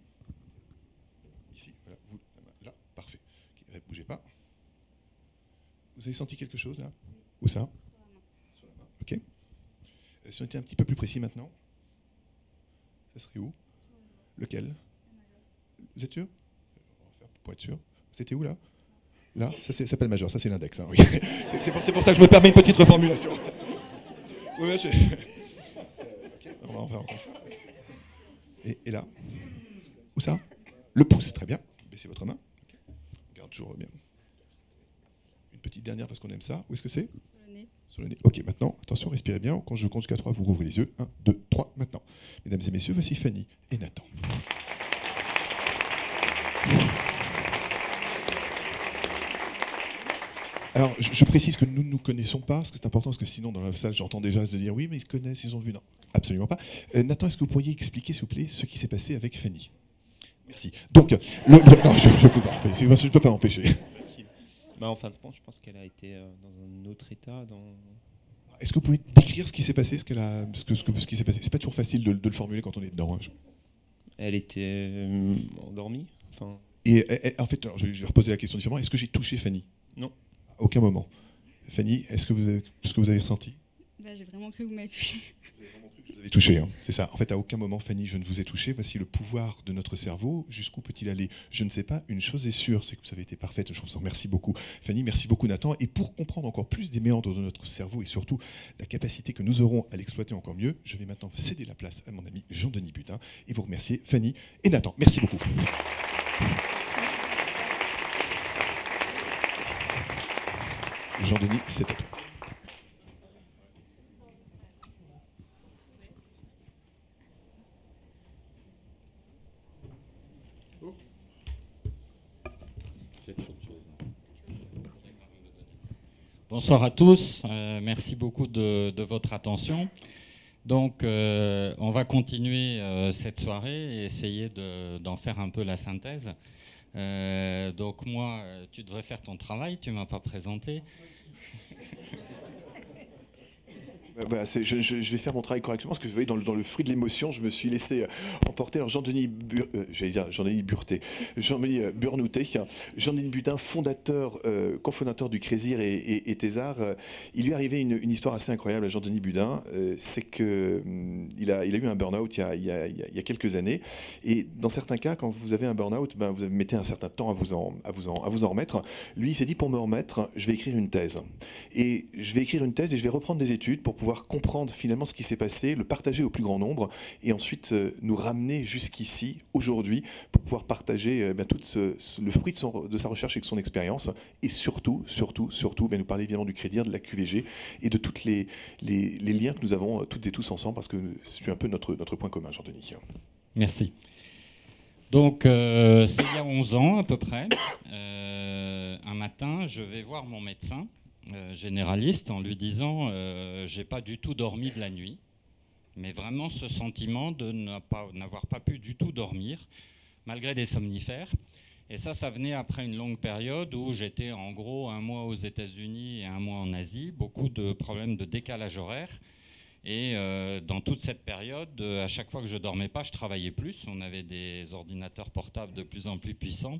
Ici, voilà, vous, là, parfait. Ne bougez pas. Vous avez senti quelque chose là Où ça? Ok. Euh, si on était un petit peu plus précis maintenant, ça serait où? Lequel? Vous êtes sûr? Pour être sûr. C'était où là? Là, ça s'appelle majeur, ça c'est l'index. Hein, <laughs> c'est pour, ça que je me permets une petite reformulation. <laughs> oui, monsieur. on va, et, et, là? Où ça? Le pouce, très bien. Baissez votre main. Garde toujours bien petite dernière parce qu'on aime ça. Où est-ce que c'est Sur le nez. Sur le nez. Ok, maintenant, attention, respirez bien. Quand je compte jusqu'à 3, vous rouvrez les yeux. 1, 2, 3, maintenant. Mesdames et messieurs, voici Fanny et Nathan. Alors, je, précise que nous ne nous connaissons pas, parce que c'est important, parce que sinon, dans la salle, j'entends déjà se dire oui, mais ils connaissent, ils ont vu. Non, absolument pas. Euh, Nathan, est-ce que vous pourriez expliquer, s'il vous plaît, ce qui s'est passé avec Fanny? Merci. Donc, le, non, je, je plaisante. je ne peux pas m'empêcher. Bah, en fin de compte, je pense qu'elle a été euh, dans un autre état. Dans... Est-ce que vous pouvez décrire ce qui s'est passé, ce, qu'elle a, ce, que, ce, que, ce qui s'est passé? C'est pas toujours facile de, de, le formuler quand on est dedans. Hein. Elle était euh, endormie. Enfin... Et, en fait, alors, je, vais reposer la question différemment. Est-ce que j'ai touché Fanny? Non. À aucun moment. Fanny, est-ce que vous avez, ce que vous avez ressenti? Bah, J'ai vraiment cru que vous m'avez touché touché, hein. c'est ça. En fait, à aucun moment, Fanny, je ne vous ai touché. Voici le pouvoir de notre cerveau. Jusqu'où peut-il aller? Je ne sais pas. Une chose est sûre, c'est que vous avez été parfaite. Je vous en remercie beaucoup, Fanny. Merci beaucoup, Nathan. Et pour comprendre encore plus des méandres de notre cerveau et surtout la capacité que nous aurons à l'exploiter encore mieux, je vais maintenant céder la place à mon ami Jean-Denis Budin et vous remercier, Fanny et Nathan. Merci beaucoup. Jean-Denis, c'est à toi. Bonsoir à tous, euh, merci beaucoup de, votre attention. Donc, euh, on va continuer euh, cette soirée et essayer d'en faire un peu la synthèse. donc, moi, tu devrais faire ton travail, tu ne m'as pas présenté. Voilà, je, vais faire mon travail correctement parce que vous voyez, dans le, fruit de l'émotion, je me suis laissé euh, emporter. Alors Jean-Denis Bur, euh, dire Jean-Denis Burté, Jean-Denis euh, Burnouté, Jean-Denis Budin, fondateur, cofondateur du Crésir et, et, et Thésar. il lui est arrivé une, histoire assez incroyable à Jean-Denis Budin, c'est que hum, il a, eu un burn-out il, y a quelques années. Et dans certains cas, quand vous avez un burn-out, ben, vous mettez un certain temps à vous en, à vous à vous en remettre. Lui, il s'est dit pour me remettre, je vais écrire une thèse. Et je vais écrire une thèse et je vais reprendre des études pour pouvoir comprendre finalement ce qui s'est passé, le partager au plus grand nombre, et ensuite euh, nous ramener jusqu'ici, aujourd'hui, pour pouvoir partager euh, tout le fruit de, sa recherche et de son expérience, et surtout, surtout, surtout, nous parler évidemment du crédit, de la QVG, et de tous les, liens que nous avons euh, toutes et tous ensemble, parce que c'est un peu notre point commun, Jean-Denis. Merci. Donc, c'est il y a 11 ans à peu près. un matin, je vais voir mon médecin euh, généraliste en lui disant euh, j'ai pas du tout dormi de la nuit, mais vraiment ce sentiment de n'avoir pas, pu du tout dormir malgré des somnifères. Et ça, ça venait après une longue période où j'étais en gros un mois aux États-Unis et un mois en Asie, beaucoup de problèmes de décalage horaire. Et dans toute cette période, à chaque fois que je dormais pas, je travaillais plus. On avait des ordinateurs portables de plus en plus puissants.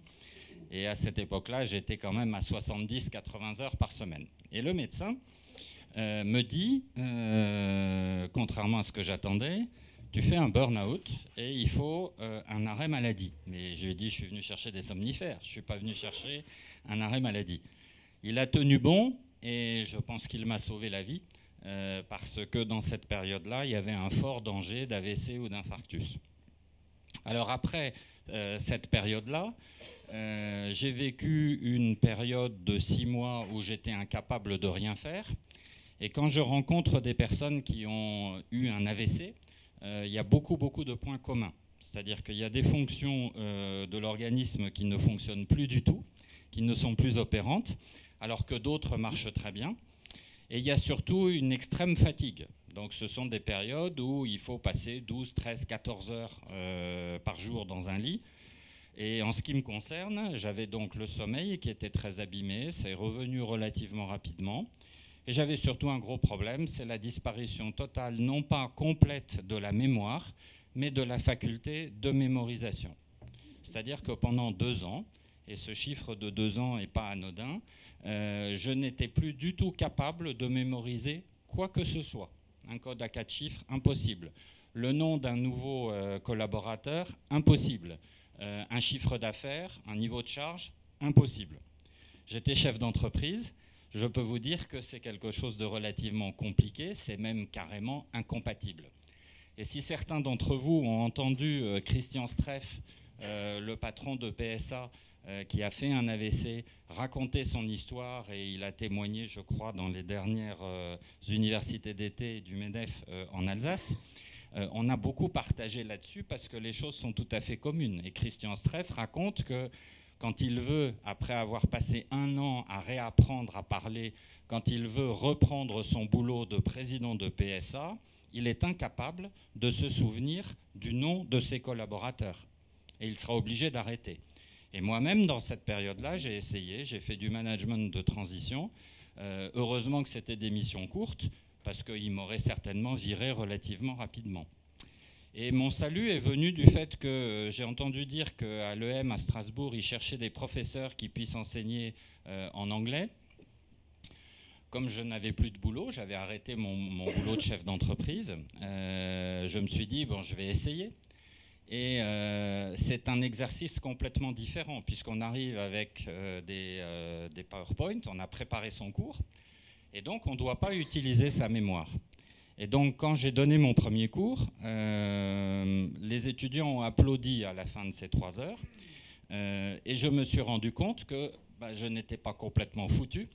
Et à cette époque-là, j'étais quand même à 70-80 heures par semaine. Et le médecin me dit, contrairement à ce que j'attendais, tu fais un burn-out et il faut euh, un arrêt maladie. Mais je lui ai dit, je suis venu chercher des somnifères, je ne suis pas venu chercher un arrêt maladie. Il a tenu bon et je pense qu'il m'a sauvé la vie euh, parce que dans cette période-là, il y avait un fort danger d'AVC ou d'infarctus. Alors après euh, cette période-là, j'ai vécu une période de six mois où j'étais incapable de rien faire. Et quand je rencontre des personnes qui ont eu un AVC, euh, il y a beaucoup, beaucoup de points communs. C'est-à-dire qu'il y a des fonctions euh, de l'organisme qui ne fonctionnent plus du tout, qui ne sont plus opérantes, alors que d'autres marchent très bien. Et il y a surtout une extrême fatigue. Donc ce sont des périodes où il faut passer 12, 13, 14 heures euh, par jour dans un lit. Et en ce qui me concerne, j'avais donc le sommeil qui était très abîmé, c'est revenu relativement rapidement. Et j'avais surtout un gros problème, c'est la disparition totale, non pas complète de la mémoire, mais de la faculté de mémorisation. C'est-à-dire que pendant deux ans, et ce chiffre de deux ans n'est pas anodin, euh, je n'étais plus du tout capable de mémoriser quoi que ce soit. Un code à quatre chiffres, impossible. Le nom d'un nouveau euh, collaborateur, impossible. Euh, un chiffre d'affaires, un niveau de charge, impossible. J'étais chef d'entreprise je peux vous dire que c'est quelque chose de relativement compliqué, c'est même carrément incompatible. Et si certains d'entre vous ont entendu euh, Christian Streff, euh, le patron de PSA, qui a fait un AVC, raconter son histoire, et il a témoigné, je crois, dans les dernières universités d'été du MEDEF en Alsace, on a beaucoup partagé là-dessus parce que les choses sont tout à fait communes. Et Christian Streff raconte que quand il veut, après avoir passé un an à réapprendre à parler, quand il veut reprendre son boulot de président de PSA, il est incapable de se souvenir du nom de ses collaborateurs. Et il sera obligé d'arrêter. Et moi-même, dans cette période-là, j'ai essayé, j'ai fait du management de transition. Euh, heureusement que c'était des missions courtes, parce qu'il m'aurait certainement viré relativement rapidement. Et mon salut est venu du fait que euh, j'ai entendu dire qu'à l'EM à Strasbourg, ils cherchaient des professeurs qui puissent enseigner euh, en anglais. Comme je n'avais plus de boulot, j'avais arrêté mon, boulot de chef d'entreprise, euh, je me suis dit, bon, je vais essayer. Et c'est un exercice complètement différent, puisqu'on arrive avec des, des PowerPoint, on a préparé son cours, et donc on ne doit pas utiliser sa mémoire. Et donc, quand j'ai donné mon premier cours, euh, les étudiants ont applaudi à la fin de ces trois heures. Euh, et je me suis rendu compte que bah, je n'étais pas complètement foutu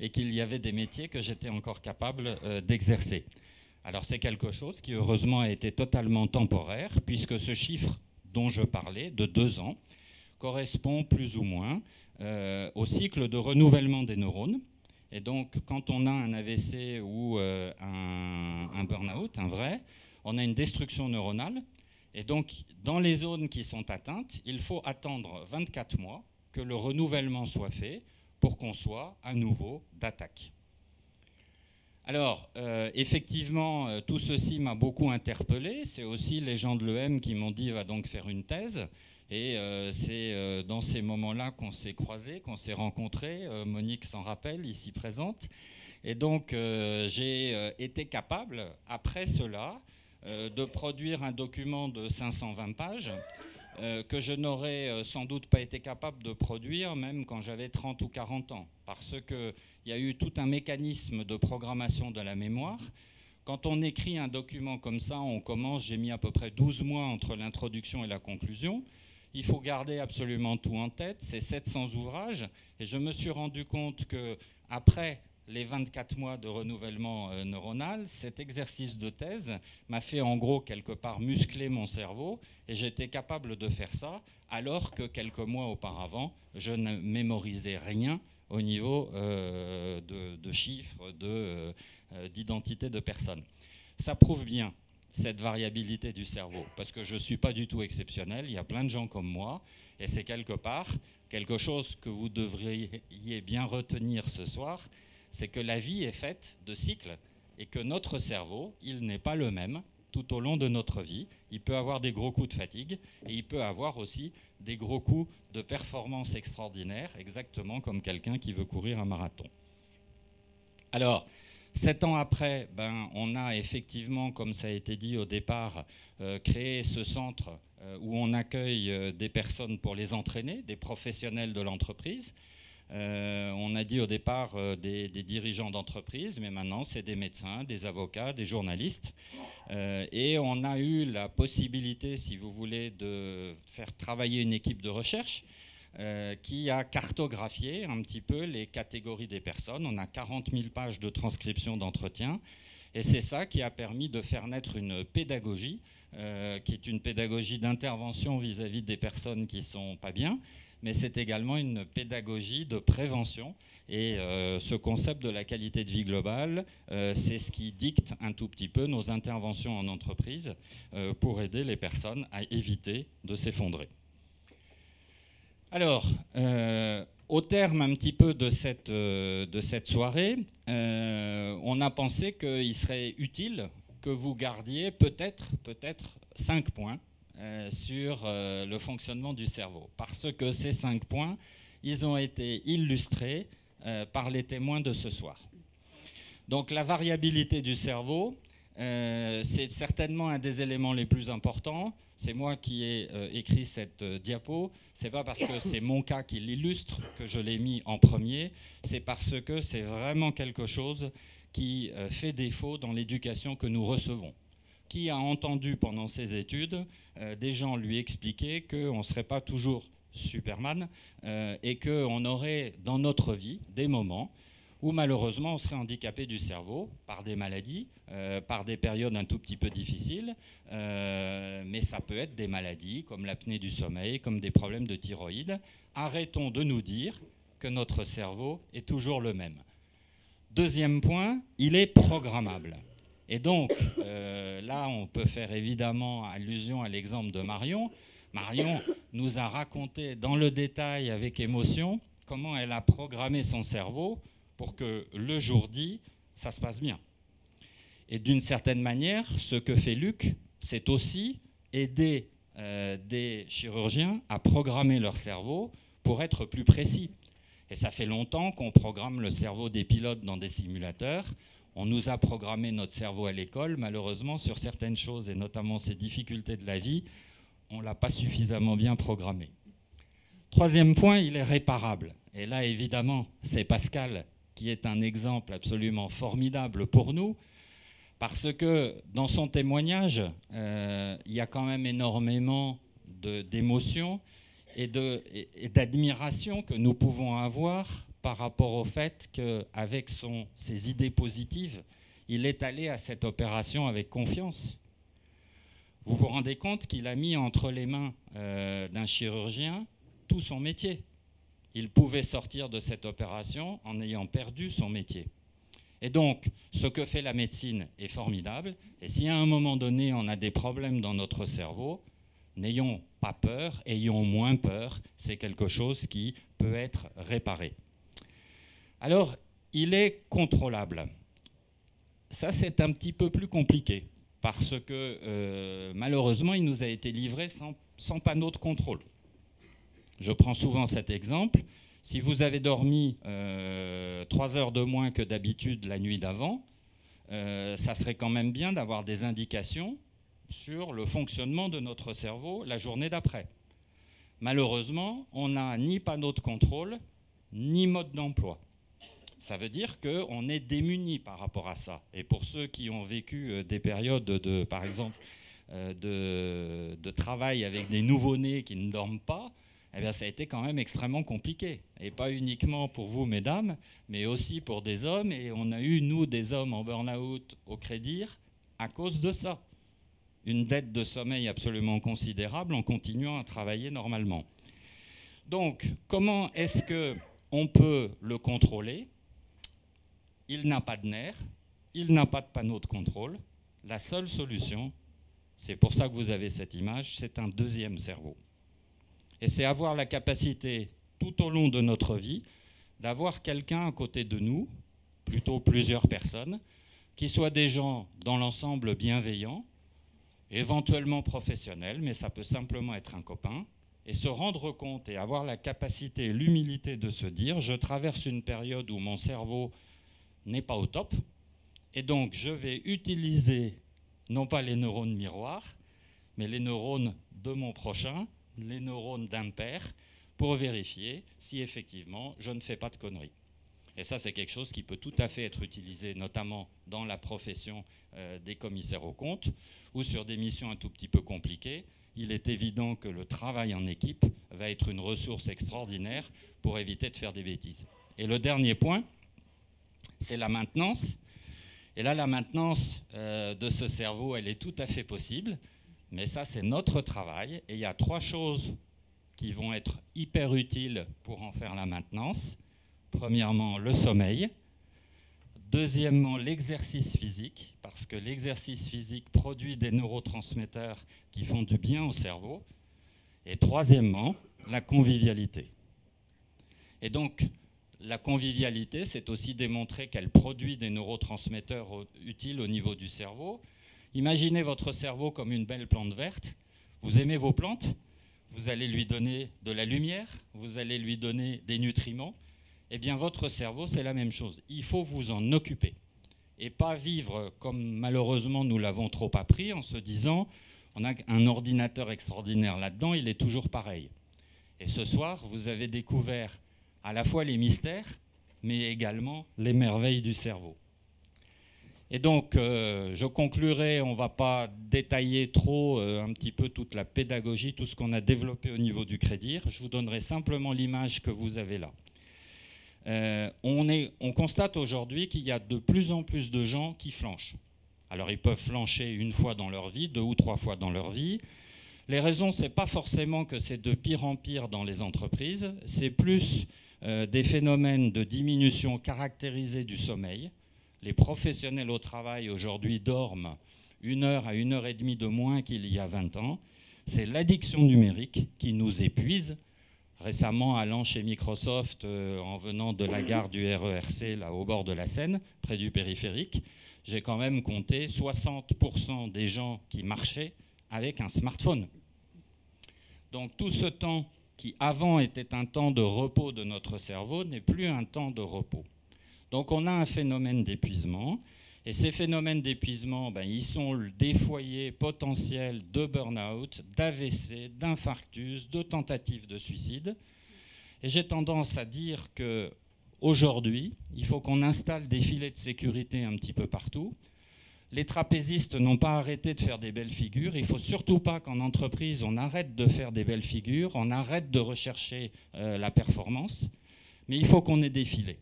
et qu'il y avait des métiers que j'étais encore capable euh, d'exercer. Alors, c'est quelque chose qui, heureusement, a été totalement temporaire, puisque ce chiffre dont je parlais, de deux ans, correspond plus ou moins au cycle de renouvellement des neurones et donc, quand on a un AVC ou euh, un, burn-out, un vrai, on a une destruction neuronale. Et donc, dans les zones qui sont atteintes, il faut attendre 24 mois que le renouvellement soit fait pour qu'on soit à nouveau d'attaque. Alors, euh, effectivement, euh, tout ceci m'a beaucoup interpellé. C'est aussi les gens de l'EM qui m'ont dit va donc faire une thèse. Et euh, c'est euh, dans ces moments-là qu'on s'est croisés, qu'on s'est rencontrés. Euh, Monique s'en rappelle, ici présente. Et donc, j'ai été capable, après cela, de produire un document de 520 pages que je n'aurais sans doute pas été capable de produire même quand j'avais 30 ou 40 ans. Parce qu'il y a eu tout un mécanisme de programmation de la mémoire. Quand on écrit un document comme ça, on commence, j'ai mis à peu près 12 mois entre l'introduction et la conclusion. Il faut garder absolument tout en tête, c'est 700 ouvrages, et je me suis rendu compte que après les 24 mois de renouvellement euh, neuronal, cet exercice de thèse m'a fait en gros quelque part muscler mon cerveau, et j'étais capable de faire ça, alors que quelques mois auparavant, je ne mémorisais rien au niveau euh, de, chiffres, euh, d'identité de, de personnes. Ça prouve bien cette variabilité du cerveau. Parce que je ne suis pas du tout exceptionnel, il y a plein de gens comme moi, et c'est quelque part quelque chose que vous devriez bien retenir ce soir, c'est que la vie est faite de cycles, et que notre cerveau, il n'est pas le même tout au long de notre vie. Il peut avoir des gros coups de fatigue et il peut avoir aussi des gros coups de performance extraordinaire, exactement comme quelqu'un qui veut courir un marathon. Alors, Sept ans après, ben, on a effectivement, comme ça a été dit au départ, euh, créé ce centre euh, où on accueille euh, des personnes pour les entraîner, des professionnels de l'entreprise. on a dit au départ des, dirigeants d'entreprise, mais maintenant c'est des médecins, des avocats, des journalistes. et on a eu la possibilité, si vous voulez, de faire travailler une équipe de recherche euh, qui a cartographié un petit peu les catégories des personnes. On a 40 000 pages de transcription d'entretien. Et c'est ça qui a permis de faire naître une pédagogie, euh, qui est une pédagogie d'intervention vis-à-vis des personnes qui sont pas bien, mais c'est également une pédagogie de prévention. Et euh, ce concept de la qualité de vie globale, c'est ce qui dicte un tout petit peu nos interventions en entreprise pour aider les personnes à éviter de s'effondrer. Alors, euh, au terme un petit peu de cette, euh, soirée, euh, on a pensé qu'il serait utile que vous gardiez peut-être peut-être cinq points sur le fonctionnement du cerveau. Parce que ces cinq points, ils ont été illustrés par les témoins de ce soir. Donc la variabilité du cerveau, c'est certainement un des éléments les plus importants c'est moi qui ai euh, écrit cette euh, diapo. C'est pas parce que c'est mon cas qui l'illustre que je l'ai mis en premier. C'est parce que c'est vraiment quelque chose qui euh, fait défaut dans l'éducation que nous recevons. Qui a entendu pendant ses études des gens lui expliquer qu'on ne serait pas toujours Superman et qu'on aurait dans notre vie des moments où malheureusement on serait handicapé du cerveau par des maladies, euh, par des périodes un tout petit peu difficiles, euh, mais ça peut être des maladies comme l'apnée du sommeil, comme des problèmes de thyroïde. Arrêtons de nous dire que notre cerveau est toujours le même. Deuxième point, il est programmable. Et donc, euh, là, on peut faire évidemment allusion à l'exemple de Marion. Marion nous a raconté dans le détail, avec émotion, comment elle a programmé son cerveau pour que le jour dit, ça se passe bien. Et d'une certaine manière, ce que fait Luc, c'est aussi aider euh, des chirurgiens à programmer leur cerveau pour être plus précis. Et ça fait longtemps qu'on programme le cerveau des pilotes dans des simulateurs. On nous a programmé notre cerveau à l'école, malheureusement, sur certaines choses, et notamment ces difficultés de la vie, on ne l'a pas suffisamment bien programmé. Troisième point, il est réparable. Et là, évidemment, c'est Pascal qui est un exemple absolument formidable pour nous, parce que dans son témoignage, euh, il y a quand même énormément d'émotions et d'admiration que nous pouvons avoir par rapport au fait qu'avec ses idées positives, il est allé à cette opération avec confiance. Vous vous rendez compte qu'il a mis entre les mains euh, d'un chirurgien tout son métier il pouvait sortir de cette opération en ayant perdu son métier. Et donc, ce que fait la médecine est formidable. Et si à un moment donné, on a des problèmes dans notre cerveau, n'ayons pas peur, ayons moins peur. C'est quelque chose qui peut être réparé. Alors, il est contrôlable. Ça, c'est un petit peu plus compliqué parce que euh, malheureusement, il nous a été livré sans, sans panneau de contrôle. Je prends souvent cet exemple. Si vous avez dormi euh, trois heures de moins que d'habitude la nuit d'avant, euh, ça serait quand même bien d'avoir des indications sur le fonctionnement de notre cerveau la journée d'après. Malheureusement, on n'a ni panneau de contrôle, ni mode d'emploi. Ça veut dire qu'on est démuni par rapport à ça. Et pour ceux qui ont vécu euh, des périodes de, par exemple, de, de travail avec des nouveau-nés qui ne dorment pas, eh bien, ça a été quand même extrêmement compliqué. Et pas uniquement pour vous, mesdames, mais aussi pour des hommes. Et on a eu, nous, des hommes en burn-out au crédit à cause de ça. Une dette de sommeil absolument considérable en continuant à travailler normalement. Donc, comment est-ce que on peut le contrôler? Il n'a pas de nerfs, il n'a pas de panneau de contrôle. La seule solution, c'est pour ça que vous avez cette image, c'est un deuxième cerveau. Et c'est avoir la capacité, tout au long de notre vie, d'avoir quelqu'un à côté de nous, plutôt plusieurs personnes, qui soient des gens dans l'ensemble bienveillants, éventuellement professionnels, mais ça peut simplement être un copain, et se rendre compte et avoir la capacité et l'humilité de se dire, je traverse une période où mon cerveau n'est pas au top, et donc je vais utiliser non pas les neurones miroirs, mais les neurones de mon prochain, les neurones d'un père, pour vérifier si effectivement je ne fais pas de conneries. Et ça, c'est quelque chose qui peut tout à fait être utilisé, notamment dans la profession euh, des commissaires aux comptes ou sur des missions un tout petit peu compliquées. Il est évident que le travail en équipe va être une ressource extraordinaire pour éviter de faire des bêtises. Et le dernier point, c'est la maintenance. Et là, la maintenance euh, de ce cerveau, elle est tout à fait possible. Mais ça, c'est notre travail. Et il y a trois choses qui vont être hyper utiles pour en faire la maintenance. Premièrement, le sommeil. Deuxièmement, l'exercice physique, parce que l'exercice physique produit des neurotransmetteurs qui font du bien au cerveau. Et troisièmement, la convivialité. Et donc, la convivialité, c'est aussi démontrer qu'elle produit des neurotransmetteurs utiles au niveau du cerveau. Imaginez votre cerveau comme une belle plante verte. Vous aimez vos plantes, vous allez lui donner de la lumière, vous allez lui donner des nutriments. Eh bien, votre cerveau, c'est la même chose. Il faut vous en occuper. Et pas vivre comme malheureusement nous l'avons trop appris en se disant on a un ordinateur extraordinaire là-dedans, il est toujours pareil. Et ce soir, vous avez découvert à la fois les mystères, mais également les merveilles du cerveau. Et donc, euh, je conclurai, on ne va pas détailler trop euh, un petit peu toute la pédagogie, tout ce qu'on a développé au niveau du crédit. Je vous donnerai simplement l'image que vous avez là. Euh, on, on constate aujourd'hui qu'il y a de plus en plus de gens qui flanchent. Alors, ils peuvent flancher une fois dans leur vie, deux ou trois fois dans leur vie. Les raisons, ce n'est pas forcément que c'est de pire en pire dans les entreprises, c'est plus des phénomènes de diminution caractérisée du sommeil les professionnels au travail aujourd'hui dorment une heure à une heure et demie de moins qu'il y a 20 ans. C'est l'addiction numérique qui nous épuise. Récemment, allant chez Microsoft, euh, en venant de la gare du RERC, là, au bord de la Seine, près du périphérique, j'ai quand même compté 60% des gens qui marchaient avec un smartphone. Donc tout ce temps qui avant était un temps de repos de notre cerveau n'est plus un temps de repos. Donc on a un phénomène d'épuisement. Et ces phénomènes d'épuisement, ben, ils sont des foyers potentiels de burn-out, d'AVC, d'infarctus, de tentatives de suicide. Et j'ai tendance à dire que aujourd'hui, il faut qu'on installe des filets de sécurité un petit peu partout. Les trapézistes n'ont pas arrêté de faire des belles figures. Il ne faut surtout pas qu'en entreprise, on arrête de faire des belles figures, on arrête de rechercher euh, la performance. Mais il faut qu'on ait des filets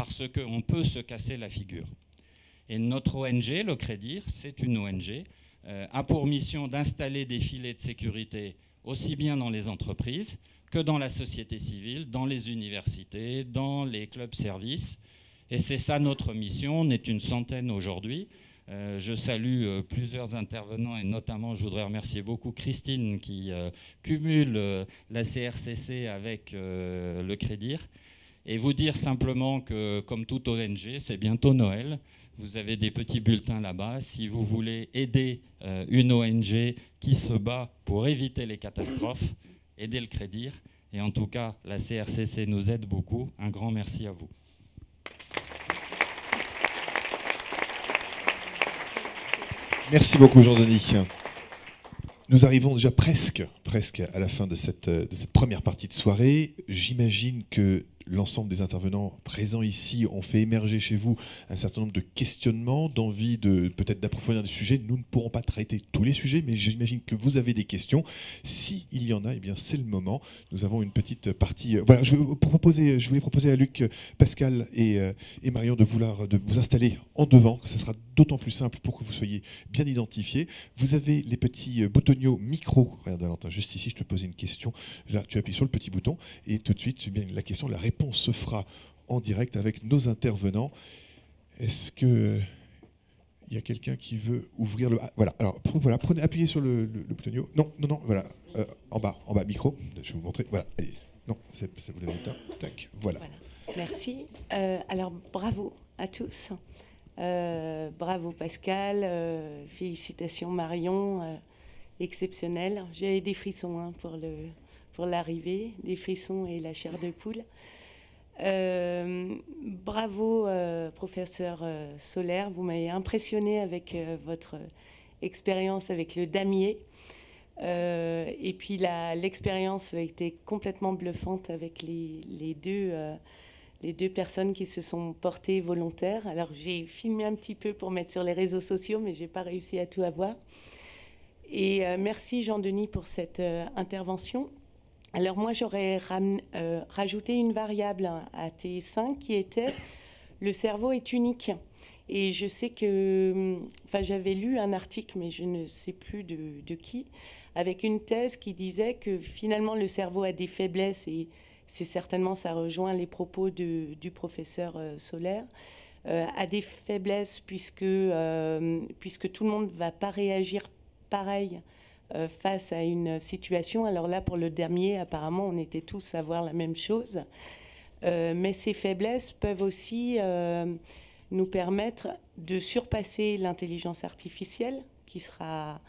parce qu'on peut se casser la figure. Et notre ONG, le Crédit, c'est une ONG, euh, a pour mission d'installer des filets de sécurité aussi bien dans les entreprises que dans la société civile, dans les universités, dans les clubs services. Et c'est ça notre mission. On est une centaine aujourd'hui. Euh, je salue euh, plusieurs intervenants et notamment je voudrais remercier beaucoup Christine qui cumule la CRCC avec le Crédit. Et vous dire simplement que, comme toute ONG, c'est bientôt Noël. Vous avez des petits bulletins là-bas. Si vous voulez aider euh, une ONG qui se bat pour éviter les catastrophes, aidez le crédit. Et en tout cas, la CRCC nous aide beaucoup. Un grand merci à vous. Merci beaucoup, Jean-Denis. Nous arrivons déjà presque, presque à la fin de cette première partie de soirée. J'imagine que l'ensemble des intervenants présents ici ont fait émerger chez vous un certain nombre de questionnements, d'envie de peut-être d'approfondir des sujets. Nous ne pourrons pas traiter tous les sujets, mais j'imagine que vous avez des questions. S'il y en a, eh bien c'est le moment. Nous avons une petite partie. Euh, voilà, je, proposer, je voulais proposer à Luc, Pascal et, euh, Marion de vous installer en devant, que ce sera d'autant plus simple pour que vous soyez bien identifiés. Vous avez les petits euh, boutonniaux micro. Regarde Valentin, juste ici, je te posais une question. Là, tu appuies sur le petit bouton et tout de suite, eh la question, la réponse réponse se fera en direct avec nos intervenants. Est-ce que il y a quelqu'un qui veut ouvrir le. Ah, voilà, alors voilà, appuyez sur le, bouton. Non, non, non, voilà. Euh, en bas, en bas, micro. Je vais vous montrer. Voilà, allez. Non, ça vous l'avez éteint. Tac, voilà. Merci. Euh, alors, bravo à tous. bravo Pascal, félicitations Marion, exceptionnel. J'ai des frissons hein, pour le pour l'arrivée, des frissons et la chair de poule. Bravo, professeur Solaire, vous m'avez impressionné avec votre expérience avec le damier. Euh, et puis l'expérience a été complètement bluffante avec les, les deux, euh, les deux personnes qui se sont portées volontaires. Alors j'ai filmé un petit peu pour mettre sur les réseaux sociaux, mais je n'ai pas réussi à tout avoir. Et euh, merci Jean-Denis pour cette intervention. Alors moi j'aurais rajouté une variable à T5 qui était le cerveau est unique. Et je sais que, enfin j'avais lu un article, mais je ne sais plus de, qui, avec une thèse qui disait que finalement le cerveau a des faiblesses et c'est certainement ça rejoint les propos du professeur euh, Solaire, euh, a des faiblesses puisque, euh, puisque tout le monde ne va pas réagir pareil face à une situation. Alors là, pour le dernier, apparemment, on était tous à voir la même chose. mais ces faiblesses peuvent aussi nous permettre de surpasser l'intelligence artificielle qui sera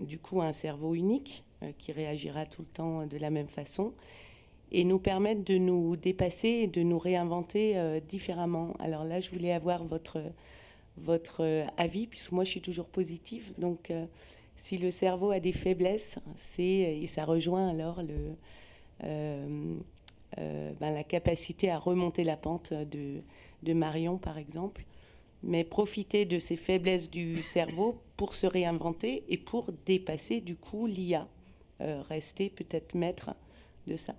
du coup un cerveau unique euh, qui réagira tout le temps de la même façon et nous permettre de nous dépasser et de nous réinventer euh, différemment. Alors là, je voulais avoir votre, votre euh, avis, puisque moi, je suis toujours positive. Donc, si le cerveau a des faiblesses, c'est, et ça rejoint alors le, ben, la capacité à remonter la pente de, Marion, par exemple mais profiter de ces faiblesses du cerveau pour se réinventer et pour dépasser du coup l'IA. Euh, rester peut-être maître de ça.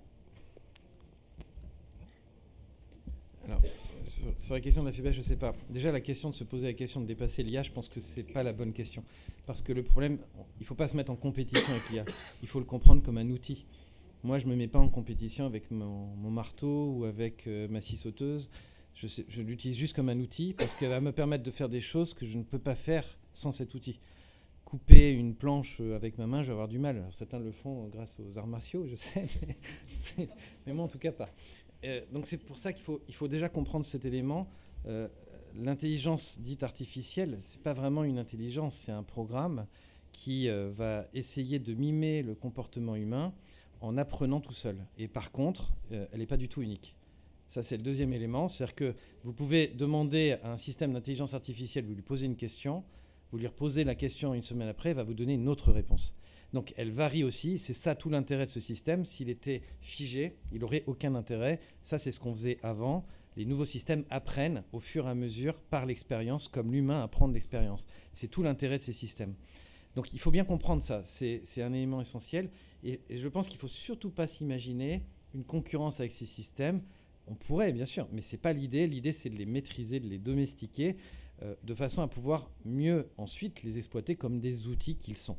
Sur, la question de la faiblesse, je ne sais pas. Déjà, la question de se poser la question de dépasser l'IA, je pense que ce n'est pas la bonne question. Parce que le problème, il ne faut pas se mettre en compétition avec l'IA. Il faut le comprendre comme un outil. Moi, je ne me mets pas en compétition avec mon, marteau ou avec euh, ma scie sauteuse je, l'utilise juste comme un outil parce qu'elle va me permettre de faire des choses que je ne peux pas faire sans cet outil. Couper une planche avec ma main, je vais avoir du mal. certains le font grâce aux arts martiaux, je sais, <laughs> mais, moi en tout cas pas. Euh, donc c'est pour ça qu'il faut, il faut déjà comprendre cet élément. Euh, l'intelligence dite artificielle, c'est pas vraiment une intelligence, c'est un programme qui euh, va essayer de mimer le comportement humain en apprenant tout seul. Et par contre, elle n'est pas du tout unique. Ça, c'est le deuxième élément. C'est-à-dire que vous pouvez demander à un système d'intelligence artificielle, vous lui posez une question, vous lui reposez la question une semaine après, il va vous donner une autre réponse. Donc elle varie aussi, c'est ça tout l'intérêt de ce système. S'il était figé, il n'aurait aucun intérêt. Ça, c'est ce qu'on faisait avant. Les nouveaux systèmes apprennent au fur et à mesure par l'expérience, comme l'humain apprend de l'expérience. C'est tout l'intérêt de ces systèmes. Donc il faut bien comprendre ça, c'est un élément essentiel. Et, je pense qu'il ne faut surtout pas s'imaginer une concurrence avec ces systèmes on pourrait, bien sûr, mais ce n'est pas l'idée. L'idée, c'est de les maîtriser, de les domestiquer, euh, de façon à pouvoir mieux ensuite les exploiter comme des outils qu'ils sont.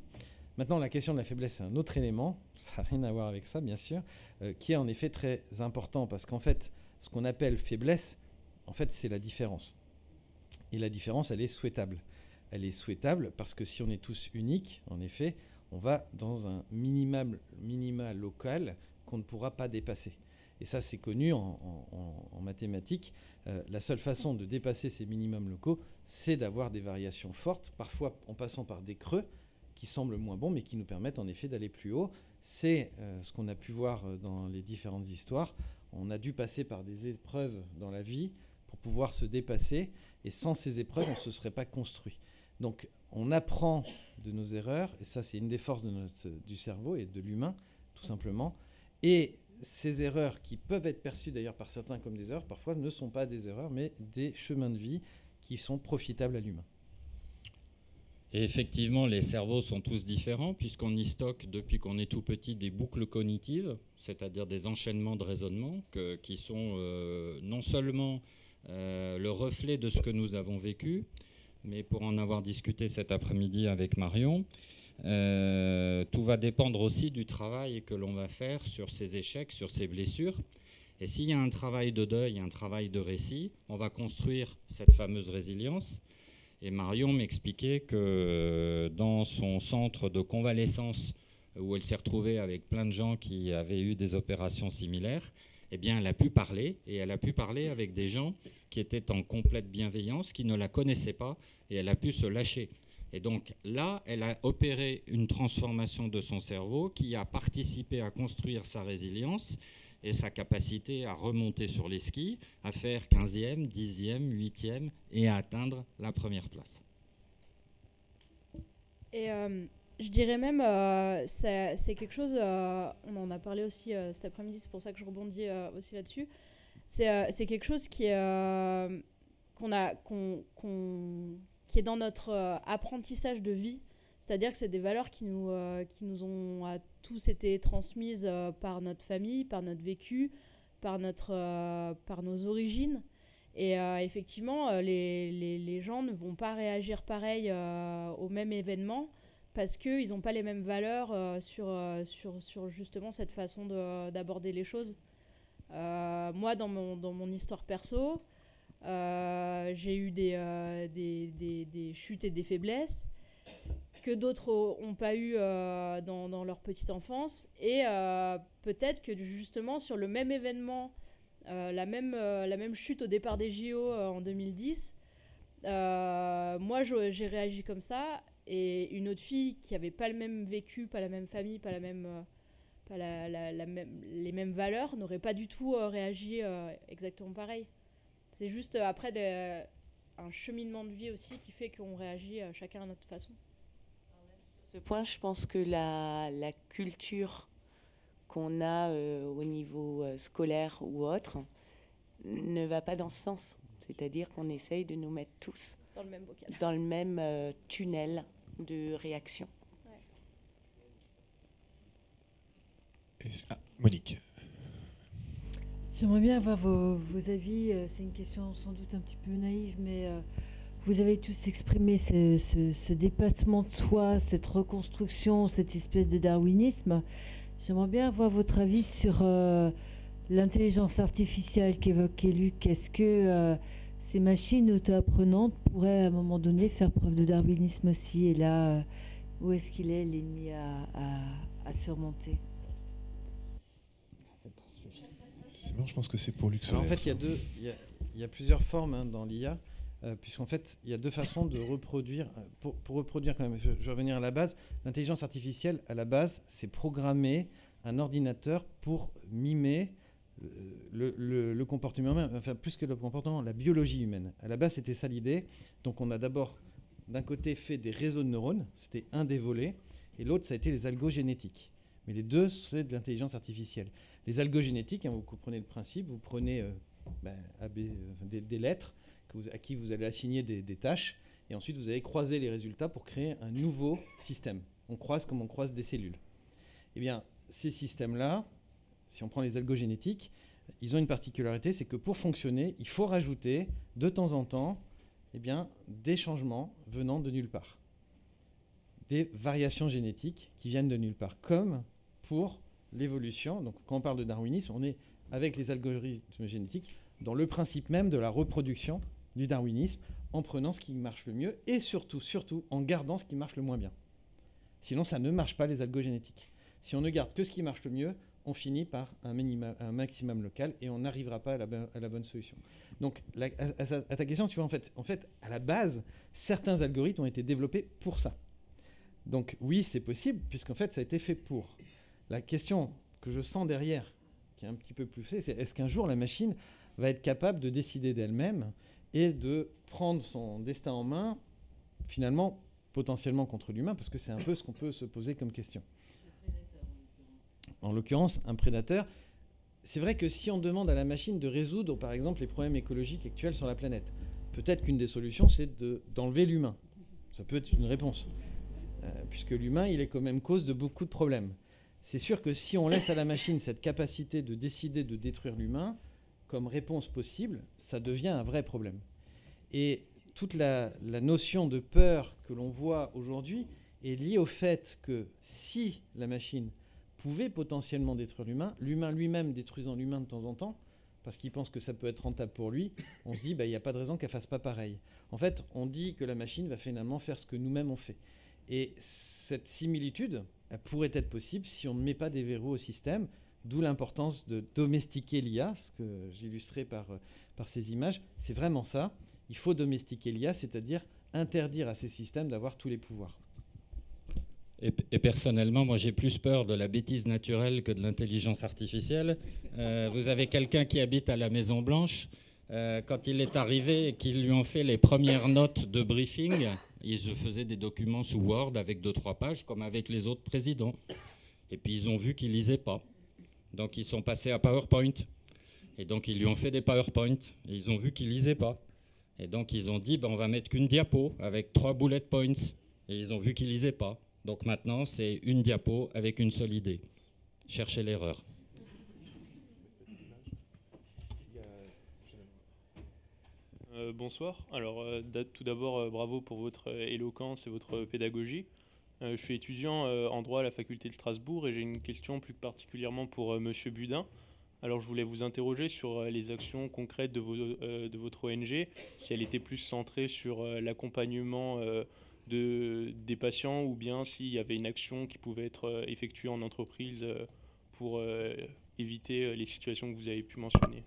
Maintenant, la question de la faiblesse, c'est un autre élément, ça n'a rien à voir avec ça, bien sûr, euh, qui est en effet très important, parce qu'en fait, ce qu'on appelle faiblesse, en fait, c'est la différence. Et la différence, elle est souhaitable. Elle est souhaitable parce que si on est tous uniques, en effet, on va dans un minima local qu'on ne pourra pas dépasser. Et ça, c'est connu en, mathématiques. Euh, la seule façon de dépasser ces minimums locaux, c'est d'avoir des variations fortes, parfois en passant par des creux qui semblent moins bons, mais qui nous permettent en effet d'aller plus haut. C'est euh, ce qu'on a pu voir euh, dans les différentes histoires. On a dû passer par des épreuves dans la vie pour pouvoir se dépasser, et sans ces épreuves, on ne se serait pas construit. Donc on apprend de nos erreurs, et ça c'est une des forces du cerveau et de l'humain, tout simplement. Et ces erreurs, qui peuvent être perçues d'ailleurs par certains comme des erreurs, parfois ne sont pas des erreurs, mais des chemins de vie qui sont profitables à l'humain. Et effectivement, les cerveaux sont tous différents puisqu'on y stocke depuis qu'on est tout petit des boucles cognitives, c'est-à-dire des enchaînements de raisonnement qui sont euh, non seulement euh, le reflet de ce que nous avons vécu, mais pour en avoir discuté cet après-midi avec Marion, euh, tout va dépendre aussi du travail que l'on va faire sur ces échecs, sur ces blessures. Et s'il y a un travail de deuil, un travail de récit, on va construire cette fameuse résilience. Et Marion m'expliquait que euh, dans son centre de convalescence, où elle s'est retrouvée avec plein de gens qui avaient eu des opérations similaires, eh bien, elle a pu parler, et elle a pu parler avec des gens qui étaient en complète bienveillance, qui ne la connaissaient pas, et elle a pu se lâcher. Et donc là, elle a opéré une transformation de son cerveau qui a participé à construire sa résilience et sa capacité à remonter sur les skis, à faire 15e, 10e, 8e et à atteindre la première place. Et euh, je dirais même, euh, c'est quelque chose, euh, on en a parlé aussi cet après-midi, c'est pour ça que je rebondis aussi là-dessus. C'est quelque chose qui, est dans notre apprentissage de vie. C'est-à-dire que c'est des valeurs qui nous, qui nous ont à tous été transmises par notre famille, par notre vécu, par, notre, par nos origines. Et effectivement, les, les, gens ne vont pas réagir pareil au même événement parce qu'ils n'ont pas les mêmes valeurs euh, sur, euh, sur, sur, justement cette façon d'aborder les choses. Euh, moi, dans mon, dans mon histoire perso, j'ai eu des, des, des, chutes et des faiblesses que d'autres n'ont pas eu dans, dans, leur petite enfance. Et peut-être que justement, sur le même événement, la, même, la même chute au départ des JO en 2010, moi j'ai réagi comme ça et une autre fille qui n'avait pas le même vécu, pas la même famille, pas, la même, euh, pas la, la, même, les mêmes valeurs, n'aurait pas du tout euh, réagi euh, exactement pareil. C'est juste après un cheminement de vie aussi qui fait qu'on réagit chacun à notre façon. Ce point, je pense que la, la culture qu'on a au niveau scolaire ou autre ne va pas dans ce sens. C'est-à-dire qu'on essaye de nous mettre tous dans le même, dans le même tunnel de réaction. Ah, Monique. J'aimerais bien avoir vos, avis. Euh, c'est une question sans doute un petit peu naïve, mais euh, vous avez tous exprimé ce, dépassement de soi, cette reconstruction, cette espèce de darwinisme. J'aimerais bien avoir votre avis sur euh, l'intelligence artificielle qu'évoquait Luc. Est-ce que ces machines auto-apprenantes pourraient à un moment donné faire preuve de darwinisme aussi. Et là, euh, où est-ce qu'il est l'ennemi à, surmonter? C'est bon, je pense que c'est pour Luc En fait, il y, a deux, il, y a, plusieurs formes hein, dans l'IA, euh, puisqu'en fait, il y a deux façons de reproduire. Euh, pour, reproduire, quand même, je vais revenir à la base. L'intelligence artificielle, à la base, c'est programmer un ordinateur pour mimer le, comportement humain, enfin plus que le comportement, la biologie humaine. À la base, c'était ça l'idée. Donc on a d'abord, d'un côté, fait des réseaux de neurones, c'était un des volets, et l'autre, ça a été les algogénétiques. Mais les deux, c'est de l'intelligence artificielle. Les algogénétiques, hein, vous comprenez le principe, vous prenez euh, ben, euh, des, lettres à qui vous allez assigner des, tâches, et ensuite vous allez croiser les résultats pour créer un nouveau système. On croise comme on croise des cellules. Eh bien, ces systèmes-là, si on prend les algogénétiques, ils ont une particularité, c'est que pour fonctionner, il faut rajouter de temps en temps eh bien, des changements venant de nulle part. Des variations génétiques qui viennent de nulle part, comme pour l'évolution. Donc quand on parle de darwinisme, on est avec les algorithmes génétiques dans le principe même de la reproduction du darwinisme, en prenant ce qui marche le mieux et surtout, surtout, en gardant ce qui marche le moins bien. Sinon, ça ne marche pas les algogénétiques. Si on ne garde que ce qui marche le mieux, on finit par un, maximum local et on n'arrivera pas à la, bonne solution. Donc, à, ta question, tu vois, en fait, en fait, à la base, certains algorithmes ont été développés pour ça. Donc, oui, c'est possible, puisqu'en fait, ça a été fait pour. La question que je sens derrière, qui est un petit peu plus c'est est-ce qu'un jour la machine va être capable de décider d'elle-même et de prendre son destin en main, finalement, potentiellement contre l'humain, parce que c'est un peu ce qu'on peut se poser comme question en l'occurrence un prédateur. C'est vrai que si on demande à la machine de résoudre, par exemple, les problèmes écologiques actuels sur la planète, peut-être qu'une des solutions, c'est d'enlever l'humain. Ça peut être une réponse. Euh, puisque l'humain, il est quand même cause de beaucoup de problèmes. C'est sûr que si on laisse à la machine cette capacité de décider de détruire l'humain, comme réponse possible, ça devient un vrai problème. Et toute la notion de peur que l'on voit aujourd'hui est liée au fait que si la machine pouvait potentiellement détruire l'humain, l'humain lui-même détruisant l'humain de temps en temps, parce qu'il pense que ça peut être rentable pour lui, on se dit, bah, il n'y a pas de raison qu'elle fasse pas pareil. En fait, on dit que la machine va finalement faire ce que nous-mêmes on fait. Et cette similitude, elle pourrait être possible si on ne met pas des verrous au système, D'où l'importance de domestiquer l'IA, ce que j'illustrais par, par ces images. C'est vraiment ça. Il faut domestiquer l'IA, c'est-à-dire interdire à ces systèmes d'avoir tous les pouvoirs. Et, personnellement, moi j'ai plus peur de la bêtise naturelle que de l'intelligence artificielle. Euh, vous avez quelqu'un qui habite à la Maison Blanche. Euh, quand il est arrivé et qu'ils lui ont fait les premières notes de briefing, ils se faisaient des documents sous Word avec deux trois pages, comme avec les autres présidents. Et puis ils ont vu qu'il lisait pas. Donc ils sont passés à PowerPoint. Et donc ils lui ont fait des PowerPoint. Et ils ont vu qu'il lisait pas. Et donc ils ont dit, ben, on va mettre qu'une diapo avec trois bullet points. Et ils ont vu qu'il lisait pas. Donc maintenant, c'est une diapo avec une seule idée. Cherchez l'erreur. Euh, bonsoir. Alors, euh, tout d'abord, euh, bravo pour votre éloquence et votre pédagogie. Je suis étudiant en droit à la faculté de Strasbourg et j'ai une question plus particulièrement pour Monsieur Budin. Alors, je voulais vous interroger sur les actions concrètes de, de, votre ONG, si elle était plus centrée sur l'accompagnement de, des patients ou bien s'il y avait une action qui pouvait être euh, effectuée en entreprise euh, pour euh, éviter les situations que vous avez pu mentionner.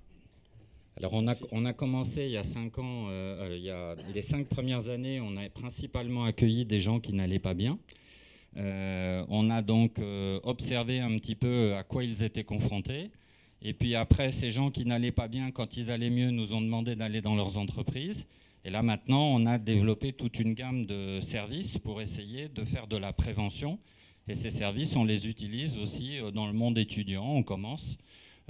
Alors on a, on a commencé il y a cinq ans, il y a les cinq premières années, on a principalement accueilli des gens qui n'allaient pas bien. on a donc observé un petit peu à quoi ils étaient confrontés. Et puis après, ces gens qui n'allaient pas bien, quand ils allaient mieux, nous ont demandé d'aller dans leurs entreprises. Et là maintenant, on a développé toute une gamme de services pour essayer de faire de la prévention. Et ces services, on les utilise aussi euh, dans le monde étudiant. On commence,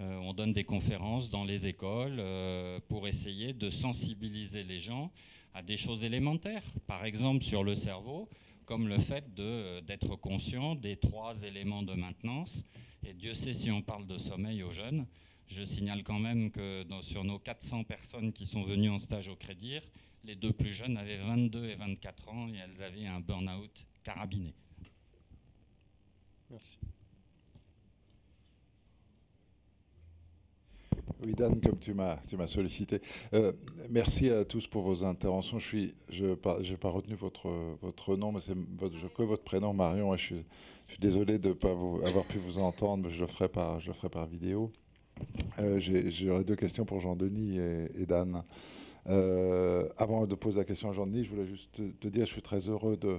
euh, on donne des conférences dans les écoles euh, pour essayer de sensibiliser les gens à des choses élémentaires. Par exemple, sur le cerveau, comme le fait d'être conscient des trois éléments de maintenance. Et Dieu sait si on parle de sommeil aux jeunes. Je signale quand même que sur nos 400 personnes qui sont venues en stage au Crédit, les deux plus jeunes avaient 22 et 24 ans et elles avaient un burn-out carabiné. Merci. Oui, Dan, comme tu m'as, sollicité. Euh, merci à tous pour vos interventions. Je suis, je n'ai pas retenu votre, votre nom, mais c'est que votre prénom, Marion. je, suis, je suis désolé de ne pas avoir pu vous entendre, mais je le ferai par, je le ferai par vidéo. Euh, j'aurais deux questions pour Jean-Denis et, Dan. Euh, avant de poser la question à Jean-Denis, je voulais juste te, te, dire, je suis très heureux de,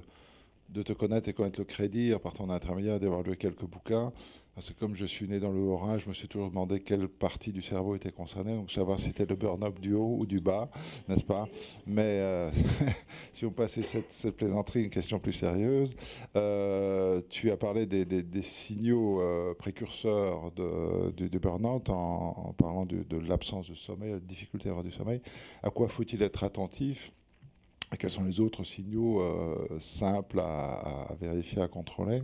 de te connaître et connaître le crédit, par ton intermédiaire, d'avoir lu quelques bouquins. Parce que comme je suis né dans le haut je me suis toujours demandé quelle partie du cerveau était concernée. Donc savoir si c'était le burn-up du haut ou du bas, n'est-ce pas? Mais euh, <laughs> si on passait cette, plaisanterie, une question plus sérieuse. Euh, tu as parlé des, signaux euh, précurseurs de, du, burn-out en, parlant de, l'absence de sommeil, la difficulté à avoir du sommeil. À quoi faut-il être attentif? Quels sont les autres signaux simples à, vérifier, à contrôler,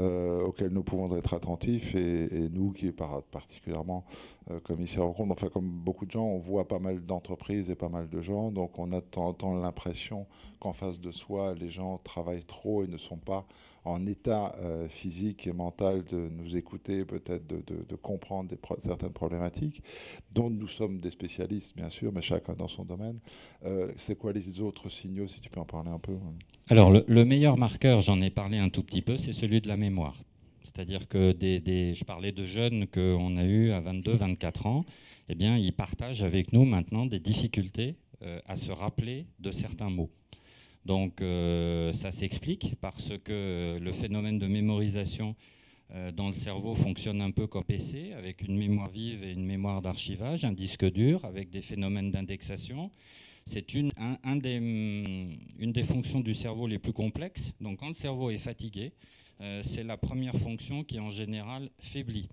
euh, auxquels nous pouvons être attentifs et, nous qui particulièrement euh, commissaire au compte, enfin comme beaucoup de gens, on voit pas mal d'entreprises et pas mal de gens, donc on a temps l'impression qu'en face de soi, les gens travaillent trop et ne sont pas en état physique et mental de nous écouter, peut-être de, comprendre certaines problématiques, dont nous sommes des spécialistes bien sûr, mais chacun dans son domaine. C'est quoi les autres signaux, si tu peux en parler un peu Alors, le, meilleur marqueur, j'en ai parlé un tout petit peu, c'est celui de la mémoire. C'est-à-dire que des, je parlais de jeunes qu'on a eu à 22, 24 ans, eh bien, ils partagent avec nous maintenant des difficultés euh, à se rappeler de certains mots. Donc, euh, ça s'explique parce que le phénomène de mémorisation euh, dans le cerveau fonctionne un peu comme PC, avec une mémoire vive et une mémoire d'archivage, un disque dur, avec des phénomènes d'indexation. C'est une, une des fonctions du cerveau les plus complexes. Donc quand le cerveau est fatigué, euh, c'est la première fonction qui en général faiblit.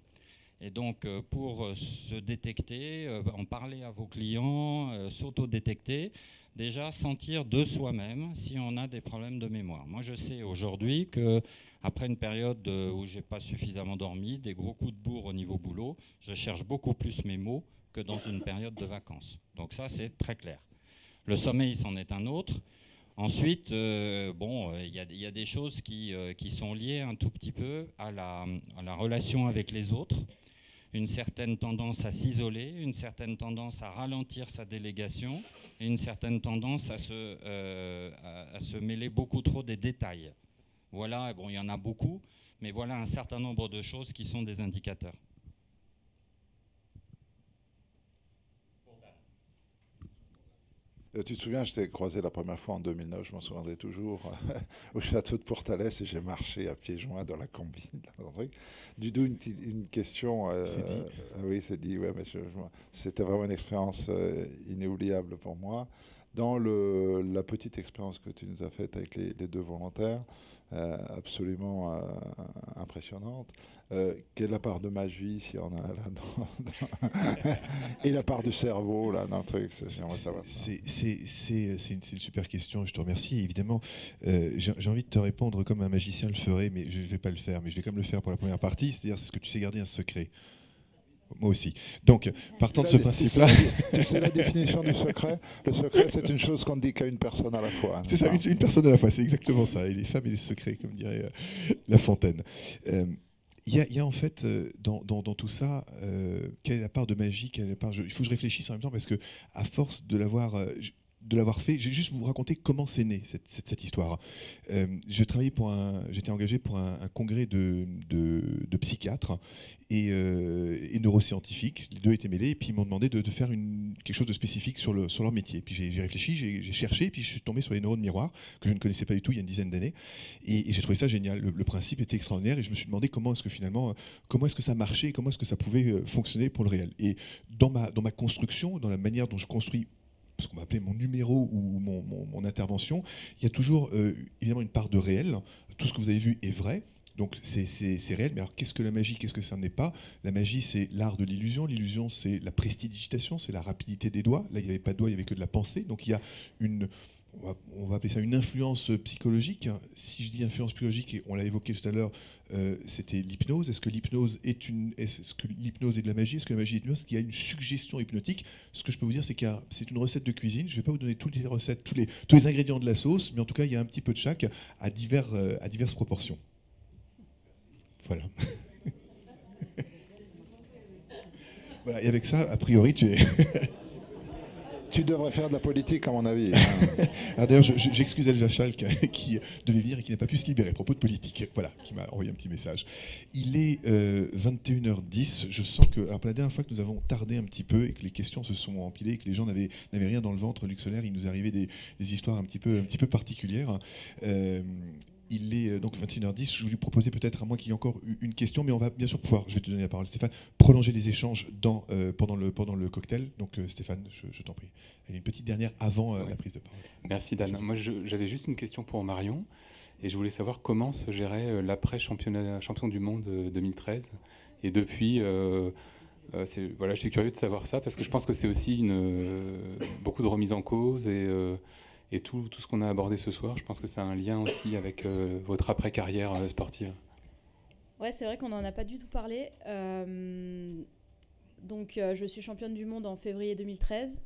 Et donc euh, pour euh, se détecter, en parler à vos clients, s'auto-détecter, déjà sentir de soi-même si on a des problèmes de mémoire. Moi je sais aujourd'hui que après une période où j'ai pas suffisamment dormi, des gros coups de bourre au niveau boulot, je cherche beaucoup plus mes mots que dans une période de vacances. Donc ça c'est très clair. Le sommeil, c'en est un autre. Ensuite, euh, bon, il y, a des choses euh, qui, sont liées un tout petit peu à la, relation avec les autres, une certaine tendance à s'isoler, une certaine tendance à ralentir sa délégation une certaine tendance à se, euh, à se mêler beaucoup trop des détails. Voilà, bon, il y en a beaucoup, mais voilà un certain nombre de choses qui sont des indicateurs. Tu te souviens, je t'ai croisé la première fois en 2009, je m'en souviendrai toujours, <laughs> au château de Portales et j'ai marché à pieds joints dans la combine. Du coup, une, une question. Euh, c'est dit. oui, c'est dit. Ouais, c'était vraiment une expérience inoubliable pour moi. Dans la petite expérience que tu nous as faite avec les, deux volontaires, absolument impressionnante. Euh, quelle est la part de magie, s'il y en a là <laughs> Et la part du cerveau, là, dans le truc C'est une, super question, je te remercie. Évidemment, euh, j'ai envie de te répondre comme un magicien le ferait, mais je ne vais pas le faire. Mais je vais quand même le faire pour la première partie, c'est-à-dire c'est ce que tu sais garder un secret. Moi aussi. Donc, partant de ce principe-là. Tu <laughs> sais la définition du secret Le secret, c'est une chose qu'on ne dit qu'à une personne à la fois. C'est ça, une, personne à la fois, c'est exactement ça. Et les femmes et les secrets, comme dirait euh, La Fontaine. Il y, a, en fait euh, dans, tout ça, euh, quelle est la part de magie, quelle est la part, il faut que je réfléchisse en même temps parce que à force de l'avoir, euh, de l'avoir fait. Je vais juste vous raconter comment c'est né cette, histoire. Euh, je pour un, j'étais engagé pour un, congrès de, psychiatres et, euh, et, neuroscientifiques. Les deux étaient mêlés et puis ils m'ont demandé de, faire une, quelque chose de spécifique sur, le, sur leur métier. Puis j'ai réfléchi, j'ai cherché, puis je suis tombé sur les neurones miroirs que je ne connaissais pas du tout il y a une dizaine d'années et, j'ai trouvé ça génial. Le, principe était extraordinaire et je me suis demandé comment est-ce que finalement, comment est-ce que ça marchait, comment est-ce que ça pouvait euh, fonctionner pour le réel. Et dans ma, dans ma construction, dans la manière dont je construis ce qu'on va appeler mon numéro ou mon, intervention, il y a toujours euh, évidemment une part de réel. Tout ce que vous avez vu est vrai. Donc c'est réel, mais alors qu'est-ce que la magie Qu'est-ce que ça n'est pas? La magie, c'est l'art de l'illusion. L'illusion, c'est la prestidigitation, c'est la rapidité des doigts. Là, il n'y avait pas de doigts, il n'y avait que de la pensée. Donc il y a une, on va, appeler ça une influence psychologique. Si je dis influence psychologique, et on l'a évoqué tout à l'heure, euh, c'était l'hypnose. Est-ce que l'hypnose est une, est-ce que l'hypnose est de la magie? Est-ce que la magie est de l'hypnose Est-ce qu'il y a une suggestion hypnotique? Ce que je peux vous dire, c'est que c'est une recette de cuisine. Je ne vais pas vous donner toutes les recettes, tous les, tous les ingrédients de la sauce, mais en tout cas, il y a un petit peu de chaque à, divers, euh, à diverses proportions. Voilà. <laughs> voilà. Et avec ça, a priori, tu es. <laughs> Tu devrais faire de la politique, à mon avis. <laughs> Ah, d'ailleurs, j'excuse Elja Schalk <laughs> qui devait venir et qui n'a pas pu se libérer propos de politique. Voilà, qui m'a envoyé un petit message. Il est 21h10. Euh, Je sens que, alors, la dernière fois que nous avons tardé un petit peu et que les questions se sont empilées, que les gens n'avaient rien dans le ventre luxolaire, il nous arrivait des, des, histoires un petit peu, un petit peu particulières. Euh, il est euh, donc 21h10. Je voulais proposer peut-être, à moins qu'il y ait encore une question, mais on va bien sûr pouvoir, je vais te donner la parole Stéphane, prolonger les échanges dans, euh, pendant, le, pendant le cocktail. Donc euh, Stéphane, je, t'en prie. Et une petite dernière avant la prise de parole. Merci Dan. Moi j'avais juste une question pour Marion. Et je voulais savoir comment se gérait l'après champion du monde 2013. Et depuis, voilà, je suis curieux de savoir ça parce que je pense que c'est aussi une, beaucoup de remise en cause et et tout, tout ce qu'on a abordé ce soir, je pense que c'est un lien aussi avec euh, votre après-carrière euh, sportive. Ouais, c'est vrai qu'on n'en a pas du tout parlé. Euh, donc, je suis championne du monde en février 2013.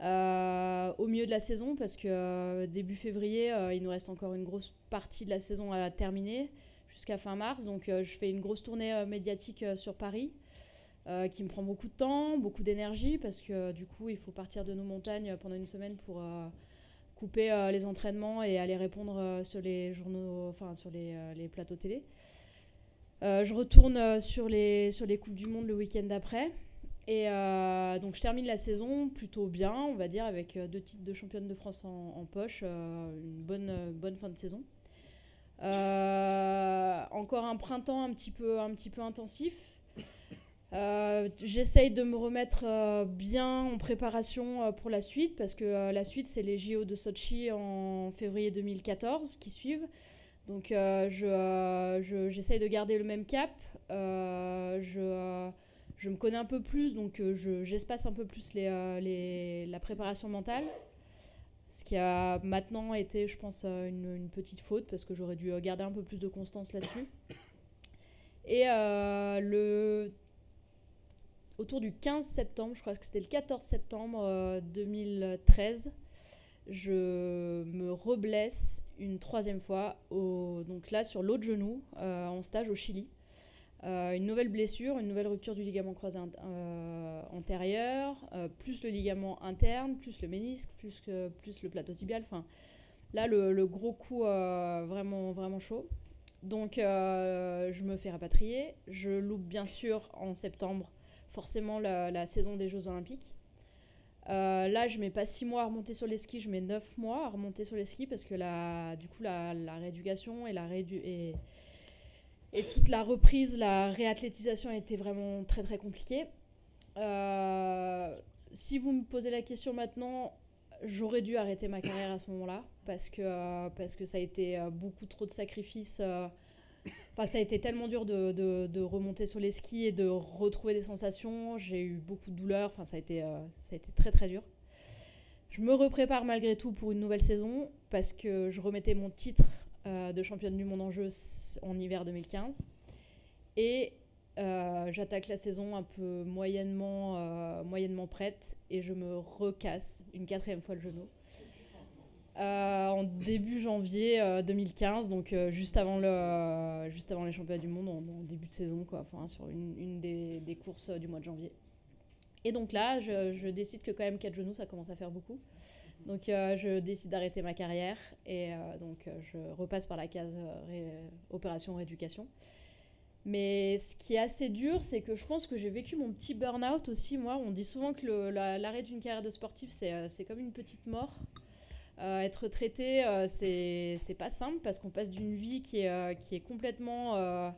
au milieu de la saison, parce que début février, il nous reste encore une grosse partie de la saison à terminer, jusqu'à fin mars. Donc, je fais une grosse tournée médiatique sur Paris. qui me prend beaucoup de temps, beaucoup d'énergie, parce que du coup, il faut partir de nos montagnes pendant une semaine pour, couper euh, les entraînements et aller répondre euh, sur les journaux, enfin sur les, euh, plateaux télé. je retourne sur les, sur les Coupes du Monde le week-end d'après. Et donc je termine la saison plutôt bien, on va dire, avec deux titres de championne de France en, poche, une bonne, bonne fin de saison. encore un printemps un petit peu, un petit peu intensif, euh, j'essaye de me remettre euh, bien en préparation euh, pour la suite, parce que la suite, c'est les JO de Sochi en février 2014 qui suivent. Donc je, j'essaye de garder le même cap. je, je me connais un peu plus, donc j'espace un peu plus les, les, la préparation mentale. Ce qui a maintenant été, je pense, une, une petite faute, parce que j'aurais dû garder un peu plus de constance là-dessus. Et le autour du 15 septembre, je crois que c'était le 14 septembre 2013, euh, je me reblesse une troisième fois, donc là sur l'autre genou, euh, en stage au Chili. Euh, une nouvelle blessure, une nouvelle rupture du ligament croisé antérieur, plus le ligament interne, plus le ménisque, plus, plus le plateau tibial. Enfin, là, le, le gros coup vraiment, vraiment chaud. Donc, je me fais rapatrier. Je loupe bien sûr en septembre forcément la, saison des Jeux Olympiques. là, je mets pas six mois à remonter sur les skis, je mets neuf mois à remonter sur les skis parce que la, du coup, la, rééducation et, la et, et, toute la reprise, la réathlétisation a été vraiment très très compliquée. si vous me posez la question maintenant, j'aurais dû arrêter ma carrière à ce moment-là parce que, parce que ça a été beaucoup trop de sacrifices Enfin, ça a été tellement dur de, remonter sur les skis et de retrouver des sensations. J'ai eu beaucoup de douleurs. Enfin, ça a, été, euh, ça a été très très dur. Je me reprépare malgré tout pour une nouvelle saison parce que je remettais mon titre euh, de championne du monde en jeu en hiver 2015. Et euh, j'attaque la saison un peu moyennement, moyennement prête et je me recasse une quatrième fois le genou. Euh, en début janvier 2015, euh, donc euh, juste, avant les championnats du monde, en, début de saison, sur une, des, courses du mois de janvier. Et donc là, je, je, décide que quand même 4 genoux, ça commence à faire beaucoup. Donc je décide d'arrêter ma carrière et donc je repasse par la case opération rééducation. Mais ce qui est assez dur, c'est que je pense que j'ai vécu mon petit burn-out aussi. Moi, on dit souvent que l'arrêt d'une carrière de sportif, c'est comme une petite mort. Euh, être traité, euh, c'est pas simple parce qu'on passe d'une vie qui est, euh, qui est complètement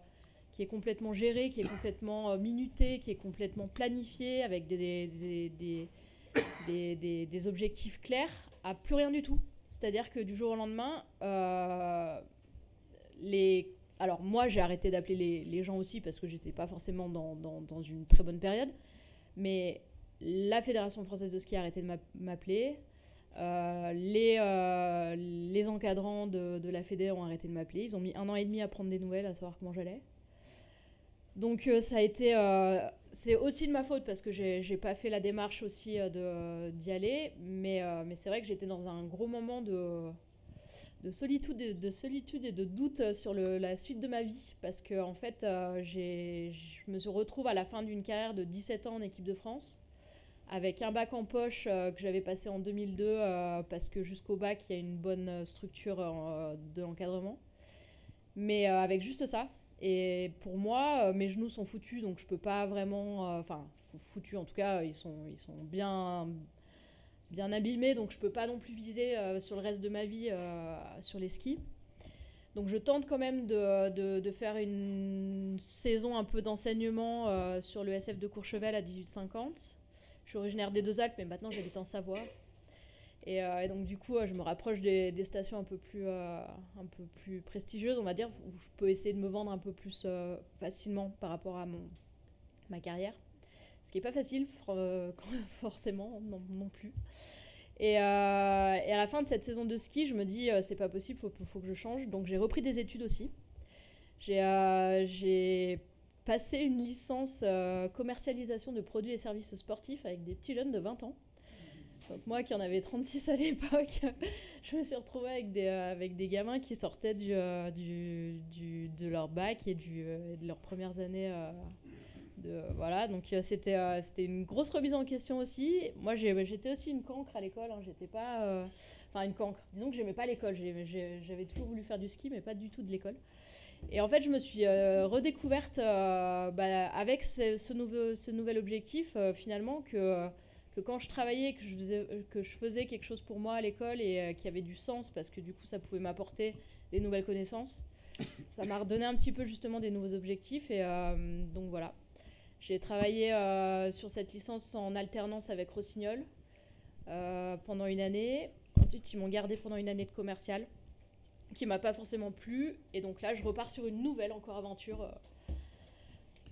qui est complètement gérée, qui est complètement minutée, qui est complètement planifiée, avec des, des, des, des, objectifs clairs, à plus rien du tout. C'est-à-dire que du jour au lendemain, les... alors moi j'ai arrêté d'appeler les, les, gens aussi parce que j'étais pas forcément dans, dans, dans, une très bonne période, mais la Fédération française de ski a arrêté de m'appeler. Euh, les, euh, les encadrants de, la Fédé ont arrêté de m'appeler. Ils ont mis un an et demi à prendre des nouvelles, à savoir comment j'allais. Donc euh, ça a été... c'est aussi de ma faute parce que j'ai pas fait la démarche aussi d'y aller. Mais, c'est vrai que j'étais dans un gros moment de, de, solitude, de, solitude et de doute sur la suite de ma vie. Parce que en fait, je me retrouve à la fin d'une carrière de 17 ans en équipe de France avec un bac en poche euh, que j'avais passé en 2002 euh, parce que jusqu'au bac, il y a une bonne euh, structure de l'encadrement. Mais avec juste ça. Et pour moi, mes genoux sont foutus, donc je peux pas vraiment... Enfin, foutus en tout cas, ils sont, ils sont bien, bien abîmés, donc je peux pas non plus viser sur le reste de ma vie sur les skis. Donc je tente quand même de, de faire une saison un peu d'enseignement sur le SF de Courchevel à 1850 je suis originaire des Deux-Alpes, mais maintenant j'habite en Savoie. Et, euh, donc du coup, je me rapproche des, stations un peu, plus, euh, un peu plus prestigieuses, on va dire, où je peux essayer de me vendre un peu plus euh, facilement par rapport à ma carrière. Ce qui n'est pas facile, <laughs> forcément, non, plus. Et, et, à la fin de cette saison de ski, je me dis, c'est pas possible, il faut, faut, que je change. Donc j'ai repris des études aussi. J'ai passer une licence euh, commercialisation de produits et services sportifs avec des petits jeunes de 20 ans. Donc moi qui en avais 36 à l'époque, <laughs> je me suis retrouvée avec des, euh, avec des gamins qui sortaient du, euh, du, du, de leur bac et du, de leurs premières années. de, voilà, donc c'était une grosse remise en question aussi. Moi j'étais aussi une cancre à l'école, hein, j'étais pas... Enfin une cancre, disons que j'aimais pas l'école, j'avais toujours voulu faire du ski mais pas du tout de l'école. Et en fait, je me suis euh, redécouverte euh, bah, avec ce, nouvel objectif, euh, finalement, que, quand je travaillais, que je faisais quelque chose pour moi à l'école et qui avait du sens, parce que du coup, ça pouvait m'apporter des nouvelles connaissances. Ça m'a redonné un petit peu justement des nouveaux objectifs. Et donc voilà. J'ai travaillé sur cette licence en alternance avec Rossignol pendant une année. Ensuite, ils m'ont gardé pendant une année de commercial qui m'a pas forcément plu. Et donc là, je repars sur une nouvelle encore aventure. Euh.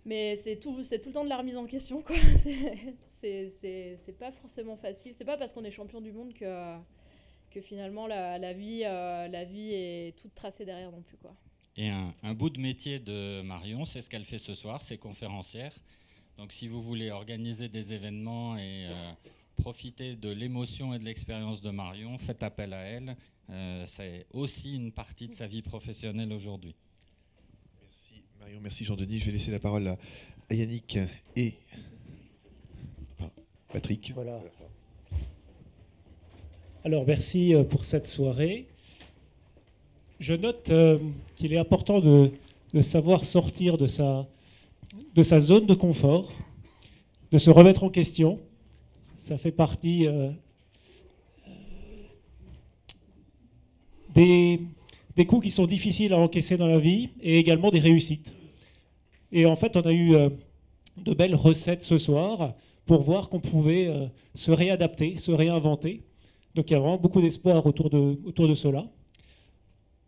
Mais c'est tout, le temps de la remise en question, quoi. <laughs> C'est pas forcément facile. C'est pas parce qu'on est champion du monde que, finalement la, la vie, euh, la vie est toute tracée derrière non plus, quoi. Et un, un bout de métier de Marion, c'est ce qu'elle fait ce soir, c'est conférencière. Donc si vous voulez organiser des événements et euh, profiter de l'émotion et de l'expérience de Marion, faites appel à elle. Euh, c'est aussi une partie de sa vie professionnelle aujourd'hui. Merci Marion, merci Jean-Denis. Je vais laisser la parole à, Yannick et Patrick. Voilà. Alors merci euh, pour cette soirée. Je note euh, qu'il est important de, savoir sortir de sa, de sa zone de confort, de se remettre en question. Ça fait partie des, des coups qui sont difficiles à encaisser dans la vie et également des réussites. Et en fait, on a eu de belles recettes ce soir pour voir qu'on pouvait se réadapter, se réinventer. Donc il y a vraiment beaucoup d'espoir autour de, autour de cela.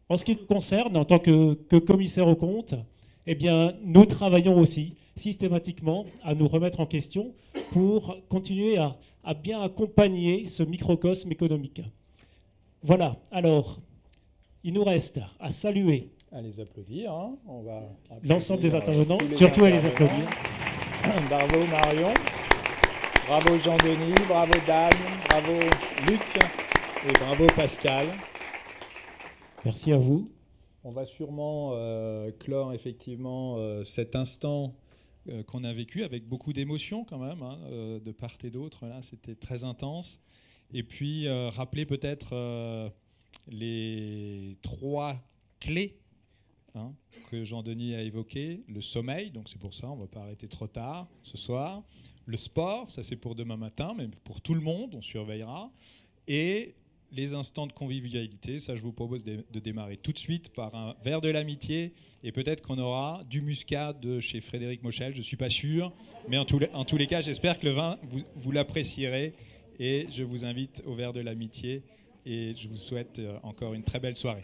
En ce qui nous concerne, en tant que, commissaire au compte, eh bien, nous travaillons aussi systématiquement à nous remettre en question pour continuer à, bien accompagner ce microcosme économique. Voilà, alors, il nous reste à saluer. À les applaudir, hein. on va. L'ensemble des intervenants, surtout à les applaudir. <coughs> Bravo Marion, bravo Jean-Denis, bravo Dan, bravo Luc et bravo Pascal. Merci à vous. On va sûrement euh, clore effectivement euh, cet instant euh, qu'on a vécu avec beaucoup d'émotions quand même, hein, de part et d'autre. Là, c'était très intense. Et puis rappeler peut-être les trois clés hein, que Jean-Denis a évoquées. Le sommeil, donc c'est pour ça, on ne va pas arrêter trop tard ce soir. Le sport, ça c'est pour demain matin, mais pour tout le monde, on surveillera. Et les instants de convivialité. Ça, je vous propose de, démarrer tout de suite par un verre de l'amitié. Et peut-être qu'on aura du muscat de chez Frédéric Mochel, je ne suis pas sûr. Mais en, en, tous les cas, j'espère que le vin, vous, vous l'apprécierez. Et je vous invite au verre de l'amitié. Et je vous souhaite euh, encore une très belle soirée.